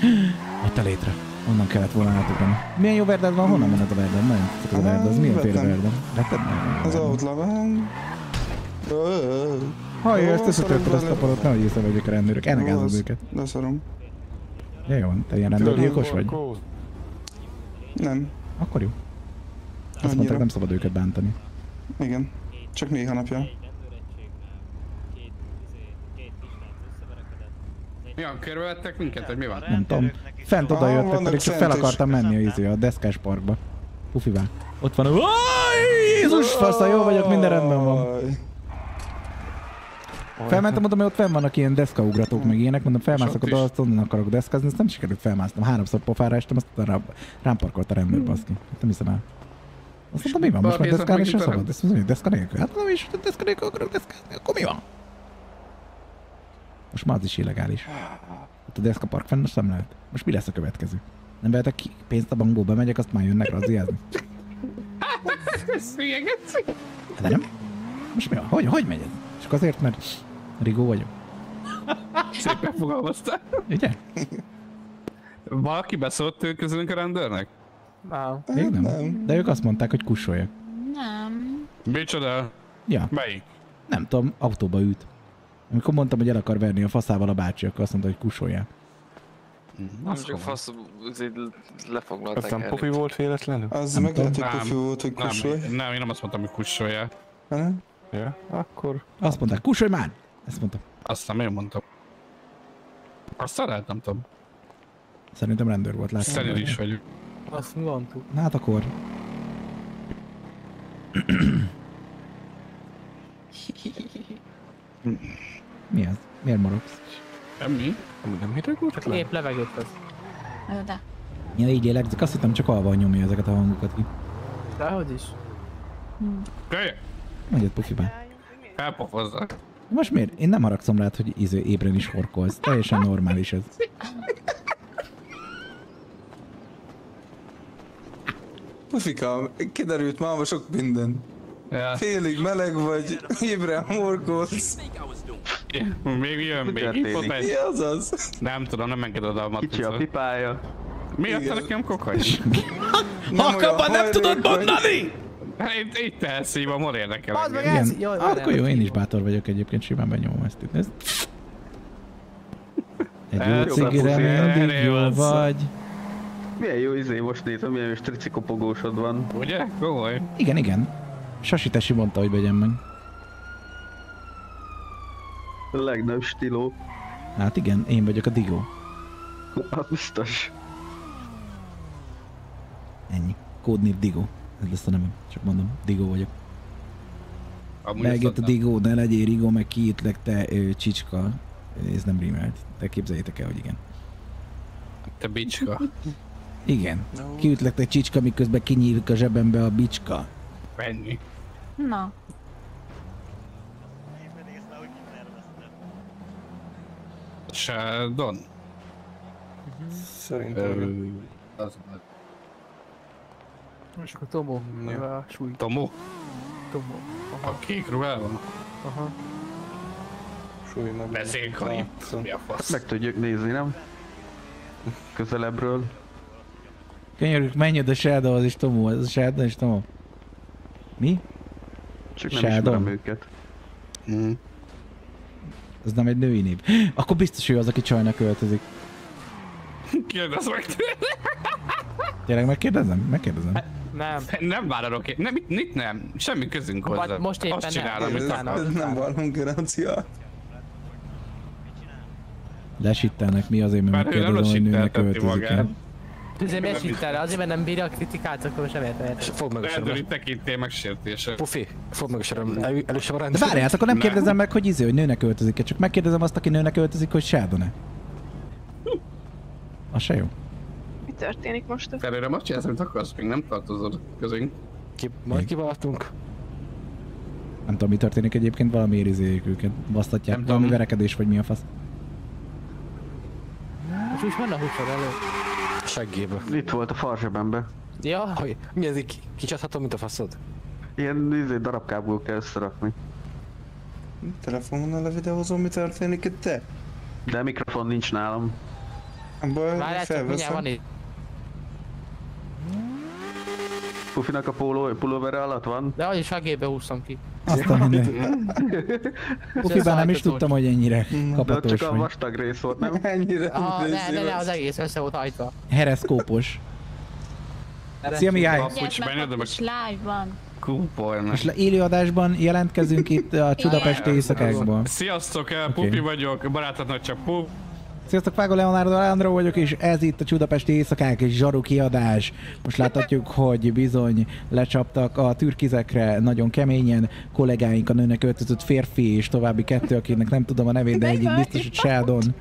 *gasps* Ott a létre. Onnan kellett volna átugrani. Milyen jó verded van? Honnan van ez a verded? Nagyon fut a verded. Az milyen féle vettem. verded? Vetted meg? Az outlaw. Hallja, ezt összetörted azt a palot, nehogy észrevegyek a rendőrök. Elnegázod őket. Leszarom. Ja, jó, te ilyen rendőrgyilkos vagy? Nem. Akkor jó. Azt Annyira. mondták, nem szabad őket bántani. Igen. Csak néha napja. Mi van, körülvettek minket, hogy mi van? Nem tudom. Fent oda jöttek, pedig csak fel akartam menni a, izé, a deszkás parkba. Pufivá. Ott van a... Jézus fasza, jó vagyok, minden rendben van. Felmentem oda, mert ott fenn vannak ilyen deszkaugratók, meg ilyenek, mondom, felmászok oda, azt onnan akarok deszkázni, azt nem sikerült felmásznom. Háromszor pofára estem, azt rám, rám parkolt a rendőr, baszki. Hát nem hiszem el. Azt mondtam, mi van, most már deszkálni sem szabad? Ezt mondom, hogy deszka nélkül. Hát mondom, és hogy deszka nélkül akarok deszkázni, akkor mi van? Most már az is illegális. Ott a deszka park fenn, most nem lehet. Most mi lesz a következő? Nem vehetek ki pénzt a bankból, bemegyek, azt már jönnek razziázni. *laughs* Geci? De nem? Most mi van? Hogy, hogy megy ez? Csak azért, mert Rigó vagyok. Szépen fogalmaztál. Ugye? Valaki beszólt közülünk a rendőrnek? Nem. Még nem. De ők azt mondták, hogy kussoljak. Nem. Micsoda? Ja. Melyik? Nem tudom, autóba ült. Amikor mondtam, hogy el akar verni a faszával a bácsi, akkor azt mondta, hogy kussoljál. Nem csak fasz, azért lefoglalták Aztán el. pofi volt véletlenül? Az Nem meg lehet, hogy pufi volt, hogy Nem, kussolj. nem, én nem azt mondtam, hogy kussoljál. Nem? Ja, akkor... Azt mondták, kussolj már! Ezt mondtam. Azt nem én mondtam. Azt lehet, nem tudom. Szerintem rendőr volt, láttam. Szenid is vagyok. Azt mondtuk. Na hát akkor. Mi az? Miért morogsz? Semmi. Nem hideg volt le? Épp levegőt vesz. Jó, de. Ja, így lélegzik, azt hittem csak alva nyomja ezeket a hangokat ki. Dehogy is. Jöjjön! Mondjad pufibá. Elpofozzak. Most miért? Én nem haragszom rád, hogy izé ébren is horkolsz. Teljesen normális ez. Pufika, kiderült máma sok minden. Ja. Félig meleg vagy, ébren morkolsz. Még jön, Mi még hipotek. Mi az az? Nem tudom, nem enged oda a Kicsi a matricot. pipája. Mi adta Igen. nekem kokain? *laughs* Halkabban nem tudod mondani! Hát itt, itt elszívom, hol érdekel Az meg! Igen. Jaj, Akkor jó, én is bátor vagyok egyébként, simán benyomom ezt itt. Ez... Egy jó Ez cigire mindig jó vagy. Milyen jó izé, most nézem, milyen jó stricikopogósod van. Ugye? Komoly. Igen, igen. Sasi Tesi mondta, hogy vegyem meg. A legnagyobb stíló. Hát igen, én vagyok a Digó. Az biztos. Ennyi. Kódnév Digó. Ez lesz a nevem. Csak mondom, Digó vagyok. Amúgy Megjött a. Digó, ne legyél Rigó, meg kiítlek te ö, csicska. Ez nem rímelt. De képzeljétek el, hogy igen. Te bicska. *laughs* Igen. Kiütlek te csicska, miközben kinyílik a zsebembe a bicska. Ennyi. Na. Sheldon. Szerintem. Ö, Az volt. És akkor Tomó. Ja. Súly. Tomó? Tomó. A kék ruhában? Aha. Súly meg. Vezérkari. Mi a fasz? Meg tudjuk nézni, nem? Közelebbről. Könyörgök, menj oda Shadowhoz és Tomó, ez a Shadow és Tomó. Mi? Csak nem Shadow. ismerem őket. Mm. Ez nem egy női név. *gasps* Akkor biztos ő az, aki csajnak öltözik. Kérdezz meg Tényleg megkérdezem? Megkérdezem. Nem. Nem vállalok én. Nem, mit, mit nem? Semmi közünk hozzá. most éppen Azt nem. csinálom, amit Ez, akarok. ez nem vallom garancia. Lesittelnek mi azért, mert nem megkérdezem, hogy nőnek öltözik magát. Azért miért le? Azért, mert nem bírja a kritikát, akkor sem értem. Fogd meg a Rendőri söröm. tekintély megsértése. Pufi, fogd meg a söröm. El, először a De rendszer. várjál, hát akkor nem kérdezem meg, hogy izé, hogy nőnek öltözik-e, csak megkérdezem azt, aki nőnek öltözik, hogy Sheldon-e. Az se jó. Történik most? Előre most csinálsz, amit akarsz, még nem tartozod közünk. Ki, majd kivaltunk. Nem tudom, mi történik egyébként, valami érizék őket. Basztatják, Nem valami tudom. verekedés, vagy mi a fasz. És úgy van a húsod elő. Seggébe. Itt volt a farzsebembe. Ja. Hogy, mi ez így kicsathatom, mint a faszod? Ilyen izé, darabkából kell összerakni. Telefonon levideózom, mi történik itt te? De mikrofon nincs nálam. Baj, Várjál, csak mindjárt van itt. Pufinak a póló, pulóvere alatt van? De hogy is agébe húztam ki. Azt a minden. *laughs* Pufibán nem is tudtam, hogy ennyire De ott kapatos csak a vastag rész volt, nem? *laughs* Ennyire Ah, ne, ne, ne, az egész össze volt hajtva. Hereszkópos. Szia Mihály! Benyöd, meg És live van. kúpolnak. És le élőadásban jelentkezünk itt a Csudapesti éjszakákból. Sziasztok, eh, Oké. Pupi vagyok, barátodnak csak Pup. Sziasztok, Vágó Leonardo Leandro vagyok, és ez itt a Csudapesti éjszakák és zsaru kiadás. Most láthatjuk, hogy bizony lecsaptak a türkizekre nagyon keményen. Kollégáink a nőnek öltözött férfi, és további kettő, akinek nem tudom a nevét, de egyik biztos, hogy Sheldon.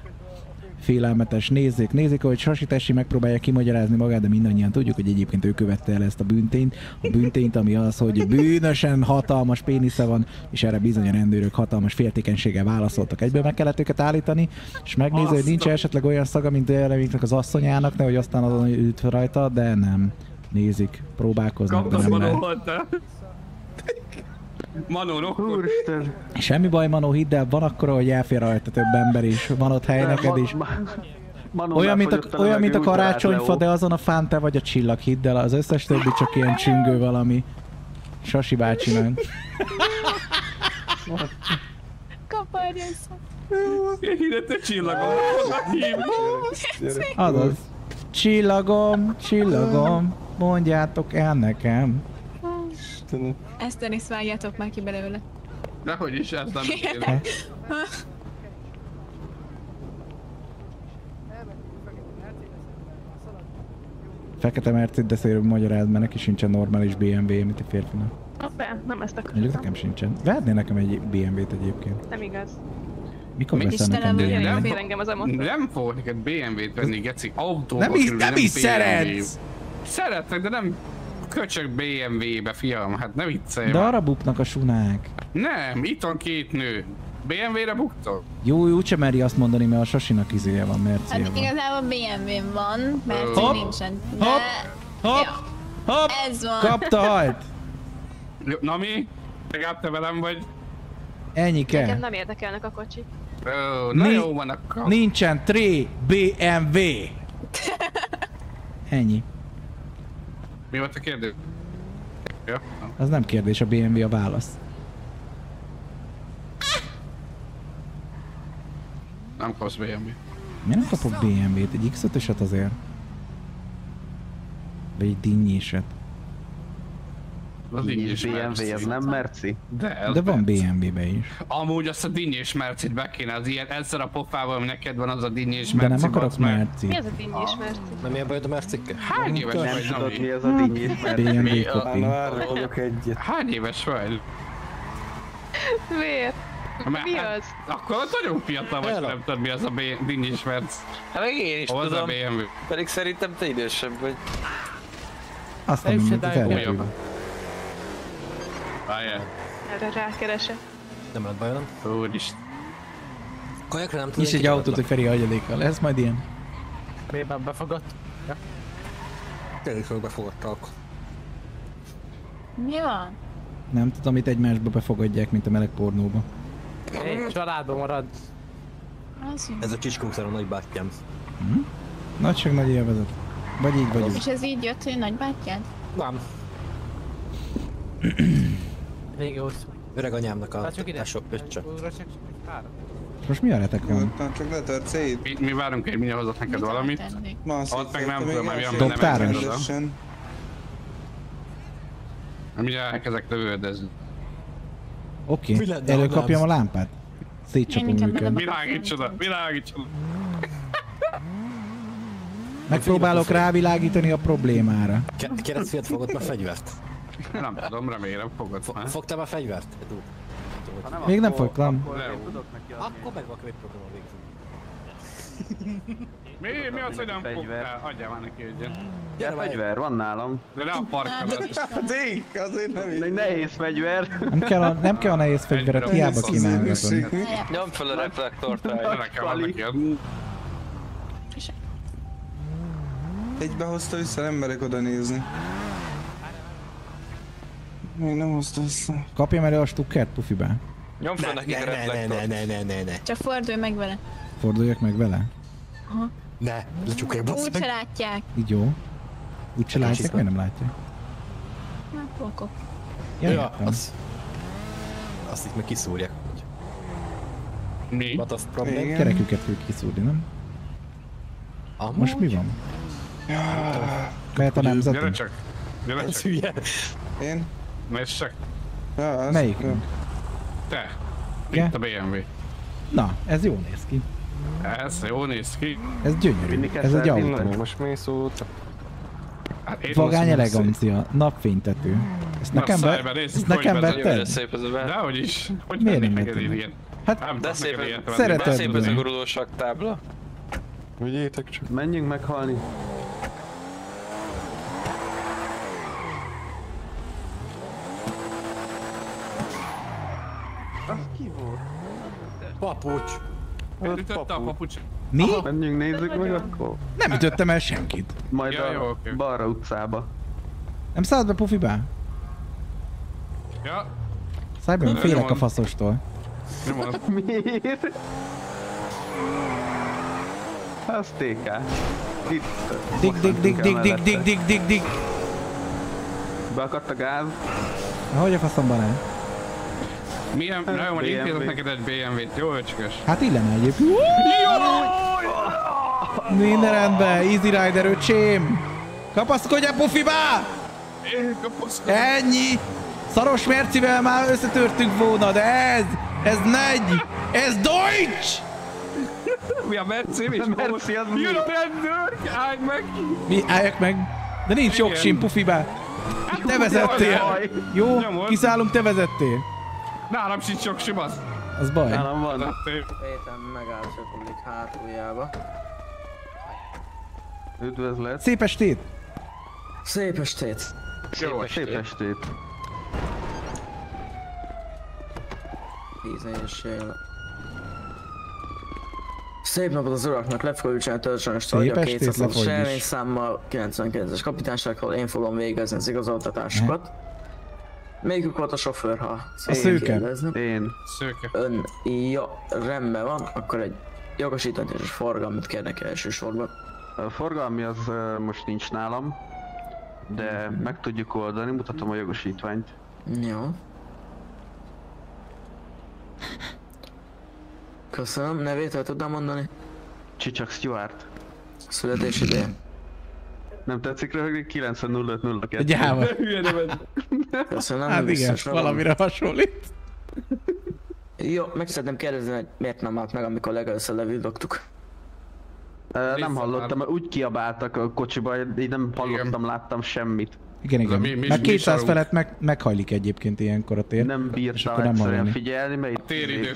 Félelmetes, nézzék, nézzék, hogy Sasi Tessi megpróbálja kimagyarázni magát, de mindannyian tudjuk, hogy egyébként ő követte el ezt a bűntényt. A bűntényt, ami az, hogy bűnösen hatalmas pénisze van, és erre bizony a rendőrök hatalmas féltékenységgel válaszoltak. Egyből meg kellett őket állítani, és megnézni, hogy nincs esetleg olyan szaga, mint Eremiknek az asszonyának, nehogy aztán azon üt rajta, de nem. Nézik, próbálkoznak, de Kaptam nem Manó no. Úristen. Semmi baj, Manó, hidd el, van akkora, hogy elfér rajta több ember is. Van ott hely neked is. Olyan, mint a, olyan, mint a karácsonyfa, de azon a fán te vagy a csillag, hidd el, az összes többi csak ilyen csüngő valami. Sasi bácsinak. Kaparjon szó. Ide te csillagom. Azaz. Csillagom, csillagom, mondjátok el nekem. Ezt Denis vágjátok már ki belőle. Dehogy is, ez nem Ha? Fekete Mercedes-éről magyaráz, mert neki sincsen normális BMW, mint a férfinak. Hoppá, nem ezt Mondjuk akartam. nekem sincsen. Vehetnél nekem egy BMW-t egyébként. Nem igaz. Mikor Mi? veszel nekem Istenem, BMW-t? fél engem az a. Nem fogok neked BMW-t venni, geci. Autóba Nem is- nem is szeretsz! Szeretek, de nem köcsök BMW-be, fiam. Hát ne viccelj De már. arra buknak a sunák. Nem, itt van két nő. BMW-re buktok? Jó, jó, úgyse meri azt mondani, mert a Sasinak izéje van, mercie Hát van. igazából BMW van, mert Hopp, nincsen. De... hopp, hopp, ja. hopp, Ez van. Kapta hajt! *laughs* Na mi? Legalább te velem vagy? Ennyi Nekem kell. nem érdekelnek a kocsik. Ó, na Ni- jó van akkor. Nincsen 3 BMW. *laughs* Ennyi. Mi volt a kérdés? Ja. Az nem kérdés, a BMW a válasz. Nem kapsz BMW. Miért nem kapok BMW-t? Egy X5-öset azért? Vagy egy dinnyéset? Az dinnyés BMW, ez nem merci? De, az De van BMW-be is. Amúgy azt a dinnyés mercit be kéne, az ilyen ezzel a pofával, ami neked van, az a dinnyés De merci. nem akarok bazd meg. merci. Mi az a dinnyés merci? Nem ilyen bajod a mercikkel? Hány éves Nem vagy, tudod, Nami? mi az a dinnyés merci? BMW kopi. Hány éves vagy? Miért? Mert Mi hát- az? Akkor nagyon fiatal vagy, nem tudod mi az a dinnyés merc. Hát meg én is az a tudom. BMW? Pedig szerintem te idősebb vagy. Azt a Nem mindent, az se dáljuk. elrepül. Várjál. Erre rákeresek. Nem lett bajod. Úristen. Kajakra nem Nyis tudnék egy autót, hogy Feri agyalékkal. Lesz majd ilyen? B-ben befogott. Ja. Tényleg befogadta akkor. Mi van? Nem tudom, itt egymásba befogadják, mint a meleg pornóba. Egy családban marad. Ez a csicskószer a nagybátyám. Nagyság nagy élvezet. Vagy így, vagy úgy. És ez így jött, hogy nagybátyád? Nem. Még jó szó. Öreg anyámnak a Hát tesó öccse. Most mi a retek van? Csak letört szét. Mi, mi várunk egy mindjárt hozott neked valamit. Ott meg nem tudom, mert mi nem is? oda. Mindjárt elkezdek lövöldözni. Oké, ha előkapjam a lámpát. Szétcsapom őket. Világíts oda, világíts oda. Megpróbálok rávilágítani a problémára. Ke- Keresztfiat fogod a fegyvert? Nem tudom, remélem fogod. ha? Fogtál már fegyvert? Edu? Még nem fogtam. Akkor meg van egy programon végzünk. *laughs* Mi, mi az, hogy nem fogtál? Adjál már neki egyet. Gyere, fegyver, van nálam. De ne a parkolat. *laughs* Dég, azért nem Egy nehéz fegyver. Nem kell a, nem kell a nehéz fegyveret, hiába kínálgatod. Nyom fel a reflektort rá. Nekem van neki adni. Egybe hozta vissza emberek oda nézni. Még nem hozta vissza. Kapjam elő a stukkert pufibe. Nyom fel neki a reflektort. ne, ne, ne, ne. Csak fordulj meg vele. Forduljak meg vele? Aha. Ne, lecsukják, bassz Úgy se látják. Így jó. Úgy se látják, miért nem látják? Na, pókok. Ja, Ja, az... Azt itt meg kiszúrják. Mi? What a problem? Igen. Kereküket kell kiszúrni, nem? Amúgy? Most mi van? Mehet a Gyere nemzetünk? csak. Gyere Ez csak. hülye. Én? Nézd csak. Ja, az. Melyikünk? Te. Ja. Itt a BMW. Na, ez jó néz ki. Ez jó néz ki. Ez gyönyörű. Ez egy autó. Most mész út. Hát én Vagány elegancia, napfénytető. Ezt Na, nekem, szállj be, be, ezt hogy nekem vetted? szép ez a ver. Dehogy is. Hogy Miért nem neked? Hát, Nem De szép. Szereted de szép ez a gurulós tábla. Vigyétek csak. Menjünk meghalni. Az ki volt? Papucs. Elütötte a papucs. Mi? Menjünk, nézzük meg akkor. Nem ütöttem el senkit. Majd Ja, jó, a oké. balra utcába. Nem szállsz be pufibá? Ja. Szállj be, félek a faszostól. *laughs* Miért? Az TK. Itt. Dig, dig, dig, dig, dig, dig, dig, dig, dig. Beakadt a gáz. Hogy a faszomban el? Milyen, nagyon majd BMW. intézek neked egy BMW-t, jó öcskös. Hát illene egyébként. Minden rendben, Easy Rider öcsém! Kapaszkodj a pufibá! Ennyi! Szaros Mercivel már összetörtünk volna, de ez, ez negy, ez Deutsch! Mi a Merci? Mi A Merci mi? Jön a rendőr! Állj meg! Mi, álljak meg! De nincs jogsim pufibá! Te vezettél! Jó, kiszállunk, te vezettél! Nálam sincs sok sim az. Az baj. Nálam van. Péten megállt a publik hátuljába. Üdvözlet. Szép estét! Szép estét! Jó Szép estét. Tízéssel. Szép napot az uraknak, Szép tagja, estét, 200 Lefkovics. selvény számmal, 99-es kapitánysággal, én fogom végezni az igazoltatásokat. Melyikük volt a sofőr, ha A szőke. kérdezni? Én. Szőke. Ön, ja, rendben van, akkor egy jogosítványt és forgalmat kérnek elsősorban. A forgalmi az most nincs nálam, de meg tudjuk oldani, mutatom a jogosítványt. Jó. Köszönöm, nevét el tudnám mondani? Csicsak Stuart. Születési ideje. Nem tetszik röhögni? 900502. Gyáva. Hülye neved. Köszönöm, Hát igen, valamire hasonlít. Jó, meg szeretném kérdezni, hogy miért nem állt meg, amikor legelőször levildogtuk. Ö, nem hallottam, mert úgy kiabáltak a kocsiba, így nem hallottam, láttam semmit. Igen, igen. mi- mi- mi 200 sarunk? felett meg, meghajlik egyébként ilyenkor a tér. Nem bírtam nem egyszerűen hallani. figyelni, mert itt Téridő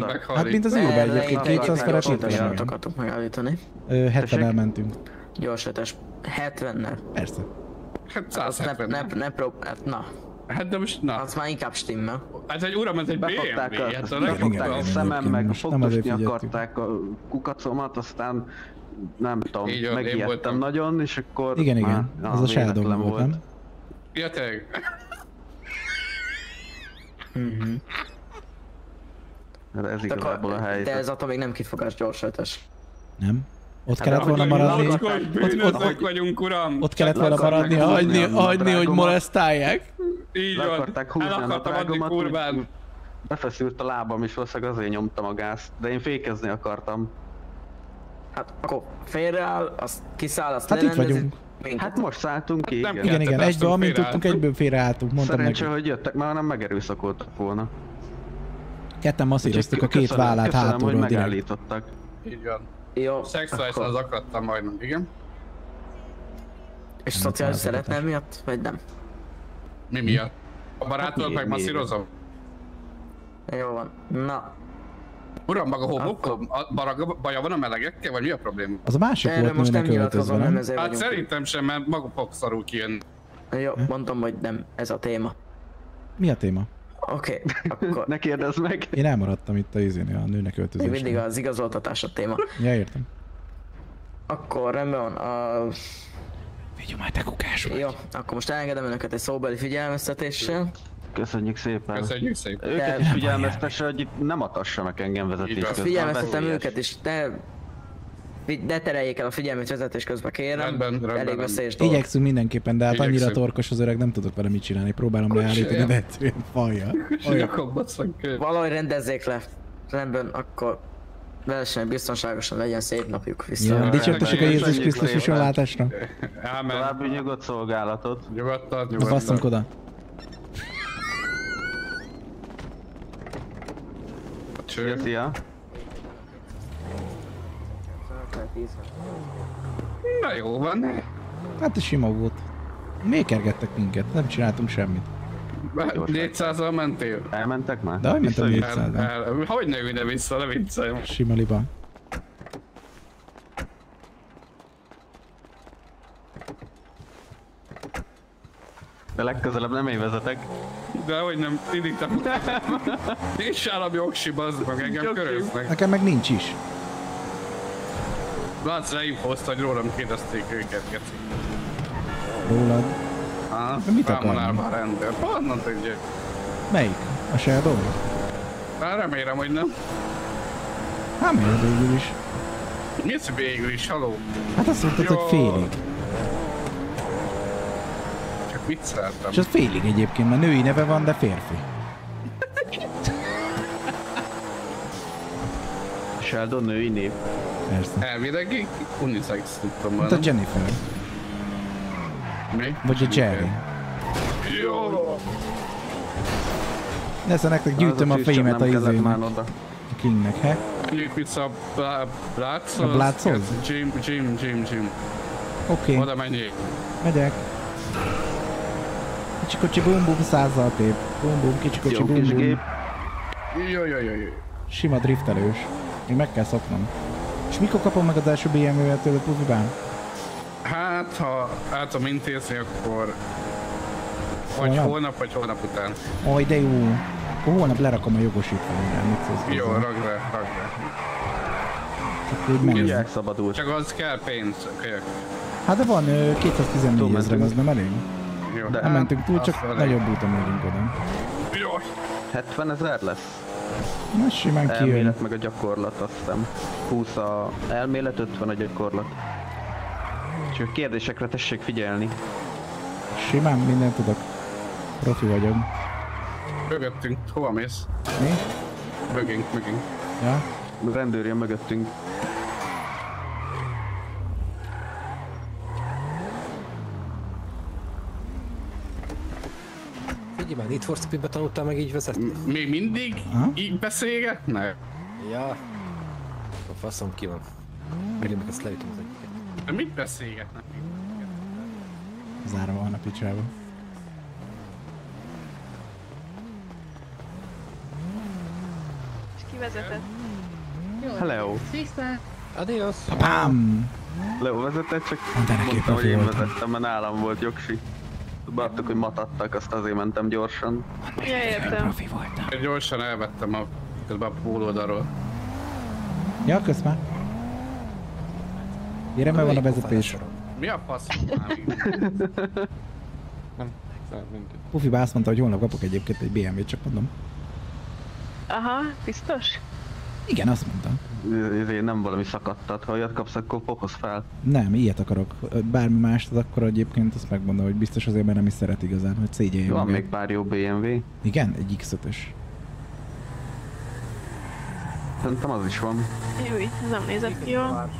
meghallít. Hát mint az űrbe egyébként, 200 felett itt akartok megállítani. Ö, 70 Tessék? elmentünk. Gyorsítás 70-nel. Persze. Hát Azt ne, 170. ne, ne prób... Hát na, Hát de most, na. az már inkább stimmel. Hát egy uram, ez egy Befogták BMW. a, Hát a befogták a szemem, meg fogdosni akarták a kukacomat, aztán nem tudom, Így megijedtem nagyon, és akkor... Igen, igen. már- Az a Shadow volt, nem? Ja, tényleg. Mhm. Ez De, igazából a akkor- de helyzet. ez attól még nem kifogás gyorsítás. Nem? Ott kellett volna maradni. Lakkos bűnözők vagyunk, uram! Ott kellett volna maradni, hagyni, hagyni, hogy molesztálják. Így van. akarták húzni El a akartam adni kurván. úgy Befeszült a lábam, és valószínűleg azért nyomtam a gázt, de én fékezni akartam. Hát akkor félreáll, azt kiszáll, azt Hát itt vagyunk. Minket. Hát most szálltunk ki, nem igen. Igen, igen, egyből, amint tudtunk, egyből félreálltunk, mondtam Szerencsé, neki. hogy jöttek, mert nem megerőszakoltak volna. Ketten masszíroztuk a két vállát köszönöm, hogy hátulról megállítottak. Így van. Jó, Szexuálisan akkor. az akadtam majdnem, igen. És szociális szeretne miatt, vagy nem? Mi miatt? A barátodat mi- meg masszírozom? Jó van. Na, Uram, maga homokom? A baraga, baja van a melegekkel, vagy mi a probléma? Az a másik erről volt most nem nyilatkozom, nem ezért Hát szerintem sem, mert maguk fog szarul kijönni. Jó, mondom, hogy nem ez a téma. Mi a téma? Oké, *laughs* akkor Ne kérdezz meg! Én elmaradtam itt a izénél, a nőnek még mindig öltözésnél. az igazoltatás a téma. Ja, értem. Akkor rendben van. A... Vigyom már, te kukás vagy. Jó, akkor most elengedem önöket egy szóbeli figyelmeztetéssel. Köszönjük szépen. Köszönjük szépen. Őket is figyelmeztesse, hogy itt nem atassanak engem vezetés közben. Figyelmeztetem veszélyes. őket is, fi- ne tereljék el a figyelmét vezetés közben, kérem. Rendben, rendben, Elég veszélyes dolog. Igyekszünk mindenképpen, de hát annyira Igyekszünk. torkos az öreg, nem tudok vele mit csinálni. Próbálom leállítani, de egyszerűen falja. Valahogy rendezzék le. Rendben, akkor versenyek biztonságosan legyen szép napjuk. Viszont. Ja, dicsértessük a Jézus Krisztus szépen. viszontlátásra. Ámen. További nyugodt szolgálatot. Nyugodtan, Na basszunk nyugodtan. oda. Szia, szia. Na jó van. Hát ez sima volt. Miért kergettek minket? Nem csináltunk semmit. 400-al mentél? Elmentek már? De hogy mentem Visszajöttek? 400 -al? El, el, hogy ne ülne vissza, ne viccelj. Sima liba. De legközelebb nem én vezetek. De hogy nem, indítem. *laughs* És állami oksi, bazd meg, engem köröznek. Nekem meg nincs is. Látsz rá infózt, hogy rólam kérdezték őket, geci. Rólad. Ah, De mit akarnak? már rendőr. Honnan tudja? Melyik? A Sheldon? Már remélem, hogy nem. Hát miért végül is? Mi az, végül is, haló? Hát azt mondtad, hogy félig. Csak vicceltem. És az félig egyébként, mert női neve van, de férfi. Sheldon női név. Persze. Elvileg unisex tudtam Mint volna. a Jennifer. Mi? Vagy a Jerry. Jó. Nesze nektek gyűjtöm a fémet a oda. A Kingnek, he? Vissza a Bla- Blood A Souls? Jim, Jim, Jim, Jim. Oké, Oda menjék. megyek. Kicsi kocsi bum bum százzal tép. Bum bum, kicsi kocsi bum kis bum. gép. Jó, jó, jó, jó. Sima driftelős. Még meg kell szoknom. És mikor kapom meg az első BMW-vel tőle Puzibán? Hát, ha tudom intézni, akkor... Vagy Holnap? holnap, vagy holnap után. Aj, de jó. Akkor holnap lerakom a jogosítványra. Jó, ragd le, ragd le. Csak úgy szabadult. Csak az kell pénz, kölyök. Hát de van ö, 214 Túl ezrem, az nem elég? Jó. De- Nem mentünk túl, csak nagyobb úton megyünk oda. Jó. 70 ezer lesz? Na simán kijön. Elmélet meg a gyakorlat, azt hiszem. 20 a elmélet, 50 a gyakorlat. Csak a kérdésekre tessék figyelni. Simán mindent tudok. Profi vagyok. Mögöttünk. Hova mész? Mi? Mögénk, mögénk. Ja? A rendőr jön mögöttünk. Need for Speed-be tanultál meg így vezetni? Még mindig Aha. így beszélgetnek? Ja. A faszom ki van. Megint ezt leütöm az egyiket. De mit beszélgetnek? Zárva van a picsába. És kivezetett. Hello. Adios. Pam! Leo vezetett, csak mondtam, hogy én voltam. vezettem, mert nálam volt jogsi. Beadtuk, hogy matattak, azt azért mentem gyorsan. Ja, értem. Profi voltam. Én Gyorsan elvettem a közben a pólódalról. Ja, kösz már. Gyere, mert van a vezetés. Mi a fasz? Már *laughs* még? Nem, nem, mindegy. Pufi azt mondta, hogy holnap kapok egyébként egy BMW-t, csak mondom. Aha, biztos? Igen, azt mondtam. Ezért nem valami szakadtat, ha olyat kapsz, akkor fokoz fel. Nem, ilyet akarok. Bármi mást, az akkor egyébként azt megmondom, hogy biztos azért, mert nem is szeret igazán, hogy szégyelje Van magát. még pár jó BMW. Igen? Egy X5-ös. Szerintem az is van. Júj, ez nem nézett ki jól.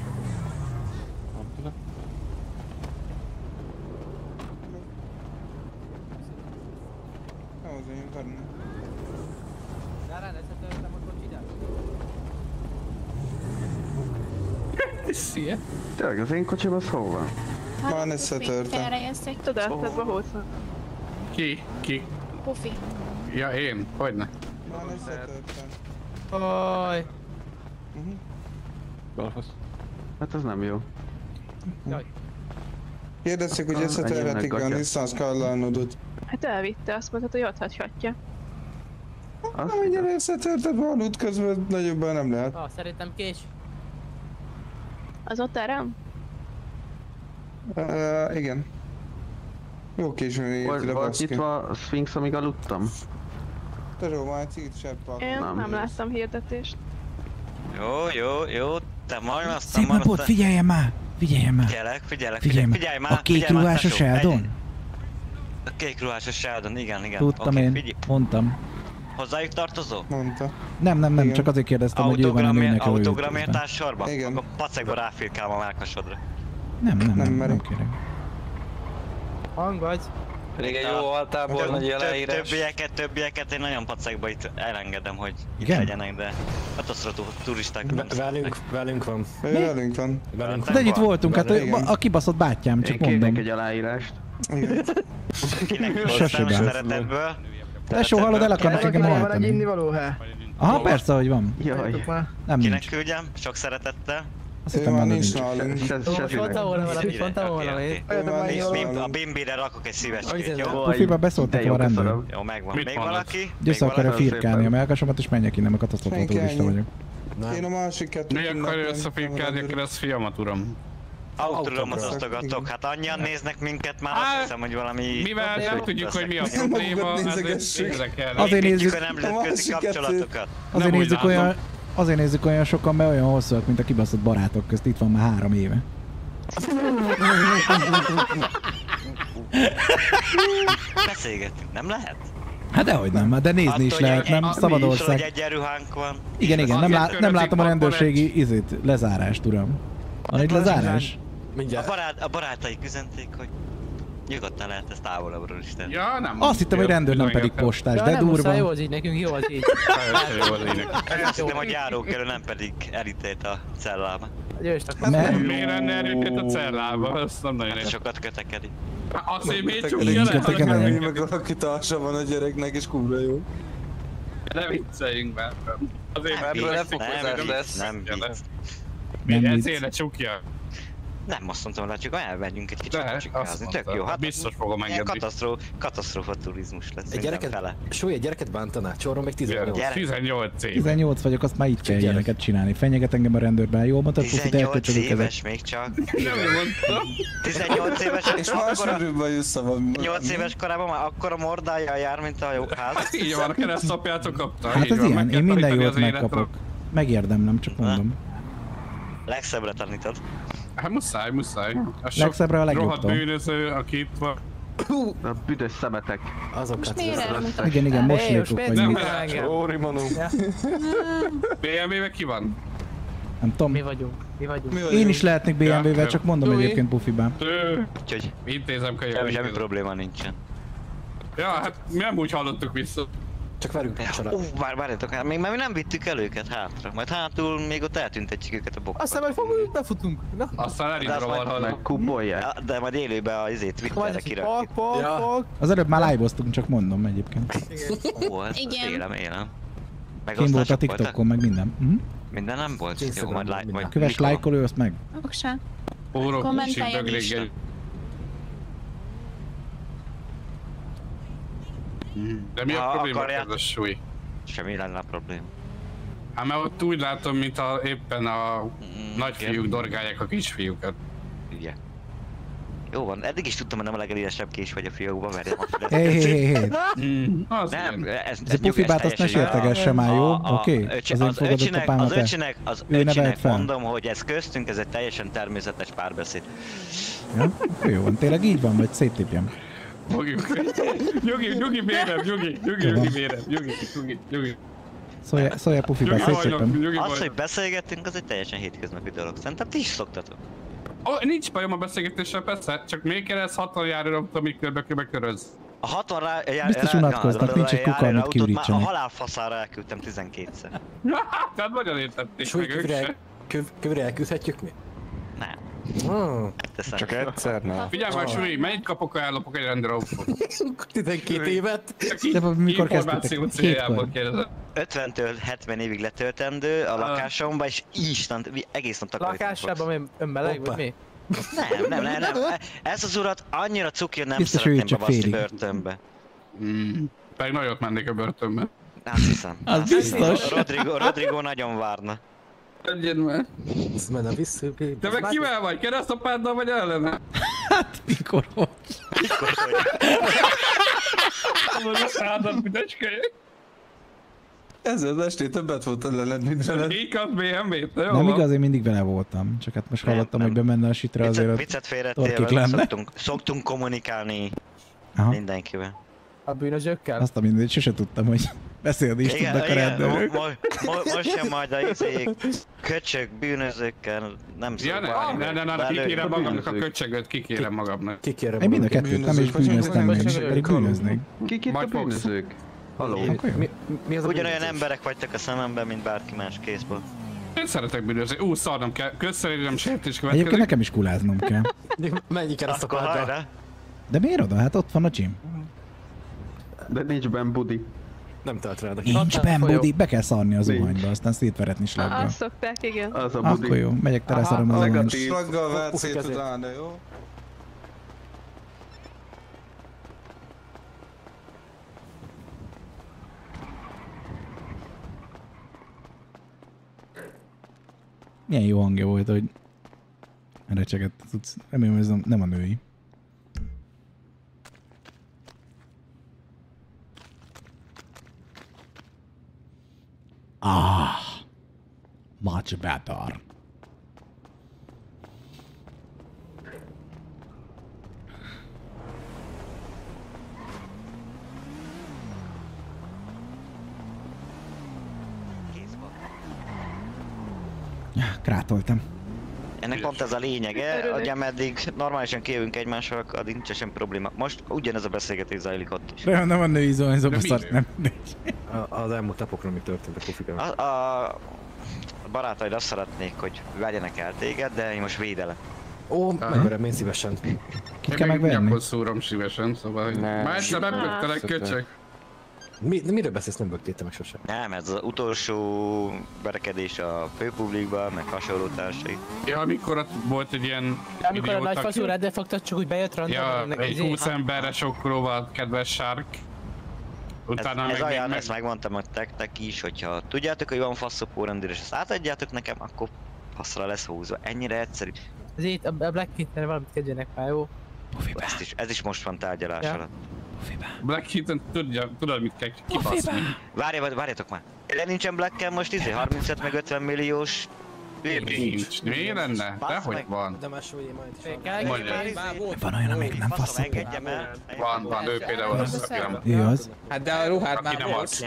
Szia. Tényleg, az én kocsim az hol van? Már összetörtem. Felrejezték. Tudod, ez a hószon. Ki? Ki? Pufi. Ja, én? Hogyne? Már összetörtem. Oj. Balfasz. Hát ez nem jó. Kérdezték, hogy összetörhetik a egyének Nissan Skyline-odot. Hát elvitte, azt mondtad, hogy ott hagyhatja. Amennyire összetörted van út közben, nagyobban nem lehet. Ah, szerintem kés. Az ott terem? Uh, igen. Jó későn a volt baszki. nyitva a Sphinx, amíg aludtam? Tudod, már egy cigit seppel. Én nem, Nem. láttam hirdetést. Jó, jó, jó, te majd azt Szép napot, figyeljen már! Figyeljen már! Figyelek, figyelek, Figyelj figyelj, már! figyelj már, A kék ruhásos tesó, Sheldon? A kék ruhásos Sheldon, igen, igen. Tudtam Oké, én, figyelj. mondtam. Hozzájuk tartozó? Mondta. Nem, nem, nem, Igen. csak azért kérdeztem, hogy ő van a Autogramért, nőnek a autogramértás sorba? Igen. Akkor pacekba ráfirkálom a melkasodra. Nem, nem, nem, nem, nem merek. kérek. Hang vagy? Pedig egy jó altából nagy leírás. Többieket, többieket én nagyon pacekba itt elengedem, hogy itt legyenek, de katasztrofú turisták nem Velünk, velünk van. Velünk van. Velünk Hát együtt voltunk, hát a kibaszott bátyám, csak Én kérnék mondom. egy aláírást. Igen. Kinek bánt. szeretetből. Tesó, hallod, el akarnak engem Van egy innivaló, he? Aha, persze, hogy van. Jaj. Nem Kinek nincs. küldjem? Sok szeretettel. Azt hittem már nincs nálunk. Volna valamit, volna valamit. Mi- A bimbire rakok egy szívecskét, jó? Pufiba beszóltak a rendőr. Jó, megvan. Mit Még valaki? Még akarja firkálni a melkasomat, és menjek innen, mert ennyi. vagyok. Én a másik kettőt Mi akarja összefirkálni, akkor ez fiamat, uram? Autódrom. osztogatok, hát annyian néznek minket már, azt hiszem, hogy valami... Mivel nem tudjuk, hogy mi a Nem probléma. Azért nézzük- a nemzetközi kapcsolatokat. Azért nézzük olyan, azért nézzük olyan sokan, mert olyan hosszúak, mint a kibaszott barátok közt. Itt van már három éve. Beszélgetünk, nem lehet? Hát dehogy nem, de nézni is Attól, lehet, hogy nem? egy- Szabad hogy ország. egyenruhánk van. Igen, igen, nem, lá- nem látom a rendőrségi izét, lezárást, uram. Van egy lezárás? A, Mindjárt. barát, a barátaik üzenték, hogy nyugodtan lehet ezt távolabbról is tenni. Ja, nem. Azt hittem, hogy rendőr, nem pedig postás, Ja, de nem muszáj, jó durva. az így, nekünk jó az így. *laughs* Jó az ének. Azt hittem, hogy járókelő, nem pedig elítélt a cellába. Mert Miért lenne erőket a cellába? Azt nem nagyon Hát értem. sokat kötekedik. Azért még Csak csúnya Én lehet, Meg valaki társa van a gyereknek, és kurva jó. Ne vicceljünk már. Azért Ebből lefokozás lesz. Nem vicc. Nem vicc. Ezért ne csukja. Nem azt mondtam, hogy csak elmegyünk egy kicsit De, kocsikázni. azt Tök jó, hát Biztos fogom engedni. katasztró, katasztrófa turizmus lesz Egy gyereket, mindenfele. súly, egy gyereket bántaná, csorron még 18. Gyere. 18 év. 18 vagyok, azt már így kell gyerek. ilyeneket csinálni. Fenyeget engem a rendőrben, jól mondtad, Pufi, te 18 elköcsögök ezek. éves még csak. Nem mondtam. 18 éves, És már akkora, sűrűbben jussz a valami. 8 éves korában már akkora mordája jár, mint a jó ház. Hát *laughs* így van, a keresztapjától kapta. Hát ez ilyen, én minden jót megkapok. Megérdemlem, csak mondom. Legszebbre tanítod. Hát muszáj, muszáj. A sok Legszebbre a legjobbtól. bűnöző, aki itt van. A büdös szemetek. Azokat Miért elmondtad? Igen, igen, most vagy miért mit. nem engem? Óri Manu. BMW-be ki van? Nem tudom. Mi vagyunk, mi vagyunk. Én is lehetnék BMW-vel, Ja, csak mondom Louis. egyébként. Ő, Úgyhogy intézem kölyök. semmi probléma nincsen. Ja, hát mi nem úgy hallottuk vissza. Csak velünk a család. Ú, vár, várjatok, hát még már mi nem vittük el őket hátra. Majd hátul még ott eltüntetjük őket a bokba. Aztán majd fogunk, befutunk. Na, Aztán elindul a. Meg kubolják. De majd élőbe a izét Twitterre kirakjuk. pak, pak, Ja. Az előbb már live-oztunk, csak mondom egyébként. Ó, ezt Igen. élem, élem. Kim volt a TikTokon, meg minden. Mhm. Minden nem volt? Jó, majd, like, majd Köves, mikor? lájkolj, azt meg. Oksa. Órok, Kommenteljen is. De mi a Ha probléma akarjátok- ez a súly? Semmi lenne a probléma. Hát mert ott úgy látom, mintha éppen a nagyfiúk igen. dorgálják a kisfiúkat. Igen. Jó van, eddig is tudtam, hogy nem a legelíresebb kés vagy a fiókban, mert Hé, hé, hé, hé. Az Nem, ez, Ez a ez pufibát azt ne sértegesse már, jó? A- a Oké? Azért Az fogadott a öcsinek, az öcsinek, az öcsinek mondom, hogy ez köztünk, ez egy teljesen természetes párbeszéd. Ja? Jó van, tényleg így van, vagy széttépjem. Fogjuk. Nyugi, nyugi bérem, nyugi, nyugi, nyugi bérem, nyugi, nyugi, nyugi. Szólja, szólja pufibá, Nyugi vagyok, széttépem. nyugi Az, hogy beszélgettünk, az egy teljesen hétköznapi dolog. Szerintem ti is szoktatok. Ó, nincs bajom a beszélgetéssel, persze, csak még kell ez 60 járőröm, amíg körbe-körbe köröz. A 60 rá, jár, Biztos unatkoznak, nincs egy kuka, amit kiürítsenek. A halálfaszára elküldtem 12-szer. Tehát nagyon értették És meg ők se. köv, kövre elküldhetjük mi? Nem. Teszem. Csak egyszer, nem. Figyelj már, Suri, mennyit kapok, ha ellopok egy rendőrautót? *laughs* 12 évet? De mikor információ kezdtetek? céljából kérdezem. 50-től 70 évig letöltendő a lakásomba, és instant, egész nap takarítom. Lakásában mi önmeleg, vagy mi? Nem, nem, nem, nem. Ez az urat annyira cuki, hogy nem Biztos, szeretném bebaszni börtönbe. Mm. Pedig nagyot mennék a börtönbe. Azt hiszem. Az hiszem. biztos. Rodrigo, Rodrigo nagyon várna. Egyed már. Ez menne vissza, Te meg kivel vagy? Keresztapáddal vagy ellene? Mikor hogy? Tudod, a szádat, büdöcskölyök. Ez az estén többet volt ellened, mint veled. Ékat BMW-t, jó Nem igaz, én mindig vele voltam. Csak hát most hallottam, hogy bemenne a sitre azért Viccet, lenne. szoktunk, szoktunk kommunikálni Aha. mindenkivel. A bűnözőkkel? Azt a mindegy, sose tudtam, hogy *laughs* beszélni is tudnak a rendőrök. mo, mo, most sem majd a izék, köcsök, bűnözőkkel, nem Ja, ne, ne, ne, ne, kikérem magamnak a köcsögöt, kikérem magamnak. Kikérem Én mind a kettőt nem is bűnöztem még, pedig bűnöznék. Kik itt a bűnözők? Jó. Mi, mi az a Ugyanolyan emberek vagytok a szememben, mint bárki más készből. Én szeretek bűnözni. Ú, szarnom kell. Közszerűen sértés Egyébként következik. nekem is kuláznom kell. Mennyi kereszt a Akkor pádra? hajrá! De miért oda? Hát ott van a gym. De nincs benn budi. Nem telt rá, de Nincs benn budi, be kell szarni az zuhanyba, aztán szétveretni slaggal. Azt szokták, igen. Az a budi. Akkor jó, megyek teleszarom az zuhanyba. Negatív. Slaggal Pufi szét utána, jó? Milyen jó hangja volt, hogy recsegett tudsz. Remélem, ez nem a női. Ah, much better. Krátoltam. Ennek pont ez a lényege, hogy ameddig normálisan kijövünk egymással, addig nincs sem probléma. Most ugyanez a beszélgetés zajlik ott is. De nem a női mi szart, nem. A- Az elmúlt napokra mi történt a pufikával? A, a, a barátaid azt szeretnék, hogy vegyenek el téged, de én most védelek. Ó, megverem én szívesen. Kit kell megverni? Nyakot szúrom szívesen, szóval... Már egyszer Nem. megböktelek, köcsök. Mi, de miről beszélsz, nem bögtétem meg sosem. Nem, ez az utolsó verekedés a főpublikban, meg hasonló társai. Ja, amikor ott volt egy ilyen Amikor a idióta, nagy faszú rendel fogtad, csak úgy bejött random. Ja, egy izé- 20 emberre sokkolóval, kedves sárk. Utána ez, ez meg, olyan, meg, ezt megmondtam hogy nektek is, hogyha tudjátok, hogy van faszopó rendőr, és ezt átadjátok nekem, akkor faszra lesz húzva. Ennyire egyszerű. Ez itt a a Black Kitten valamit kezdjenek már, jó? Ezt is, ez is most van tárgyalás Ja. alatt. Black Heaton tudja, tudod mit kell kibaszni. Várj, várjatok már. De nincsen Black most izé 35 meg 50 milliós Nincs. Miért lenne? Dehogy van. De másolja majd. Mondja. Van olyan, amelyik nem el. Van, van, ő például az, aki nem... Ő az? Hát de a ruhád Aki már nem volt.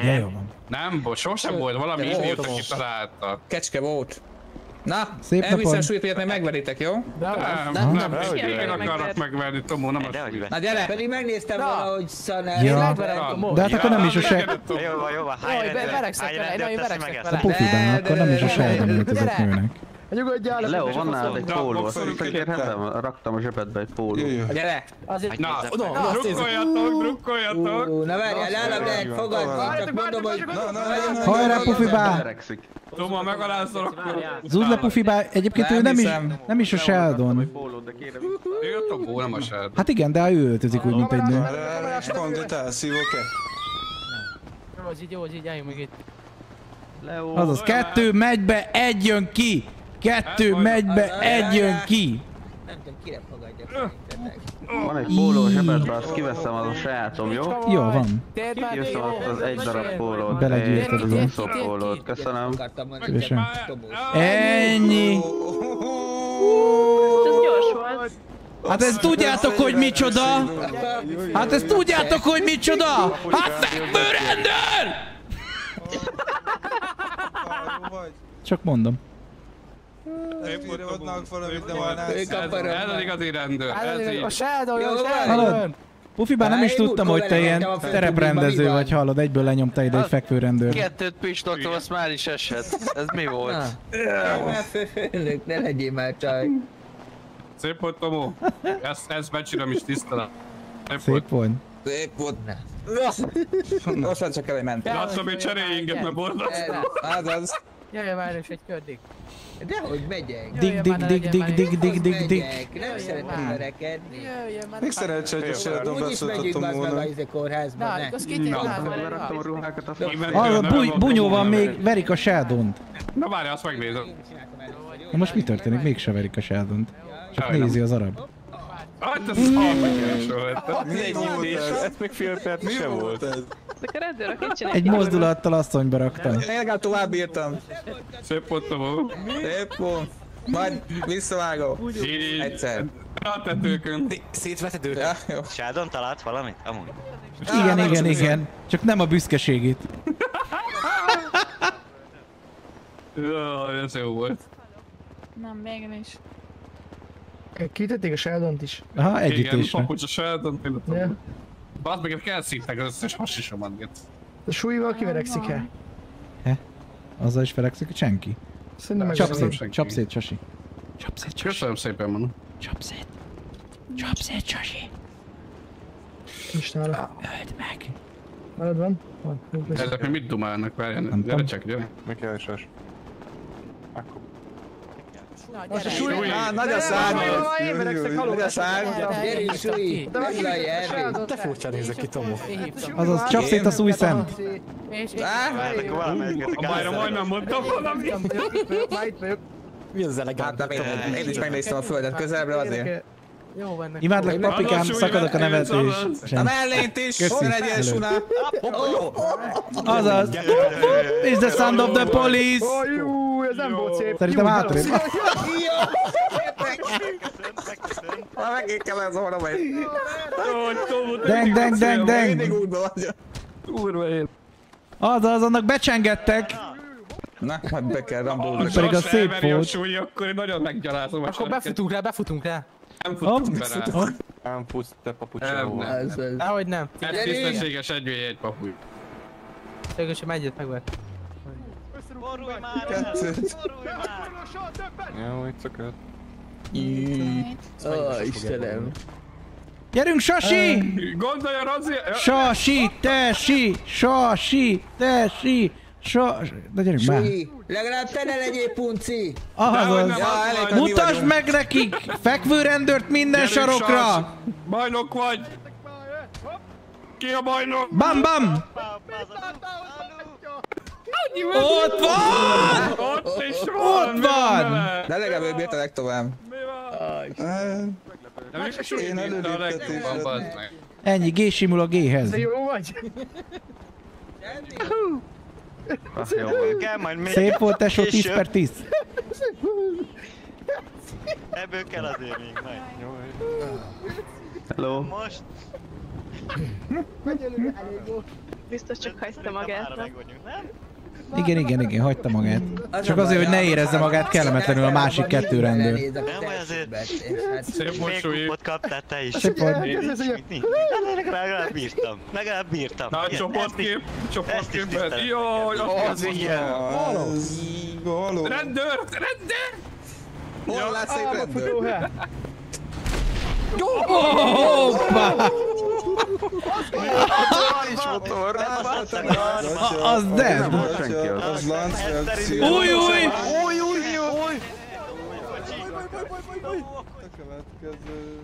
Nem, sosem volt, valami De volt. idióta kitalálta. Kecske volt. Na, Szép elviszem napon. súlypélyet, meg megveritek, jó? Nem, nem, nem, nem. én akarok megverni, Tomó, nem a Na gyere! Pedig megnéztem valahogy Szanel. Ja. De hát akkor nem is a se... Jó van, jó van. Be- rendőr- verekszek hány vele, teszi verekszek meg ezt? A pufibán, akkor nem is a öltözött nőnek. Nyugodjál, Leo, van nálad egy póló, azt megkérhetem? Raktam a zsebedbe egy póló. Gyere! Azért Na, azt nézzük. drukkoljatok, drukkoljatok! Na várjál, nálam lehet fogadni, csak mondom, hogy... Hajrá, pufibá! Verekszik. Toma, megalázol akkor. Zúzd le pufibá, egyébként ő nem is, nem is a Sheldon. Ő a Tomó, nem a Sheldon. Hát igen, de ő öltözik úgy, mint egy nő. Spondot elszívok-e? Jó, az így, jó, az így, álljunk még itt. Leo. Azaz, kettő megy be, egy jön ki! Kettő megy be, egy jön ki! Nem tudom, kire fogadjak szerintetek. Van egy póló zsebedben, azt kiveszem, az a sajátom, jó? Jó, van. Kiveszem azt az egy darab pólót, Belegyűjtöd, egy az úszó pólót, köszönöm. Szívesen. Ennyi. Ez gyors volt. Hát ezt tudjátok, hogy micsoda? Hát ezt tudjátok, hogy micsoda? Hát fekvőrendőr! Csak mondom. Adnak valamit, de van Ez az igazi rendőr, ez. A Shadow, a. Shadow! Pufi, bár nem is tudtam, hogy te ilyen tereprendező vagy, hallod, egyből lenyomta ide egy fekvőrendőr. Kettőt pistoltam, azt már is esett. Ez mi volt? Ne legyél már csaj. Szép volt, Tomó. Ezt, ezt becsülöm is tisztelem. Szép volt. Szép volt. Már csak elment. Laca, még cserélj inget, mert bordasz. Az az. Jöjjön már is egy kördig. Dehogy megyek. Dig, dig, dig, dig, dig, dig, dig, dig. Megyek, nem szeretem verekedni. Jöjjön már. Még szerencsé, hogy a Úgyis megyünk meg a volna. izé kórházba, Na, ne. az kitértem. Beraktam a ruhákat a Hallod, buny, bunyóban még verik a Sheldont. Na várj, azt megnézem. Na most mi történik? Mégse verik a Sheldont. Csak nézi az arab. Hát ez szalmagyás volt. Mindegy, és ez még fél perc se volt. Ezek a rendőrök csinálják? Egy mozdulattal asszonyba raktam. Én legalább tovább bírtam. Szép volt, Tomó. Szép volt. Majd visszavágom. Egyszer. a tetőkön. Szétvetető. Ja, jó. Sheldon talált valamit? Amúgy. Igen, igen, igen. Csak nem a büszkeségét. Jaj, ez jó volt. Nem, végül is. Kitették a Sheldont is. Aha, Igen, együttésre. papucs a Sheldon, Ja. Tomó. Bazd meg, kelszítek az összes hasisomat, get. A súlyval kiverekszik-e? Azzal is fekszik, senki. Szerintem meg Csap Köszönöm szét, senki. csap szét, Sasi. Csap szét, Sasi. Köszönöm szépen, man. Csap szét. Csap szét, Sasi. Istenem. Öld meg. Marad van? Van. Ezek mit dumálnak? Várjál, Nem gyere csak, gyere. Meg kell is. Na, Most a súly... Á, nagy a szárny. Nagy a szárny. Gyerünk, Súly! Meglalj Ervin! Te furcsán nézek ki, Tomó. Azaz, csap szét a szúj szem. És és- Á, Ezek valamelyiket A bajra majdnem mondtam valamit. Már itt vagyok. Mi az Hát elegant? nem, én, is megnéztem a földet közelebbről azért. Jó van neki. Imádlak, papikám, szakadok a nevetés. A mellényt is, Köszi. Előtt. suna. Azaz. Is the sound of the police. Ó, jú, ez nem volt szép. Szerintem Jó, hátrébb. hello. Már megint kell ez volna majd. Deng, deng, deng, Mindig deng. útba vagyok. Kurva él. Azaz, annak becsengettek. Na, majd be kell rambózni. Pedig az szép volt. súly, akkor én nagyon meggyalázom Akkor befutunk rá, befutunk rá. Nem futunk be rá. Nem futsz, te Nem, papucsó. nem. Az az. Ahogy nem. Ez tisztességes egy v egy papuj. Végül sem egyet megvett. Borulj már el! Kettőt. Borulj már! Jó, itt szakadt. Ó, Istenem. Gyerünk, Sasi! Gondoljon azért! Sasi, te, si, Sasi, te, si, Sa... De gyerünk már. Legalább te ne legyél punci! Hogy mi Mutasd meg nekik fekvőrendőrt minden Gyerünk, sarokra! Sas! Bajnok vagy! Ki a bajnok? Bam, bam! Ott van! Ott is van! Ott mi van! De legalább ő súly bírta a legjobban, bazd meg. Ennyi, G simul a G-hez. De jó vagy? Szép volt, tesó, 10 később. per 10. Ebből kell azért még majd. Jó. Hello. Most Biztos csak hagyta magát. nem? Igen, igen, igen, hagyta magát. Csak azért, hogy ne érezze magát kellemetlenül a másik kettő rendőr. Nem azért. Szép kupot kaptál te is. Szép. Hát legalább bírtam. Legalább bírtam. Na, csoportkép, csoportképben. Jaj, Az ilyen. Való. Rendőr, rendőr! Hol látsz szép rendőr? Hoppá! Is motor. A- Az dead. Az láncfelcél. Új, új! Új, új, új! A következő...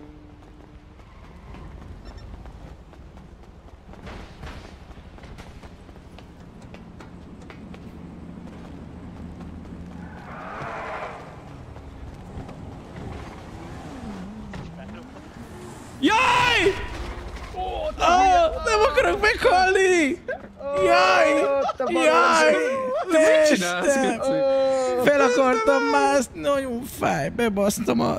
Jaj! Ah, nem akarok meghalni! Jaj! Jaj! Mit csinálsz? Fel akartam mászni, nagyon fáj, bebasztam a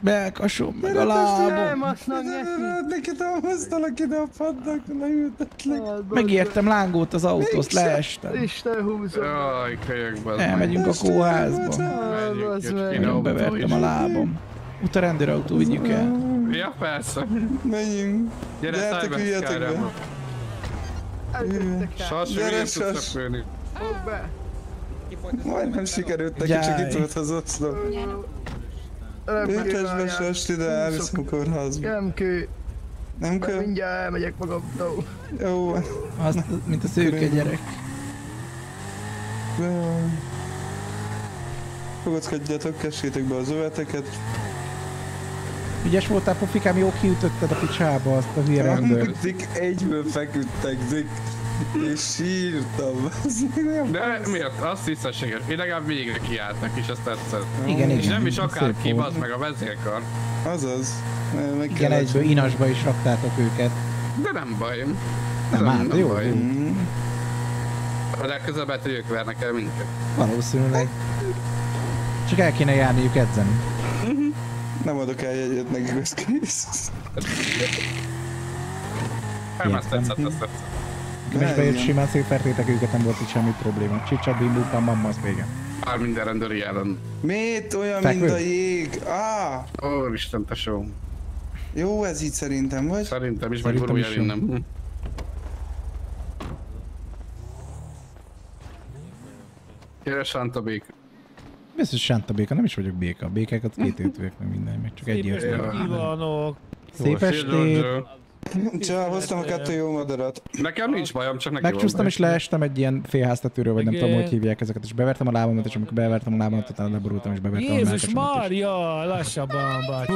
melkasom, meg a lábom. Neki támasztalak ide a padnak, leültetlek. Megértem lángót az autózt, leestem. Isten húzom. Jaj, kölyökben. Elmegyünk a meg. Nagyon bevertem a lábam. Uta rendőrautó, vigyük el. Ja, persze. Menjünk. Gyere, Gyertek, üljetek be. Sas, Gyere, Sas. Majdnem sikerült neki, csak itt volt az oszlop. Ültes be, Sast ide, elviszem a kórházba. Nem kő. Nem kell? mindjárt elmegyek magamtól. Jó. Azt, mint a szőke gyerek. Fogadkodjatok, kessétek be az öveteket. Ügyes voltál, pofikám, jó kiütötted a picsába azt a hülye rendőrt. Zik, egyből feküdtek, Zik. És sírtam. De miért? Az tisztességes. Én legalább végre kiálltak, és azt tetszett. Igen, És igen, nem is szép akár ki, volt. bazd meg a vezérkar. Azaz. Meg Igen, egyből inasba is raktátok őket. De nem baj. Nem, hát jó. baj. jó. A legközelebb hogy ők vernek el minket. Valószínűleg. Csak el kéne járniuk edzeni. Nem adok el jegyet nekik, az kész. Nem, azt tetszett, azt tetszett. Is bejött simán szétvertétek őket, nem volt itt semmi probléma. Csicsa, bim, bum, pam, mamma, az vége. Már minden rendőri ellen. Miért olyan, Fekvő? mint a jég? Á! Úristen, tesó. Jó ez így szerintem, vagy? Szerintem is, vagy is el innen. Gyere, Sánta bék. Biztos sánta béka, nem is vagyok béka. A békákat két őtőek, meg minden, meg csak egy Szép estét értelem. kívánok! Szép estét! Csá, hoztam a kettő jó madarat. Nekem nincs bajom, csak neki Megcsúsztam és leestem egy ilyen félháztetőről, vagy nem tudom, hogy hívják ezeket, és bevertem a lábamat, és amikor bevertem a lábamat, utána leborultam, és bevertem a Jézus. Mária, lassabban, bácsi.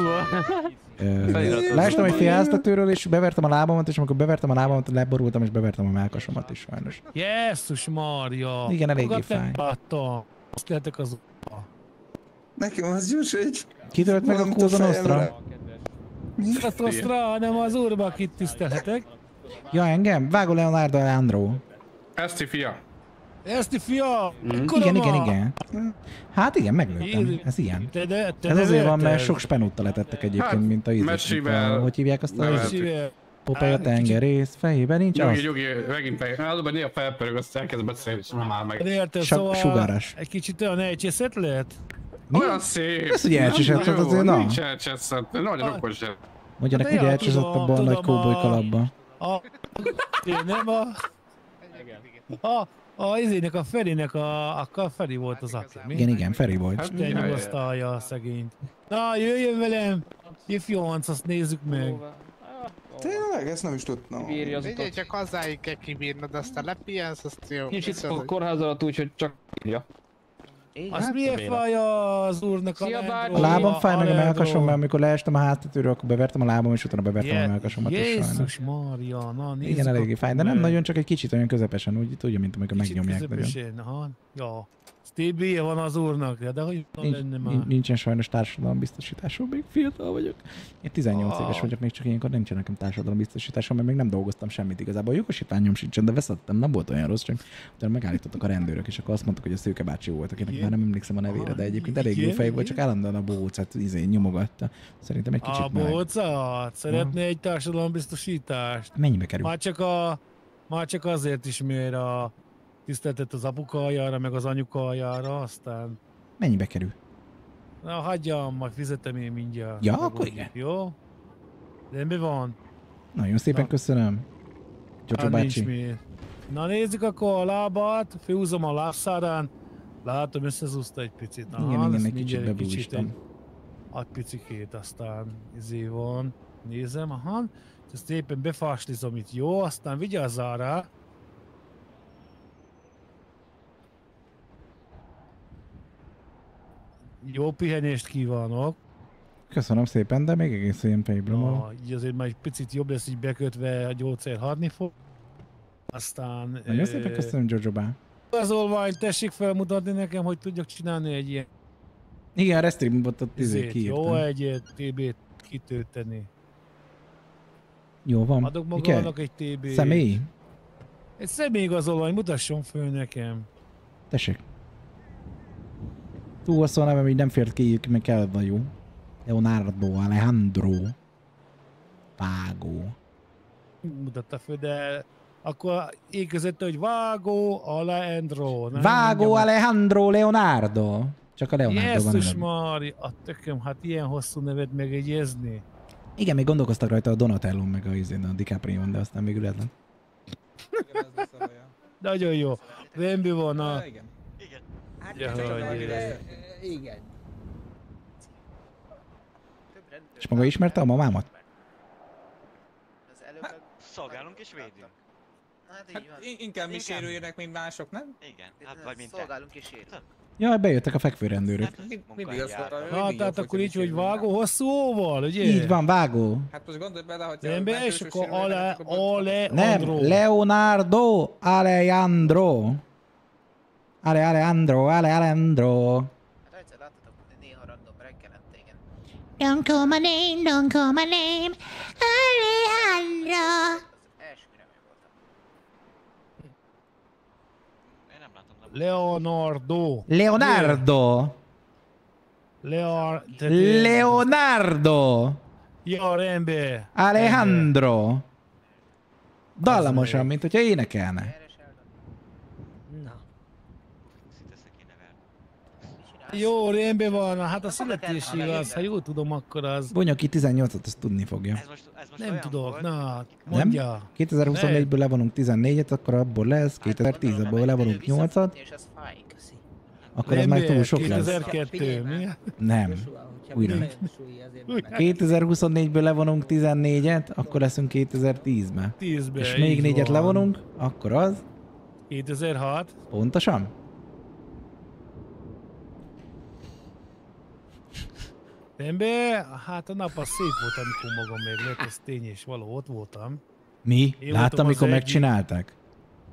Leestem egy félháztetőről, és bevertem a lábamat, és amikor bevertem a lábamat, leborultam, és bevertem a melkasomat is sajnos. Jézus Mária. Igen, eléggé fáj. Azt lehetek az... Nekem az gyors egy... Kitölt meg a fejemre. Nostra? Azt azt rá, nem az úrba, akit tisztelhetek. Ja, engem? Vágó Leonardo Leandro. Eszti fia. Eszti fia! Igen, igen, igen. Hát igen, meglőttem. Ez ilyen. Te, de, te Ez azért van, mert sok spenóttal letettek egyébként, Hát, mint a ízés. Hogy hívják azt a. Popeye a Hát, tengerész, fejében nincs Nyugi, az. nyugi, megint meg. Előbb néha felpörög, azt elkezd beszélni, és nem áll meg. De érted, Sa- szóval sugáras. egy kicsit olyan elcsészet lehet? Olyan szép. Ez, hogy elcsesett, hát azért na. Nincs elcseszett, nagyon okos. Mondjanak, Hát hogy elcsesett abban a nagy kóboly a- kalapba. A... Én nem a... A, a izének, a Ferinek a... Akkor Feri volt az aki, mi? Igen, igen, Feri volt. Hát te nyugasztalja a szegényt. Na, jöjjön velem! Ifjonc, azt nézzük meg. Tényleg, ezt nem is tudtam. Bírja az utat. csak hozzáig kell kibírnod, aztán lepihensz, azt jó. Kicsit a kórház alatt úgy, hogy csak írja. Az milyen faj az úrnak a Szia, Leandro? A lábam fáj meg a melkasom, mert amikor leestem a háztetőről, akkor bevertem a lábam, és utána bevertem a melkasomat. Jézus Mária, na nézzük Igen, eléggé fáj, de nem nagyon, csak egy kicsit olyan közepesen, úgy tudja, mint amikor Kicsit megnyomják nagyon. közepesen, aha. Ja. Stevie van az úrnak, de hogy Nincs, lenne már? nincs- nincsen sajnos társadalombiztosításom, még fiatal vagyok. Én 18 Ah. éves vagyok, még csak ilyenkor nincsen nekem társadalombiztosításom, mert még nem dolgoztam semmit igazából. Jogosítványom sincsen, de veszettem, nem volt olyan rossz, csak utána megállítottak a rendőrök, és akkor azt mondtuk, hogy a szőke bácsi volt, akinek Igen? már nem emlékszem a nevére, de egyébként elég jó fej volt, csak állandóan a bócát izé, nyomogatta. Szerintem egy A kicsit meg. bócát, szeretné egy társadalombiztosítást. Mennyibe kerül? Már csak, a, már csak azért is, mert a tiszteletet az apukájára, meg az anyukájára, aztán... Mennyibe kerül? Na, hagyjam, majd fizetem én mindjárt. Ja, akkor igen. Jó? De mi van? Nagyon szépen köszönöm. Gyocsó Hát bácsi. mi. Na nézzük akkor a lábát, főhúzom a lábszárán. Látom, összezúzta egy picit. Na, Igen, igen, egy kicsit bebújtam. egy, egy picikét, aztán izé van. Nézem, aha. Ezt szépen befáslizom itt, jó? Aztán vigyázzál rá. Jó pihenést kívánok. Köszönöm szépen, de még egész fejből van. Na, így azért már egy picit jobb lesz így bekötve, a gyógyszer hadni fog. Aztán... Nagyon szépen köszönöm, Jojobá. Igazolványt tessék felmutatni nekem, hogy tudjak csinálni egy ilyen Igen, Restream botot izé izét, jó kiírtam. egy TB-t kitölteni. Jó van. Adok Mi magának egy TB. Személy? Egy személyigazolvány, mutasson föl nekem. Tessék. Túl hosszú a nevem, így nem fért ki, meg kell vagyunk. Leonardo Alejandro. Vágó. Mutatta föl, de akkor így között, hogy Vágó Alejandro. nem? Vágó Mondjam, Alejandro Leonardo. Csak a Leonardo van. Jézus. Mari, a tököm, hát ilyen hosszú nevet megjegyezni. Igen, még gondolkoztak rajta a Donatello meg a, izén, a DiCaprio, de aztán még lett. Nagyon jó. Rendben van a... Igen. Ja, hogy... Igen. És maga ismerte a mamámat? Szolgálunk és védünk. Hát in- inkább mi sérüljenek, mint mások, nem? Igen, hát vagy mint Szolgálunk és sérülünk. Jaj, bejöttek a fekvőrendőrök. Mindig azt mondtam, hogy Hát, mindig tehát jobb, akkor így, hogy vágó hosszú óval, ugye? Így van, vágó. Hát most gondolj bele, hogy Rendben, és akkor Ale, Ale, Nem. Leonardo Alejandro. Ale Alejandro, Ale Alejandro. Hát egyszer láttatok, hogy néha random reggelente, igen. Don't call my name, don't call my name, Alejandro. Leonardo. Leonardo. Leon... Leonardo. Ja, rendben. Alejandro. Dallamosan, mint hogyha énekelne. Jó, rendben van, hát a születési az, ha jól tudom, akkor az... Vonja ki 18-at, azt tudni fogja. Nem tudok, na, Nem? mondja. 2024-ből levonunk 14-et, akkor abból lesz, 2010-ből levonunk 8-at, akkor az már túl sok lesz. 2002, mi? Nem. Újra. 2024-ből levonunk 14-et, akkor leszünk 2010-be. 10-be, És még így 4-et van. levonunk, akkor az 2006. pontosan? Rendben, hát a nap az szép volt, amikor magam még lett, ez tény és való, ott voltam. Mi? Én Láttam, amikor megcsinálták?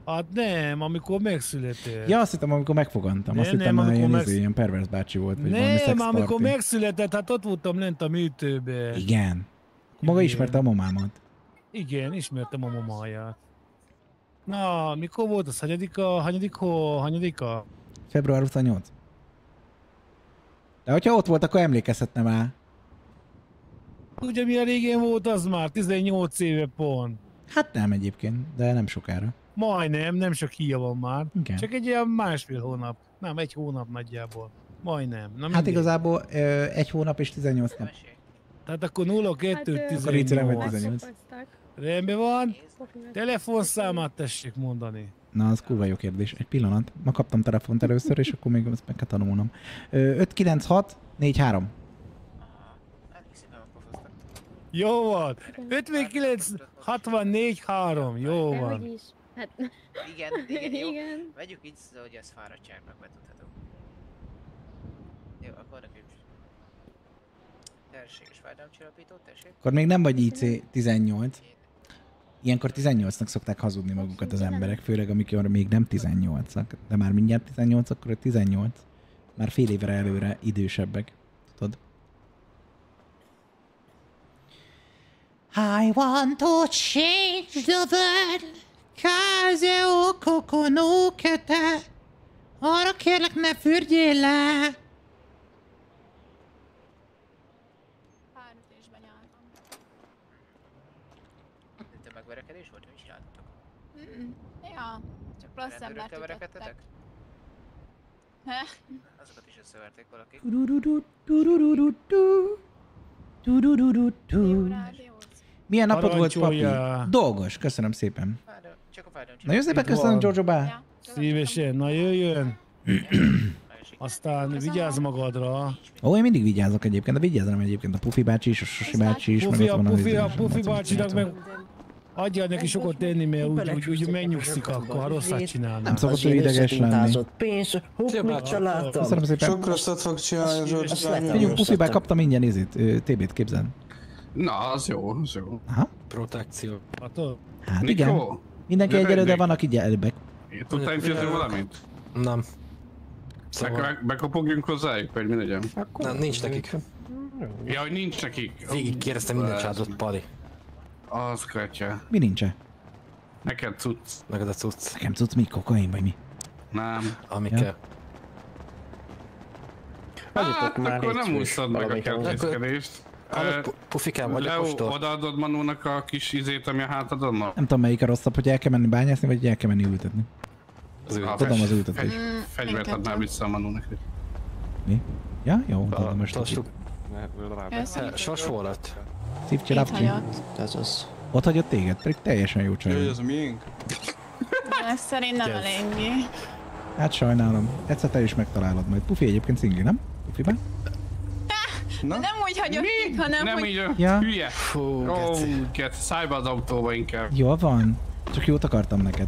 Hát nem, amikor megszületett. Ja, azt hittem, amikor megfogantam. Nem, Azt hittem, nem, amikor ilyen, megsz- izé, ilyen pervers bácsi volt, vagy valami Nem, szex amikor megszületett, hát ott voltam lent a műtőbe. Igen. Maga ismerte a mamámat. Igen, ismertem a mamáját. Na, mikor volt az? Hanyadika? Hanyadika? Hanyadika? Február 28. De hogyha ott volt, akkor emlékezhetne már. Ugye milyen régen volt az már? 18 éve pont. Hát nem egyébként, de nem sokára. Majdnem, nem sok híja van már. Igen. Csak egy ilyen másfél hónap. Nem, egy hónap nagyjából. Majdnem. Na Hát igazából ö, egy hónap és 18 nap. Tehát akkor 0 2 Hát, ö, Akkor így nem, hogy 18. 18. Rendben van. Telefonszámát tessék mondani. Na, az kurva jó kérdés. Egy pillanat. Ma kaptam telefont először, és akkor még ezt meg kell tanulnom. Ö, 596 43. Jó volt. 59 64 3. Jó van. Hát... Igen, igen, jó. Igen. Vegyük így, hogy ez fáradtságnak betudható. Jó, akkor nekünk terséges fájdalomcsillapító, tessék. Akkor még nem vagy IC 18. Ilyenkor 18-nak szokták hazudni magukat az emberek, főleg amikor még nem 18-ak, de már mindjárt 18, akkor a 18. Már fél évre előre idősebbek. Tudod? I want to change the world. Kaze o kokono. Arra kérlek, ne fürdjél le. Itt a megverekedés volt, mit csináltatok? Mm, Ja, letütöttek. verekedtetek? Heh. Azokat is összeverték tudududu. Milyen napod volt, papi? Dolgos, köszönöm szépen. Csak a fájdalomcsillapító. Nagyon szépen köszönöm, Giorgio Bá. Szívesen, na jöjjön. Aztán vigyázz magadra. Ó, én mindig vigyázok egyébként, de vigyázom egyébként a Pufi bácsi is, a Sosi bácsi is, meg Pufi, ott a Pufi, izé, a Pufi bácsinak meg adjál neki sokat tenni, mert úgy, úgy, úgy megnyugszik akkor, ha rosszat csinálna. Nem szokott ő ideges lenni. Pénz, huk, mit családtam. Köszönöm szépen. Sok rosszat fog csinálni, George. Figyelj, Pufi bá kaptam ingyen izét, ö, TB-t képzel. Na, az jó, az jó. Aha. Protekció. Hát Nikó, igen. Mindenki egyelő, de van, aki gyermek. Tudtál intézni valamit? Nem. Szóval... Be, bekopogjunk hozzájuk, vagy mi legyen? Nem, nincs nekik. Ja, hogy nincs nekik. Végig kérdeztem minden csátot, Pali. Az kutya. Mi nincsen? Neked cucc. Neked a cucc. Nekem tudsz mi? Kokain vagy mi? Nem. Ami Ja. kell. Hát, már akkor nem úszod meg a kertészkedést. Pufikám, vagy a Leo, odaadod Manónak a kis izét, ami a hátadon van? Nem tudom melyik a rosszabb, hogy el kell menni bányászni, vagy el kell menni ültetni. Az Tudom az ültetést. Fegyvert adnál vissza a Manónak. Mi? Ja, jó, tudom most. Sors volt. Szívcsi, lapcsi. Ez az. Ott hagyott téged, pedig teljesen jó csaj. Vagy. ez a miénk. Ez szerint nem Yes. eléggé. Hát sajnálom. Egyszer te is megtalálod majd. Pufi egyébként szingli, nem? Pufiben? Na? Nem úgy hagyott itt, hanem Nem hogy... így, Ja. hülye. Fú, geci. get, szállj be az autóba inkább. Jól van. Csak jót akartam neked.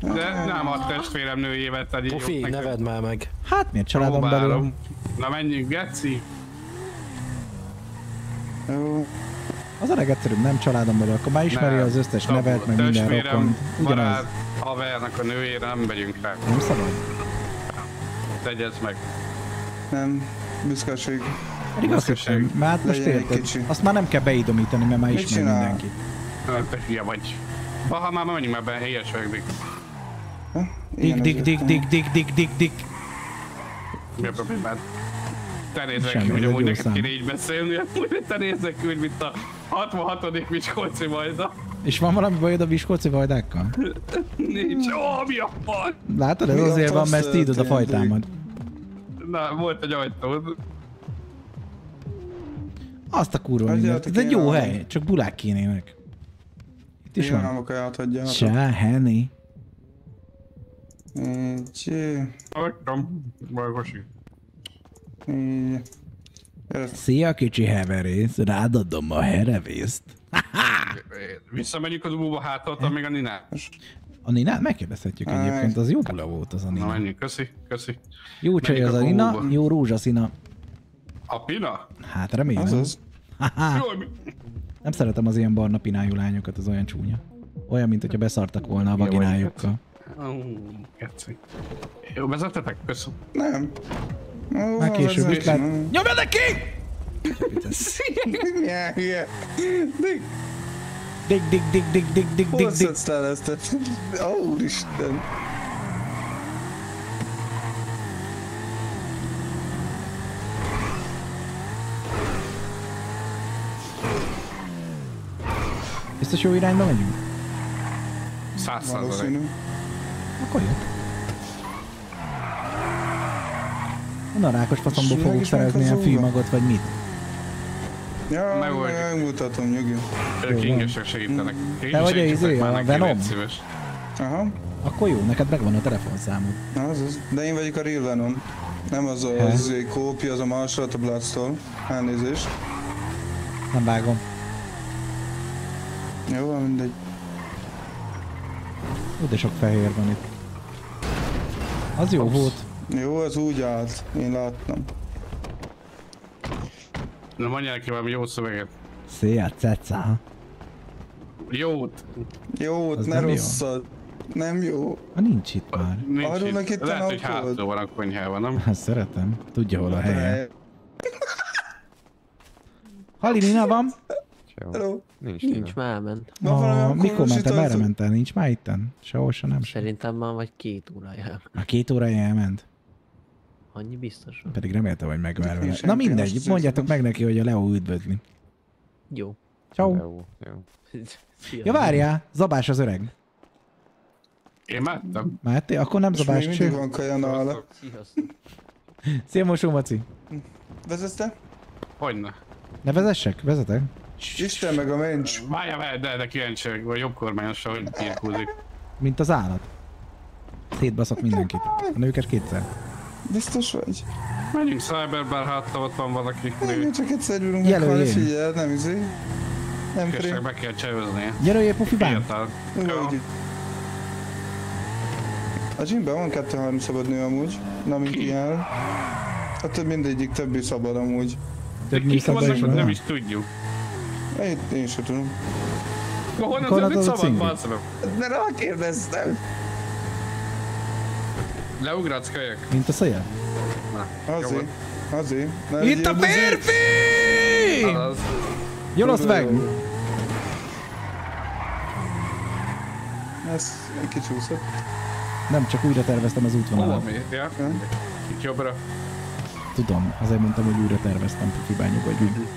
De nem a testvérem nőjével tegyél Pufi, jót neked. neved már meg. Hát miért családom belül? Na menjünk, Geci. Jó. Az a legegyszerűbb, nem családom belül, akkor már ismeri Nem, az összes tabu. nevet, meg minden. Ugyanaz. barát, havernak a nőjére nem megyünk rá. Nem szabad? Tegyezd meg. Nem, büszkeség. Pedig azt hittem, mert hát most érted, azt már nem kell beidomítani, mert már ismer mindenki. Na, Te hülye vagy. Ha már menjünk már be, éhes vagyok, Dick. Dig, dig, dig, dig, dig, dig, dig, dig. Mi a problémád? Te Semmi, ki, hogy amúgy neked kéne így beszélni, amúgy te nézzek ki, úgy, mint a 66. Miskolci majda. És van valami bajod a Viskolci vajdákkal? Nincs. Ó, mi a fasz? Látod, ez azért van, mert szídod a fajtámad. Na, volt egy ajtó. Azt a kurva mindent. Ez egy jó hely, csak bulák kénének. Itt is van. nem akar áthagyjátok. Csá, Henny. Csé. Hagytam. Szia kicsi heverész, rád adom a herevészt. *laughs* Visszamegyünk az ububa hátat, amíg a Nina. A Ninát megkérdezhetjük egyébként, az jó bele volt az a Na Nina. menjünk, köszi, köszi. Jó csaj az a Nina, jó rózsaszína. A Pina? Hát remélem. Azaz. Nem szeretem az ilyen barna pinájú lányokat, az olyan csúnya. Olyan, mint hogyha beszartak volna a vaginájukkal. Ó, Geci. Jó, vezetetek? Köszönöm. Nem. Már később is lehet. nem. Nyomja neki! Milyen hülye. Dig, Dig, dig, dig, dig, dig, dig, hol dig, dig. szedsz le ezt? Ó, Úristen. Biztos jó irányba megyünk? Száz százalék. Akkor jó. Na, rákos faszomból fogok szerezni ilyen fűmagot, vagy mit? Ja, Megoldjuk. megmutatom, nyugi. Ők ingesek segítenek. Te vagy a izé, a Venom? Szíves. Aha, Akkor jó, neked megvan a telefonszámod. na az az. De én vagyok a Real Venom. Nem az a az kópia, az a másolat a Bloodstone. Elnézést. Nem vágom. Jó, van mindegy. Ó, de sok fehér van itt. Az jó volt. Jó, az úgy állt. Én láttam. Na mondjál ki valami jó szöveget. Szia, ceca. Jót. Jót, Az ne nem jó. rosszat. Nem jó. Ha nincs itt már. Nincs Arról itt. meg itt Lehet, a hogy hátul van a konyhában, nem? Hát szeretem. Tudja hol a helye. Hely. Halilina van? Hello. Nincs, Nincs, már elment. Van valami akkor mikor mentem? Merre mentél? Nincs már itten? Sehol se nem. Szerintem már vagy két órája. Már két órája elment. Annyi biztos. Pedig reméltem, hogy megvár vele. Na mindegy, mondjátok meg neki, hogy a Leo üdvözli. Jó. Ciao. Ja várjál, Zabás az öreg. Én mentem. Máté, akkor nem És még Zabás, mindig van kaja nála. Sziasztok. Szia Mosó Maci. Vezetsz te? Hogyne. Ne vezessek? Vezetek? Isten meg a mencs. Várjál, de, de kíváncsi vagyok, vagy jobb kormányossal, hogy pirkúzik. Mint az állat. Szétbaszok mindenkit. A nőket kétszer. Biztos vagy? Menjünk Cyberbar, hát ott van valaki. Nem, csak egyszer ülünk Jelöljél. meghalni, figyeld, nem izé. Nem Köszönöm, pré. meg kell csajoznia. Gyere, Pufi bán! A gymben van kettő-három szabad nő amúgy, na mint *clears throat* ilyen. Hát több mindegyik többi szabad amúgy. Több Kik vannak, is hogy nem is tudjuk. Én, én sem tudom. Ma honnan tudod, hogy szabad balszolom? De rákérdeztem. Leugratsz kölyök? Mint a szél? Azért, azért. Na, Itt a férfi! Jól azt meg! Ez kicsúszott. Nem, csak újra terveztem az útvonalat. mi? Ja. Itt jobbra. Tudom, azért mondtam, hogy újra terveztem, pufibá nyugodj meg.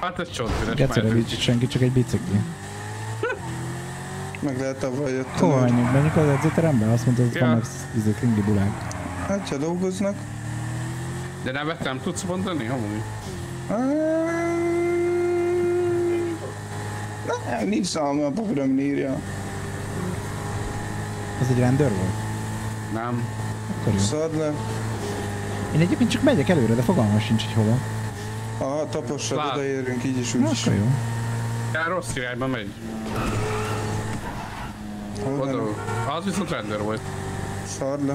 Hát ez csontüres. Gecire nincs senki, csak egy bicikli. Meg lehet avval jöttem. Hova menjünk? Menjünk az edzőterembe? Azt mondta, hogy Ja. vannak izé, kringi bulák. Hát, ha dolgoznak. De nevet nem tudsz mondani? Amúgy. Ne, nincs száma a papírom írja. Az egy rendőr volt? Nem. Akkor jó. Szad le. Én egyébként csak megyek előre, de fogalmam sincs, hogy hova. Aha, tapossad, odaérünk így is úgy Na, akkor jó. Ja, rossz irányba megy. Oda. Az viszont rendőr volt. Szard le.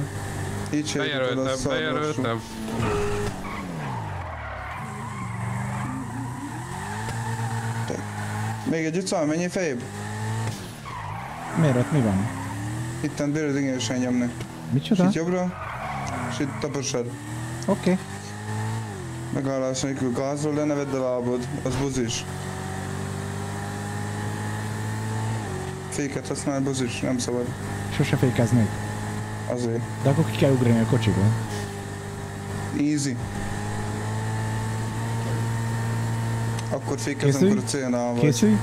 Így se Bejelöltem. Még egy utcán, menjél fejébb. Miért ott mi van? Itten bérőd ingyenesen nyomni. Micsoda? És itt jobbra, és itt tapossad. Oké. Okay. Megállás nélkül gázról le, ne vedd a lábod, az buzis. Féket használ, buzis, nem szabad. Sose fékeznék. Azért. De akkor ki kell ugrani a kocsiból. Easy. Akkor fékez, Készülj? amikor a célnál vagy. Készülj?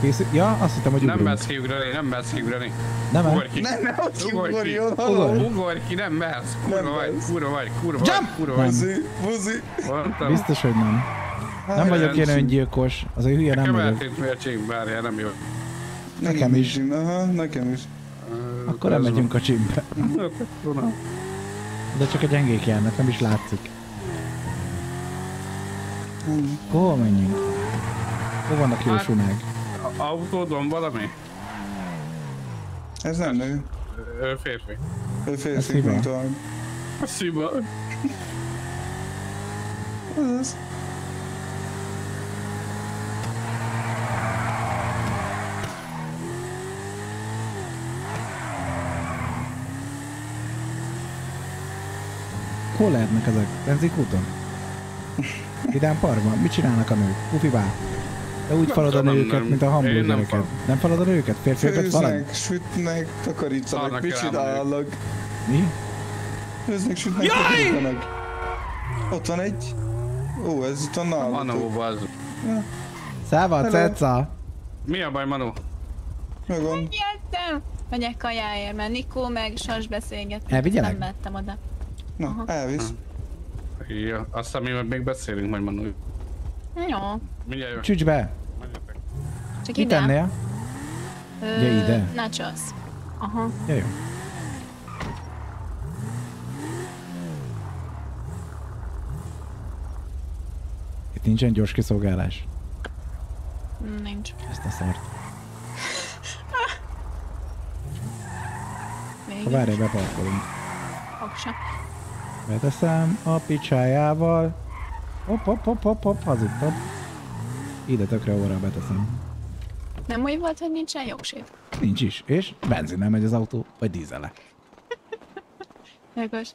Készülj? Ja, azt hittem, hogy Nem ugrunk. mersz kiugrani, nem mersz kiugrani. Nem? Ugorj ki. Nem, nem, ott Ugorj ki. kiugorjon, halló. Ugorj. Ugorj ki, nem mersz. Kurva vagy, kurva vagy, kurva vagy, Jump! kurva Nem. vagy. Buzi, buzi. Mondtam. Biztos, hogy nem. Nem vagyok ilyen öngyilkos. Az a hülye nem Nekem vagyok. eltűnt mértség, várjál, nem jó. Nekem is. Aha, nekem is. Akkor nem megyünk a csimbe. *laughs* De csak a gyengék járnak, nem is látszik. Hol menjünk? Hol vannak jó Hát- sunák? A- Autódon valami? Ez nem nő. Ő férfi. Ő férfi, tovább. A sziba. Ez. Hol lehetnek ezek? Benzikúton? Vidám parkban? Mit csinálnak a nők? Pufibá? De úgy Nem falod a tudom, nőket, nem. mint a nem hamburgereket. falom. Nem falod a nőket? Férfiakat? Főznek, sütnek, takarítanak, mit a csinálnak? Mi? Főznek, sütnek, Jaj! takarítanak. Ott van egy. Ó, ez itt a nálatok. Manó, az. Száva, Hello. ceca! Mi a baj, Manó? Megvan. Jöttem! Megyek kajáért, mert Nikó meg Sas beszélgetnek. Elvigyelek? Nem vettem oda. Na, elvisz. Ja, aztán mi még beszélünk majd, Manó. Jó. Mindjárt jövök. Csücs be! Csak Mit ide? ennél? Ö, Ja, ide. Nachos. Aha. Ja, jó. Itt nincsen gyors kiszolgálás. Nincs. Ezt a szart. Még Ha várj, beparkolunk. Oksa. Beteszem a picsájával. Hopp, hopp, hopp, hopp, hopp, hazudtam. Ide tökre óra beteszem. Nem úgy volt, hogy nincsen jogsét. Nincs is. És benzinnel megy az autó, vagy dízele. *laughs* Jogos.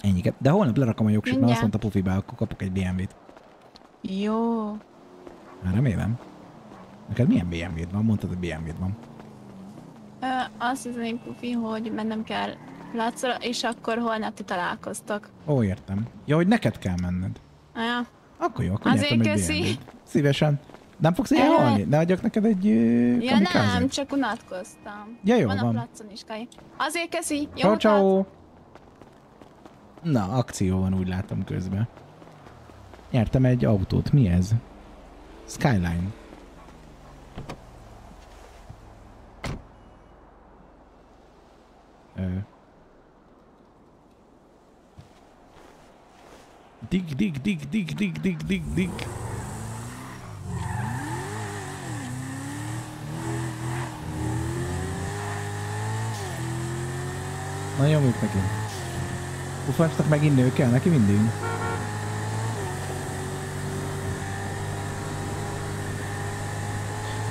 Ennyiket. De holnap lerakom a jogsít, mert azt mondta Pufibá, akkor kapok egy BMW-t. Jó. Már remélem. Neked milyen BMW-d van? Mondtad, hogy BMW-d van. Ö, azt hiszem, Pufi, hogy mennem kell látszóra, és akkor holnap ti találkoztok. Ó, értem. Ja, hogy neked kell menned. Ja. Akkor jó, akkor Azért nyertem köszi. Szívesen. Nem fogsz ilyen Eh. halni? Ne adjak neked egy ö, Ja kamikázét? nem, csak unatkoztam. Ja, jó van. van. a placon is kaj. Azért köszi. Jó Ciao, ciao. Na, akció van, úgy látom közben. Nyertem egy autót. Mi ez? Skyline. Ö. Dig, dig, dig, dig, dig, dig, dig, dig. Na nyomjuk neki. Ufacsnak megint nő kell neki mindig.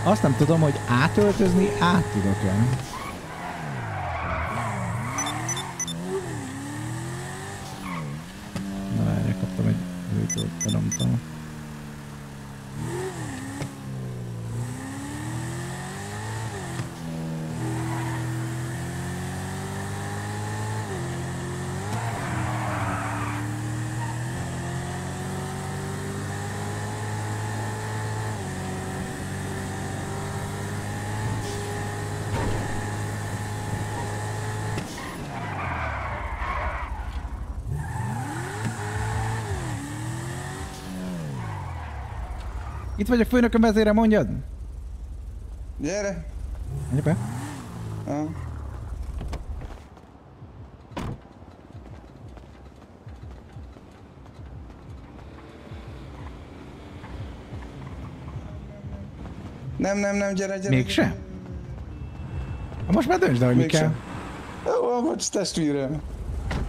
Azt nem tudom, hogy átöltözni át tudok-e. Na, erre kaptam egy őtőt, nem tudom. Itt vagyok főnököm vezére, mondjad? Gyere! Menj be. Ja. Nem, nem, nem, gyere, gyere. Mégse? Ha most már döntsd el, hogy mi kell. Jó, bocs, testvérem.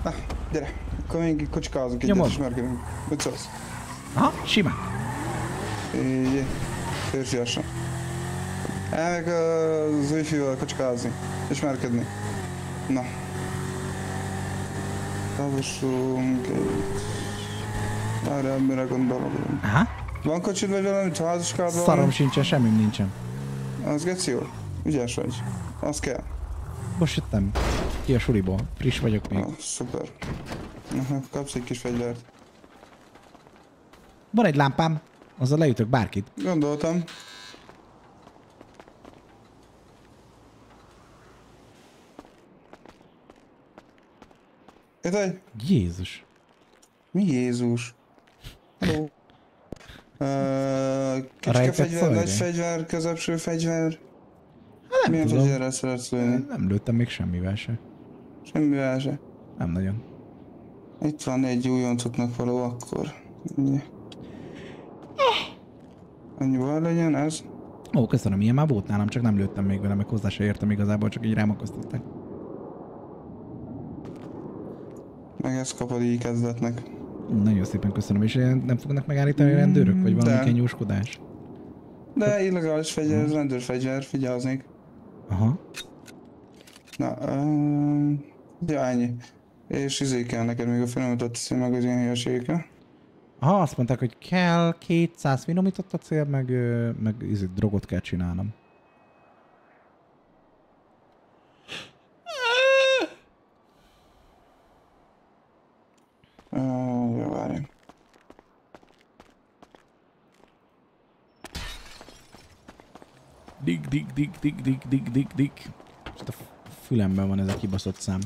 Na, gyere. Akkor még kocsikázunk egyet, ismerkedünk. Mit szólsz? Aha, simán. Így, férfiasan. Elmegyek az újfiúval kocsikázni. Ismerkedni. Na. Tavassunk egy... Várjál, mire gondolok. Aha. Van kocsid vagy valami, házaskád? Szarom sincsen, semmim nincsen. Az geci jó. Ügyes vagy. Az kell. Most jöttem ki a suliból. Friss vagyok még. Ah, szuper. Aha, kapsz egy kis fegyvert. Van egy lámpám, azzal leütök bárkit. Gondoltam. Itt vagy? Jézus. Mi Jézus? Hello. Uh, *laughs* kicske fegyver, nagy fegyver, közepső fegyver. nem Milyen tudom. fegyverrel szeretsz lőni? Nem lőttem még semmivel se. Semmivel se. Nem nagyon. Itt van egy újoncoknak való akkor. Ennyi. Annyival legyen ez? Ó, köszönöm, ilyen már volt nálam, csak nem lőttem még vele, meg hozzá se értem igazából, csak így rám akasztották. Meg ezt kapod így kezdetnek. Nagyon szépen köszönöm, és nem fognak megállítani a rendőrök, vagy valami De. kenyúskodás? De illegális fegyver, ez rendőrfegyver, figyelzni. Aha. Na, um, ja, ennyi. És izé kell neked még a az ilyen hülyeségekkel. Aha, azt mondták, hogy kell 200 finomított acél, meg, ö, meg izé, drogot kell csinálnom. Uh, jó, várjunk. Dig, dig, dig, dig, dig, dig, dig, dig. Most a fülemben van ez a kibaszott szám.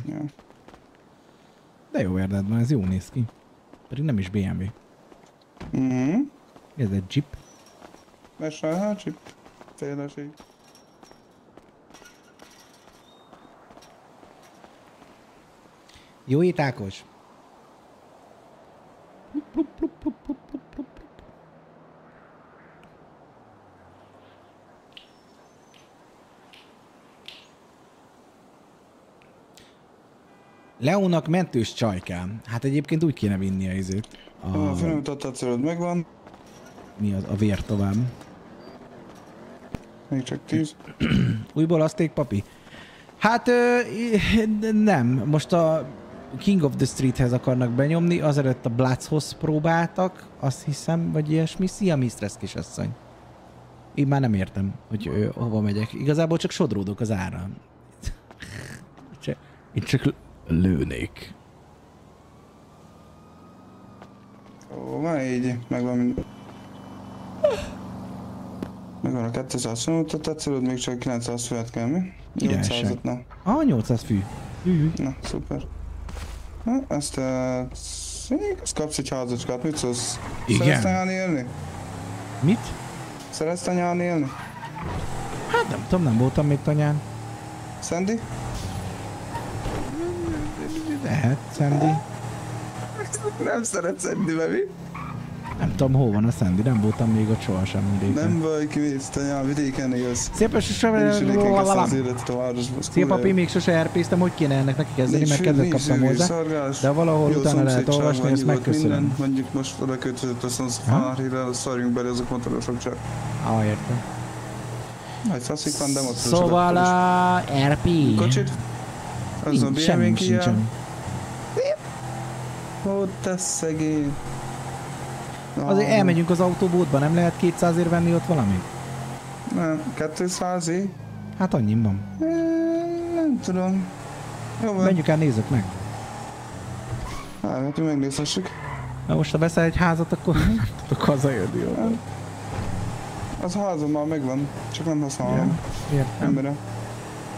De jó érded van, ez jó néz ki. Pedig nem is BMW. Mhm. Ez egy Jeep. Ez saját csip. Féleség. Jó ét, Leónak mentős csaj kell. Hát egyébként úgy kéne vinni a izét. A, a acélod megvan. Mi az? A vér tovább. Még csak 10. *clears throat* Újból azték, papi? Hát ö, nem. Most a King of the Streethez akarnak benyomni, azelőtt a Bloodshoz próbáltak, azt hiszem, vagy ilyesmi. Szia, Mistress kisasszony. Én már nem értem, hogy ö, hova megyek. Igazából csak sodródok az ára. Itt *laughs* csak lőnék. Ó, van így, megvan mind. Megvan a 200 finomított acélod, még csak 900 főt kell, mi? Királyság. 800-at nem. Ah, 800 fű. Na, szuper. Na, ezt azt kapsz egy házacskát, mit szólsz? Igen. Szeretsz anyán élni? Mit? Szeretsz anyán élni? Hát nem tudom, nem voltam még tanyán. Sandy? Lehet, Sandy. Nem szeretsz Sandybe, mi? Nem tudom, hol van a Sandy, nem voltam még ott sohasem vidéken. Nem baj, kimész tanyán, vidéken élsz. Szép sose... A kurva papi, még sose RP-ztem, hogy kéne ennek neki kezdeni, mert kedvet kaptam hozzá. De valahol jó utána lehet olvasni, ezt megköszönöm. Mondjuk most oda kötözött a szanszfánárhírrel, szarjunk bele azok motorosok csak. Ah, értem. Nagy faszik van, de motorosok. Szóval a RP. Kocsit? Az a BMW-n kijel. Ó, te szegény. Azért elmegyünk az autóbótba, nem lehet 200 ér venni ott valamit? Nem, 200 -i? Hát annyi van. Nem tudom. Jó van. Menjünk el, nézzük meg. Hát, megnézhessük. Na most ha veszel egy házat, akkor *laughs* nem tudok hazajönni. jó? Az házam már megvan, csak nem használom. Ja, értem. Nem merem.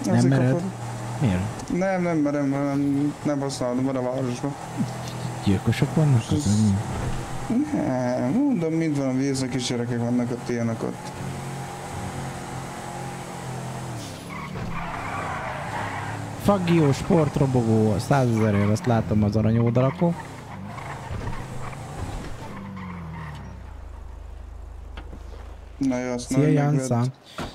Nem mered? Miért? Nem, nem merem, nem, nem használom, van a városban. Gyilkosok vannak? Az ennyi? Nem, mondom, mind van a víznek is gyerekek vannak ott, ilyenek ott. Faggio sportrobogó 100 ezerért, azt látom az arany oldalakon. Na jó, azt Szia megvedd.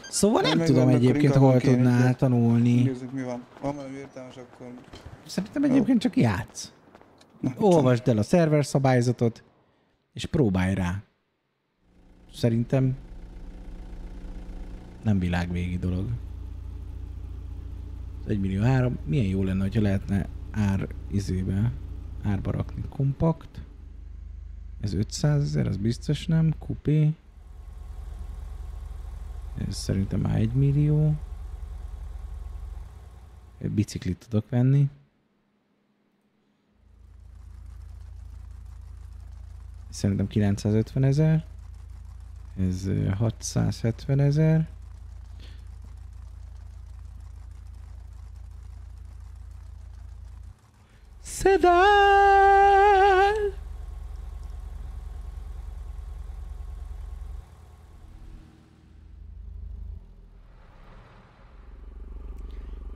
Szóval nem Majd tudom egyébként hol tudnál tanulni. Nézzük mi van. Van valami értelmes, akkor... Szerintem egyébként csak játsz. Olvasd el a szerver szabályzatot, és próbálj rá. Szerintem nem világvégi dolog. Az 1 millió 3, milyen jó lenne, hogyha lehetne ár izébe, árba rakni. Kompakt. Ez 500 ezer, az biztos nem. Kupé. Ez szerintem már 1 millió. Biciklit tudok venni. Szerintem 950 ezer. Ez ö, 670 ezer. Szedál!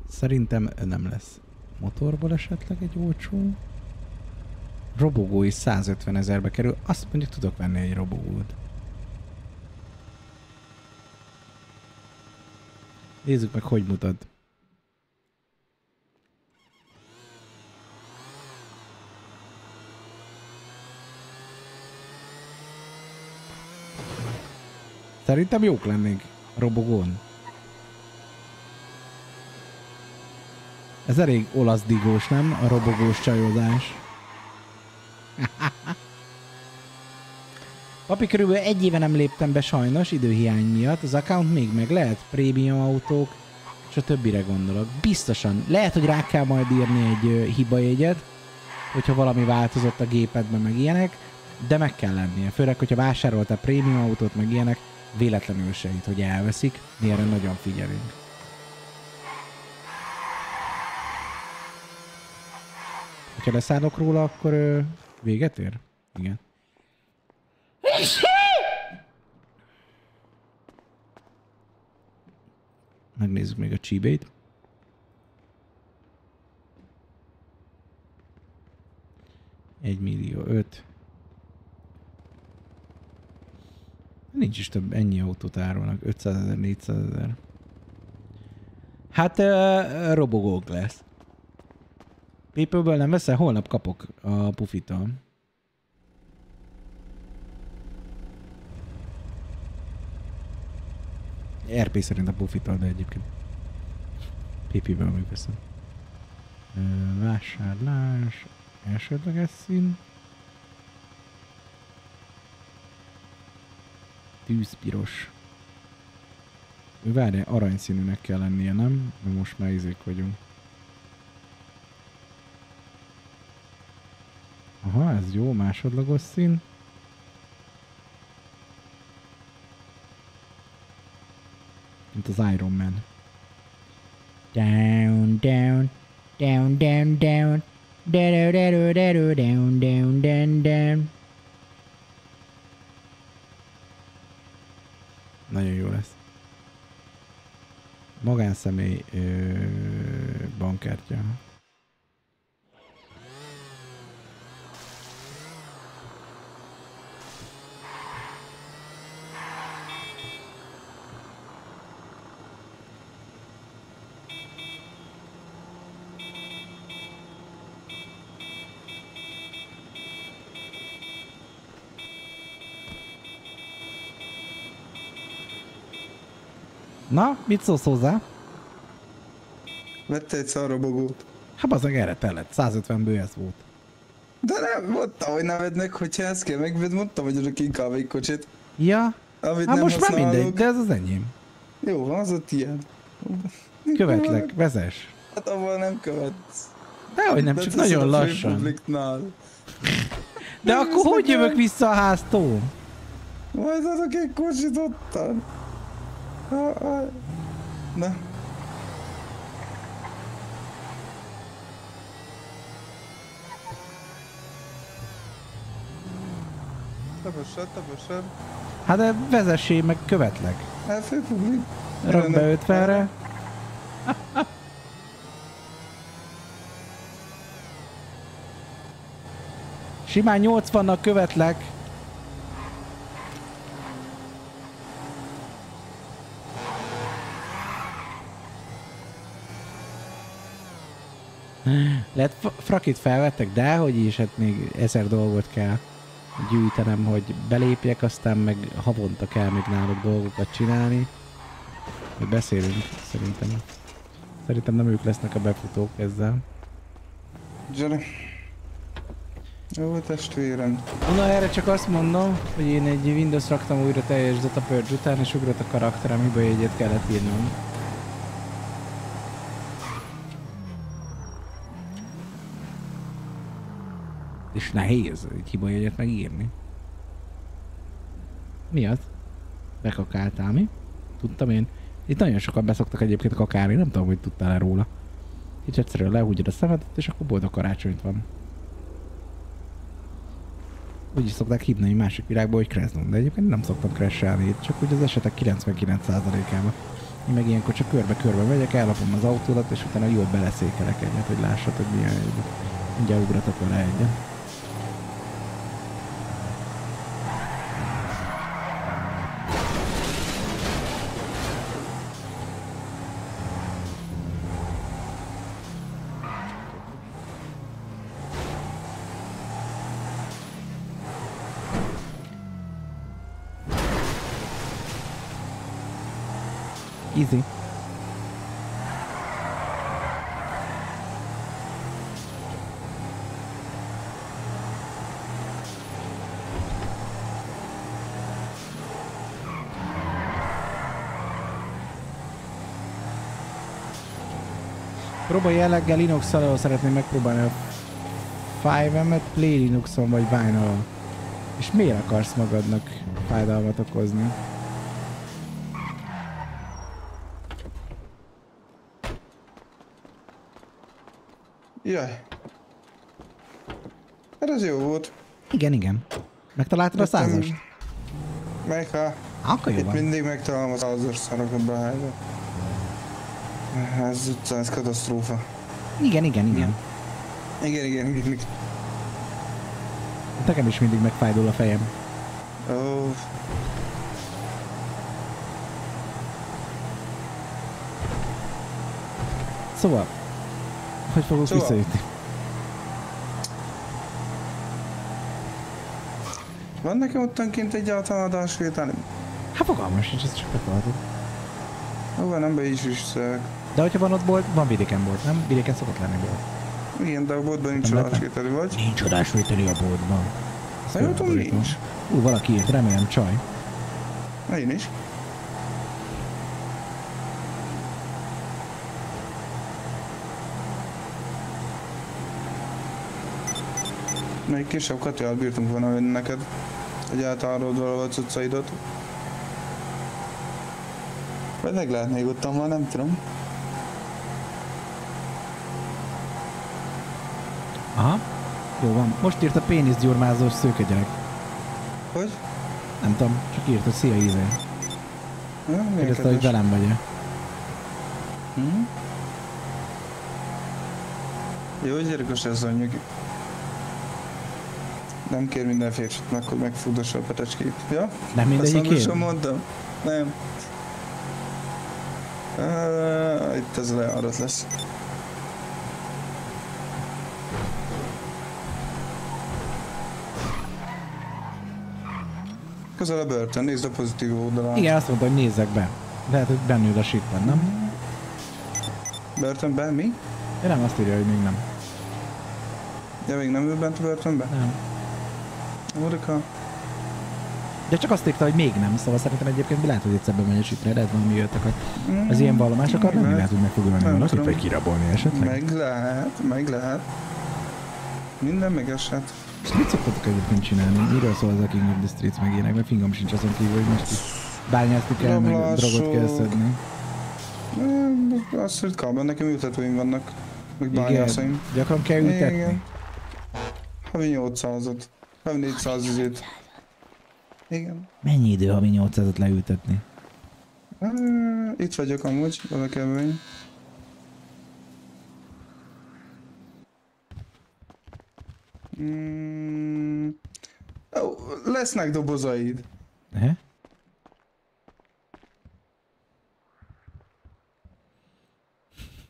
Szerintem nem lesz. Motorból esetleg egy olcsó. Robogó is 150 ezerbe kerül. Azt mondjuk tudok venni egy robogót. Nézzük meg, hogy mutat. Szerintem jók lennénk robogón. Ez elég olasz digós, nem? A robogós csajozás. *laughs* Papi, körülbelül egy éve nem léptem be sajnos, időhiány miatt. Az account még meg lehet, prémium autók, és a többire gondolok. Biztosan. Lehet, hogy rá kell majd írni egy ö, hibajegyet, hogyha valami változott a gépedben, meg ilyenek, de meg kell lennie. Főleg, hogyha vásároltál prémium autót, meg ilyenek, véletlenül se itt, hogy elveszik. Mi erre nagyon figyelünk. Ha leszállok róla, akkor véget ér? Igen. Megnézzük még a csíbét. Egy millió öt. Nincs is több, ennyi autót árulnak. 500 ezer, 400 ezer. Hát uh, robogók lesz. People-ből nem veszel? Holnap kapok a pufitól. RP szerint a pufitól, de egyébként PP-ből megveszem. Ö, Vásárlás, elsődleges szín. Tűzpiros. Várj, aranyszínűnek kell lennie, nem? De most már izék vagyunk. Aha, ez jó, másodlagos szín. Mint az Iron Man. Down, down, down, down, down. Down, down, down, down, down, down, down. Nagyon jó lesz. Magánszemély ö, bankkártya. Na, mit szólsz hozzá? Vette egy szarrobogót. Hát az erre tellett, 150 ez volt. De nem, mondtam, hogy nem vednek, hogyha ezt kell megvedd, mondtam, hogy adok inkább egy kocsit. Ja? Amit hát nem most már mindegy, de ez az enyém. Jó, van, az a tiéd. Követlek, vezess. Hát abban nem követsz. Dehogy nem, csak Beteszed nagyon lassan. De akkor hogy jövök vissza a háztól? Majd adok egy kocsit ottan. Na. Tapossad, tapossad. Hát de vezessé, meg követlek. Elfőpugli. Rak be 50-re. *laughs* Simán 80-nak követlek. Lehet frakit felvettek, de hogy is, hát még ezer dolgot kell gyűjtenem, hogy belépjek, aztán meg havonta kell még náluk dolgokat csinálni. Majd beszélünk, szerintem. Szerintem nem ők lesznek a befutók ezzel. Gyere. Jó, testvérem. Na erre csak azt mondom, hogy én egy Windows raktam újra teljes data purge után, és ugrott a karakterem, hiba jegyet kellett írnom. És nehéz egy hiba jegyet megírni. Mi az? Bekakáltál mi? Tudtam én. Itt nagyon sokan beszoktak egyébként kakálni, nem tudom, hogy tudtál-e róla. Így egyszerűen lehúgyod a szemetet, és akkor boldog karácsonyt van. Úgy is szokták hívni egy másik világban, hogy Cresnon, de egyébként nem szoktam crashelni, csak úgy az esetek 99%-ában. Én meg ilyenkor csak körbe-körbe megyek, ellapom az autódat, és utána jól beleszékelek egyet, hogy lássad, hogy milyen jó. Mindjárt ugratok vele egyet. Easy. Próbálj jelleggel linux alól szeretném megpróbálni a 5M-et Play Linuxon vagy Wine alól. És miért akarsz magadnak fájdalmat okozni? Jaj. Hát ez jó volt. Igen, igen. Megtaláltad a százast? Meg ha. Akkor jó Itt van. mindig megtalálom a százas szarakat behájba. Ez utca, ez katasztrófa. Igen, igen, igen. Igen, igen, igen. igen. Nekem is mindig megfájdul a fejem. Ó. Szóval, hogy fogok Szóval. visszajutni? Van nekem ottanként egyáltalán adásvétel? Hát fogalmam sincs, ezt csak megtaláltad. Ó, van, nem be is is. De hogyha van ott bolt, van vidéken bolt, nem? Vidéken szokott lenni bolt. Igen, de a boltban nincs adásvételi, vagy? Nincs adásvételi a boltban. Ha jól tudom, nincs. Ú, valaki írt, remélem csaj. Én is. Még kisebb katyát bírtunk volna venni neked, hogy eltárolod valahol a cuccaidat. Vagy meg lehet még ottan van, nem tudom. Aha. Jó van. Most írt a péniszgyurmázós szőke gyerek. Hogy? Nem tudom, csak írt, hogy szia milyen Kérdezte, hogy velem vagy-e. Hm? Jó, gyerekos ez anyag. Nem kér minden férfit meg, hogy megfúdassa a petecskét. Ja? Nem mindegyik Azt nem mondtam. Nem. Uh, itt ez lejárat lesz. Közel a börtön, nézd a pozitív oldalán. Igen, azt mondta, hogy nézzek be. Lehet, hogy bennül a shitben, nem? Börtönben mi? Ja, nem, azt írja, hogy még nem. Ja, még nem ül bent a börtönben? Nem. Urika. De csak azt írta, hogy még nem, szóval szerintem egyébként lehet, hogy egyszer bemegy a shitre, lehet valami jöttek. Mm, Az ilyen vallomásokat nem lehet, hogy meg fog ölni valakit, vagy kirabolni esetleg. Meg lehet, meg lehet. Minden megesett. Mit szoktatok egyébként csinálni? Miről szól ez a King of the Streets meg ilyenek? Mert fingom sincs azon kívül, hogy most is bányászni kell, meg drogot kell szedni. Nem, Azt, hogy kában nekem ültetőim vannak. Meg bányászaim. gyakran kell ültetni? Igen. Havi 800-ot. Havi 400 izét. Igen. Mennyi idő, ha mi 800-at leültetni? Itt vagyok amúgy, valaki ebben. Mm, lesznek dobozaid. He?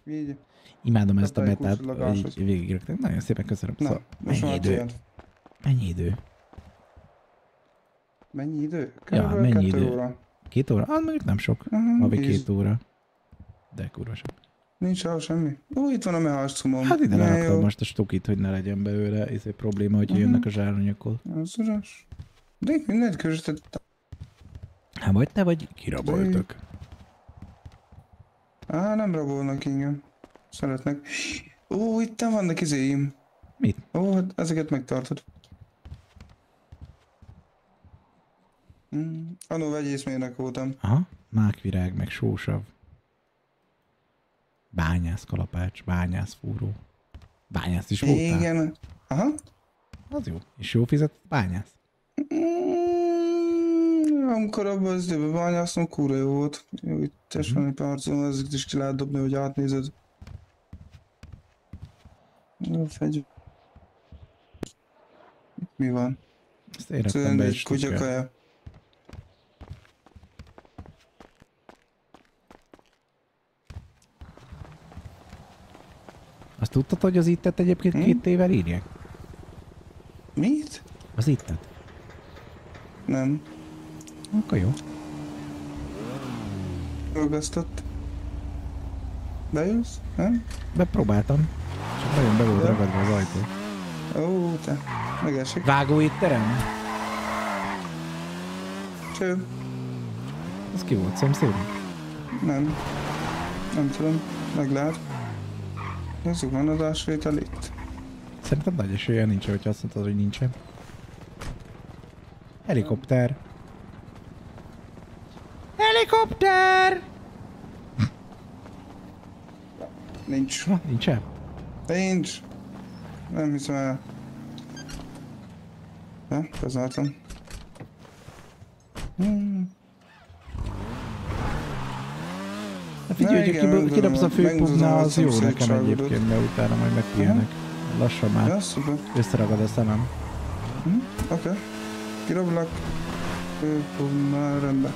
Így. Imádom ezt a hogy így végigraktak. Nagyon szépen köszönöm. Na, Szóval, most mennyi idő? tudod. Mennyi idő? Mennyi idő? Ja, Körülbelül mennyi kettő idő? óra. Két óra? Ah, mondjuk nem sok. Mhm, Havi tíz. két óra. De kurva sok. Nincs sehol semmi. Ó, itt van a meháscumom. Hát ide jó. most a stukit, hogy ne legyen belőle ez egy probléma, hogy Mhm. jönnek a zsáronyokol. Az uras. De itt mindent között. Hát vagy te vagy kiraboltak. Á, nem rabolnak engem. Szeretnek. Ó, itt vannak izéim. Mit? Ó, hát ezeket megtartod. Mm, Anó vegyészmérnök voltam. Aha, mákvirág, meg sósav. Bányász kalapács, bányász fúró. Bányász is voltál? Igen. Aha. Az jó. És jó fizetett bányász? Mm, amikor abban az időben bányászom, kúra jó volt. Jó, itt test Mhm. van egy pár zóna, ezeket is ki lehet dobni, hogy átnézed. Jó, fegy. Mi van? Ezt Szerintem be kutyakaja. Tudtad, hogy az ittet egyébként Hm? két tével írják? Mit? Az ittet? Nem. Akkor jó. Ragasztott. Bejössz? Nem? Bepróbáltam. Csak nagyon be volt Ja. ragadva az ajtó. Ó, te. Megesik. Vágó étterem? Cső. Az ki volt? Szomszéd? Nem. Nem tudom. Meg lehet. Nézzük, van adásvétel itt. Szerintem nagy esélye nincs, hogyha azt mondtad, hogy nincsen. Helikopter. Helikopter! *laughs* Nincs. Na, nincsen? Nincs. Nem hiszem el. Ja, bezártam. Hmm. Hát figyelj, hogyha kidobsz a a az jó nekem egyébként, mert utána majd megpihenek. Lassan már összeragad a szemem. Hm? Oké. Ő, már rendben.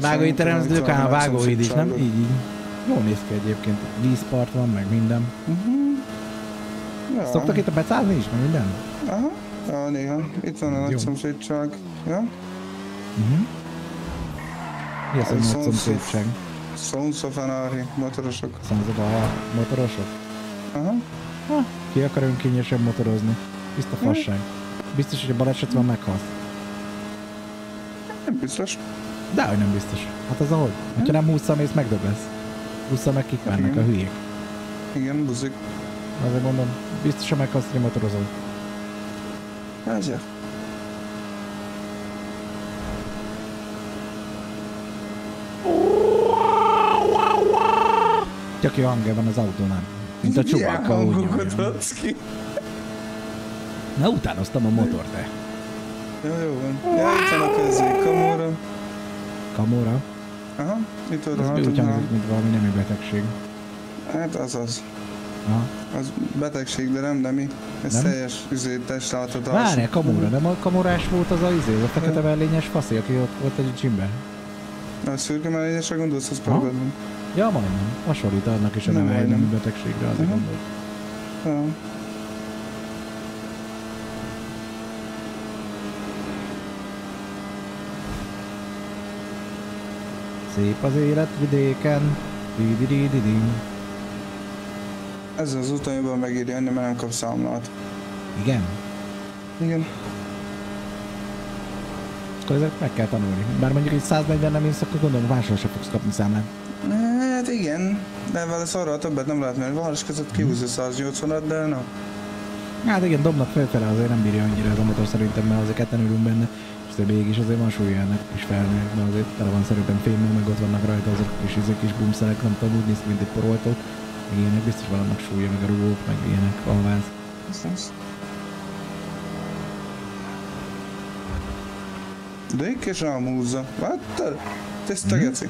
Vágói terem, az mondtam, hogy dökán a vágóid is, nem? Így, így. Jól néz ki egyébként. Vízpart van, meg minden. Ja. Szoktak itt a becázni is, meg minden? Aha. Ja, néha. Itt van a nagy szomszédság. Ja? Uh-huh. Mi az, hogy szomszédság? Sons of Anarchy, motorosok. Szanzod a motorosok? Aha. Ha, ki akar önkényesen motorozni? Tiszta fasság. Biztos, hogy a baleset van meghalsz. Nem biztos. Dehogy nem biztos. Hát az ahogy. Ha nem húszszal mész, megdöglesz. Húszszal meg kikvárnak a hülyék. Igen, buzik. Azért mondom, biztos, hogy meghalsz, hogy motorozol. Hát, jó hangja van az autónál. Mint a csubakka úgy ki. Na utánoztam a motor, te. Jó, jó van. Van a közé, kamóra. Kamóra. Aha, itt van a Ez úgy hangzik, mint valami nemi betegség. Hát az az. Aha. Az betegség, de nem nemi. Ez Nem? teljes üzé, testlátadás. Várjál, kamóra, nem a kamorás volt az a izé, az a fekete mellényes faszi, aki ott volt egy gymben. A szürke mellényesre gondolsz, az paragadban. Ja, majdnem. Hasonlít annak is a Nem majdnem. betegségre, azért Aha. gondolt. Ja. Szép az élet vidéken. Di-di-di-di-di. Ez az úton jobban megírja mert nem kap számlát. Igen? Igen. Akkor ezeket meg kell tanulni. Bár mondjuk egy 140 nem ész, akkor gondolom máshol sem fogsz kapni számlát. Igen, de vele szarral többet nem lehet, mert város között kihúzza 180-at, de na. Hát igen, dobnak felfele, azért nem bírja annyira ez a motor szerintem, mert azért ketten ülünk benne. És azért mégis azért van súlya ennek is felnő, mert azért tele van szerintem fémmel, meg ott vannak rajta azok kis izék kis bumszerek, nem tudom, úgy néz ki, mint egy poroltó. Meg ilyenek, biztos van annak súlya, meg a rugók, meg ilyenek, alváz. Ez az. De egy kis rám húzza. Láttad? Tiszta Mhm. geci.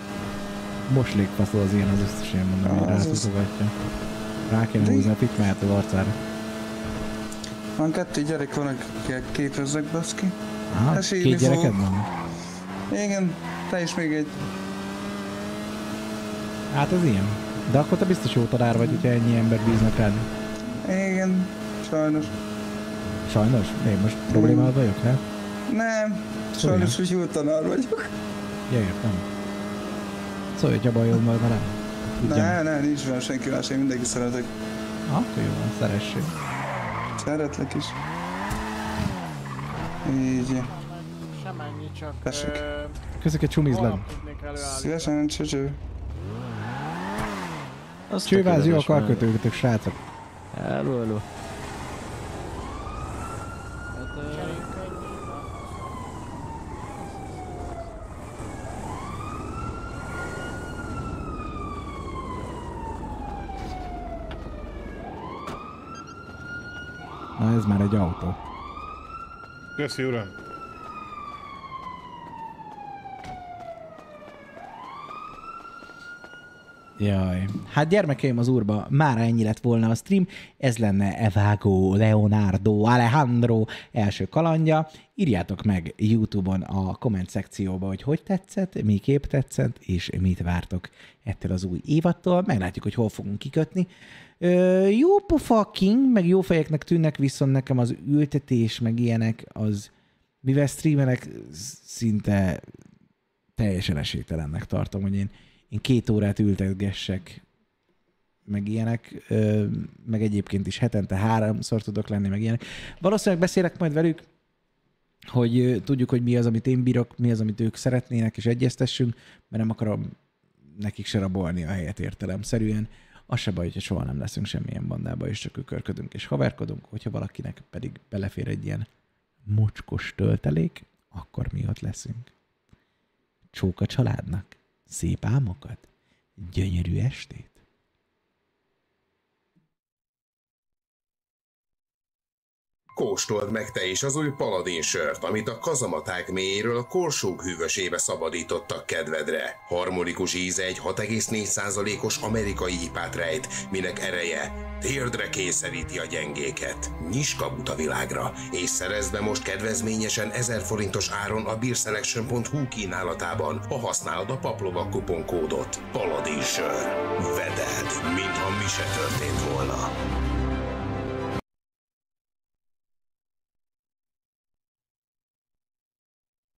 Most légfaszol az ilyen az összes ilyen mondom, hogy rátudogatja. Rá kéne húzni a pikmát arcára. Van kettő gyerek van, akik képezzek, baszki. Aha, Hát sírni két gyereked van? Igen, te is még egy. Hát ez ilyen. De akkor te biztos jó tanár vagy, hogyha ennyi ember bíznak rád. Igen, sajnos. Sajnos? Én most problémával vagyok, ne? Nem, sajnos, hogy jó tanár vagyok. Ja, értem. Szólj, hogyha bajod van velem. Ne, ne, nincs velem senki más, én mindenki szeretek. Ah, akkor jó van, szeressék. Szeretlek is. Így. Semennyi, csak... Tessék. Köszönjük, tudnék előállni. Szívesen, csöcső. Csőváz, jó a karkötőkötök, srácok. Hello, hello. Na ez már egy autó. Köszi, uram. Jaj. Hát gyermekeim az úrba, már ennyi lett volna a stream. Ez lenne Evago, Leonardo, Alejandro első kalandja. Írjátok meg YouTube-on a komment szekcióba, hogy hogy tetszett, mi kép tetszett, és mit vártok ettől az új évattól. Meglátjuk, hogy hol fogunk kikötni. Ö, jó pofa King, meg jó fejeknek tűnnek, viszont nekem az ültetés, meg ilyenek, az mivel streamelek, szinte teljesen esélytelennek tartom, hogy én, én két órát ültetgessek, meg ilyenek, ö, meg egyébként is hetente háromszor tudok lenni, meg ilyenek. Valószínűleg beszélek majd velük, hogy tudjuk, hogy mi az, amit én bírok, mi az, amit ők szeretnének, és egyeztessünk, mert nem akarom nekik se rabolni a helyet értelemszerűen. Az se baj, hogyha soha nem leszünk semmilyen bandába, és csak ökörködünk és haverkodunk, hogyha valakinek pedig belefér egy ilyen mocskos töltelék, akkor mi ott leszünk. Csók a családnak, szép álmokat, gyönyörű estét. Kóstold meg te is az új paladin sört, amit a kazamaták mélyéről a korsók hűvösébe szabadítottak kedvedre. Harmonikus íze egy 6,4%-os amerikai ipát rejt, minek ereje térdre kényszeríti a gyengéket. Nyisd kaput a világra, és szerezd be most kedvezményesen 1000 forintos áron a beerselection.hu kínálatában, ha használod a paplovak kuponkódot. Paladin sör. Veded, mintha mi se történt volna.